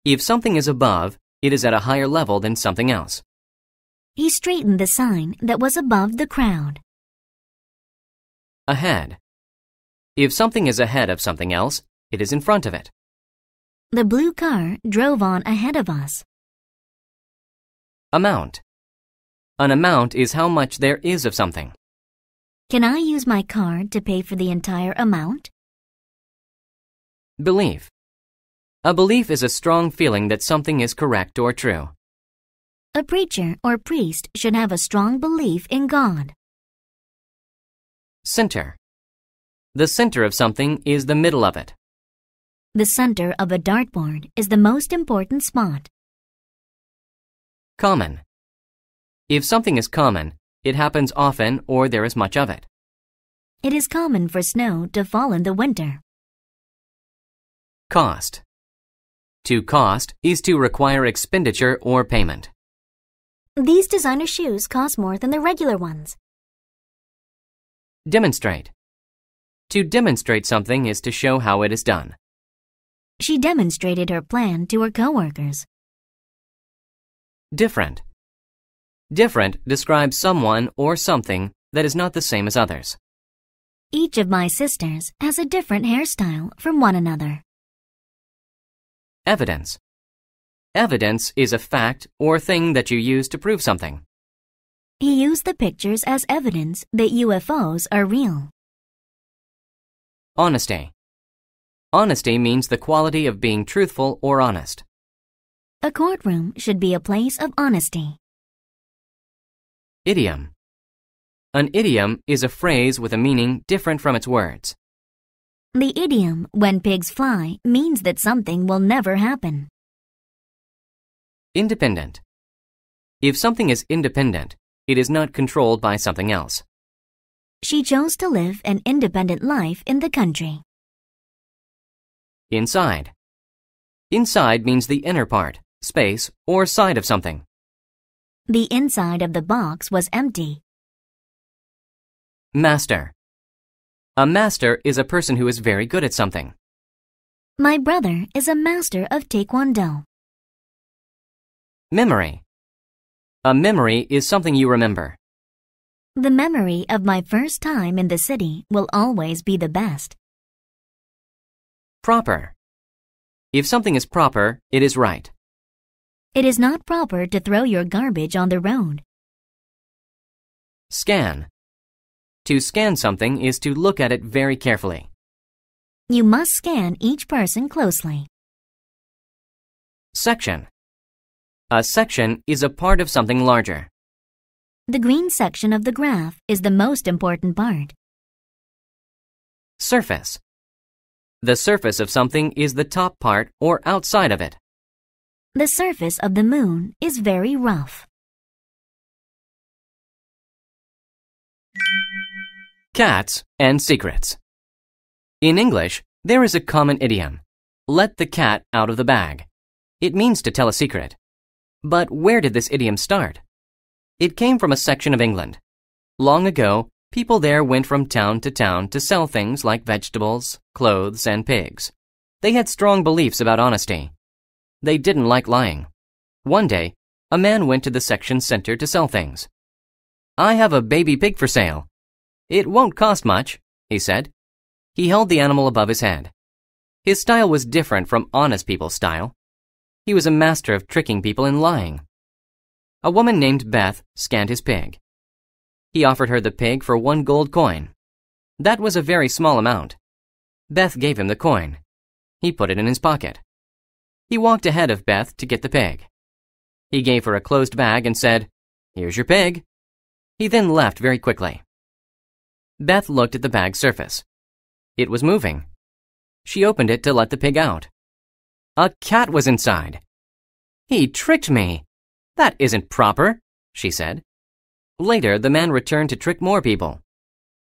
If something is above, it is at a higher level than something else. He straightened the sign that was above the crowd. Ahead. If something is ahead of something else, it is in front of it. The blue car drove on ahead of us. Amount. An amount is how much there is of something. Can I use my card to pay for the entire amount? Belief. A belief is a strong feeling that something is correct or true. A preacher or priest should have a strong belief in God. Center. The center of something is the middle of it. The center of a dartboard is the most important spot. Common. If something is common, it happens often or there is much of it. It is common for snow to fall in the winter. Cost. To cost is to require expenditure or payment. These designer shoes cost more than the regular ones. Demonstrate. To demonstrate something is to show how it is done. She demonstrated her plan to her coworkers. Different. Different describes someone or something that is not the same as others. Each of my sisters has a different hairstyle from one another. Evidence. Evidence is a fact or thing that you use to prove something. He used the pictures as evidence that UFOs are real. Honesty. Honesty means the quality of being truthful or honest. A courtroom should be a place of honesty. Idiom. An idiom is a phrase with a meaning different from its words. The idiom, when pigs fly, means that something will never happen. Independent. If something is independent, it is not controlled by something else. She chose to live an independent life in the country. Inside. Inside means the inner part, space, or side of something. The inside of the box was empty. Master. A master is a person who is very good at something. My brother is a master of Taekwondo. Memory. A memory is something you remember. The memory of my first time in the city will always be the best. Proper. If something is proper, it is right. It is not proper to throw your garbage on the road. Scan. To scan something is to look at it very carefully. You must scan each person closely. Section. A section is a part of something larger. The green section of the graph is the most important part. Surface. The surface of something is the top part or outside of it. The surface of the moon is very rough. Cats and secrets. In English, there is a common idiom let the cat out of the bag. It means to tell a secret. But where did this idiom start? It came from a section of England. Long ago, people there went from town to town to sell things like vegetables, clothes, and pigs. They had strong beliefs about honesty. They didn't like lying. One day, A man went to the section center to sell things. I have a baby pig for sale. It won't cost much, he said. He held the animal above his head. His style was different from honest people's style. He was a master of tricking people and lying. A woman named Beth scanned his pig. He offered her the pig for one gold coin. That was a very small amount. Beth gave him the coin. He put it in his pocket. He walked ahead of Beth to get the pig. He gave her a closed bag and said, Here's your pig. He then left very quickly. Beth looked at the bag's surface. It was moving. She opened it to let the pig out. A cat was inside. He tricked me. That isn't proper, she said. Later, the man returned to trick more people.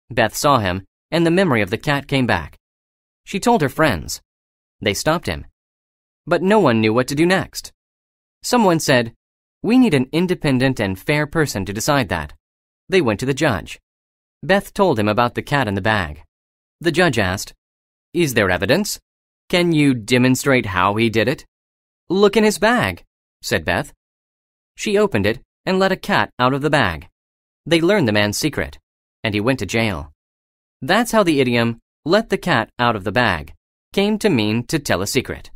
Beth saw him, and the memory of the cat came back. She told her friends. They stopped him. But no one knew what to do next. Someone said, We need an independent and fair person to decide that. They went to the judge. Beth told him about the cat in the bag. The judge asked, Is there evidence? Can you demonstrate how he did it? Look in his bag, said Beth. She opened it and let a cat out of the bag. They learned the man's secret, and he went to jail. That's how the idiom, let the cat out of the bag, came to mean to tell a secret.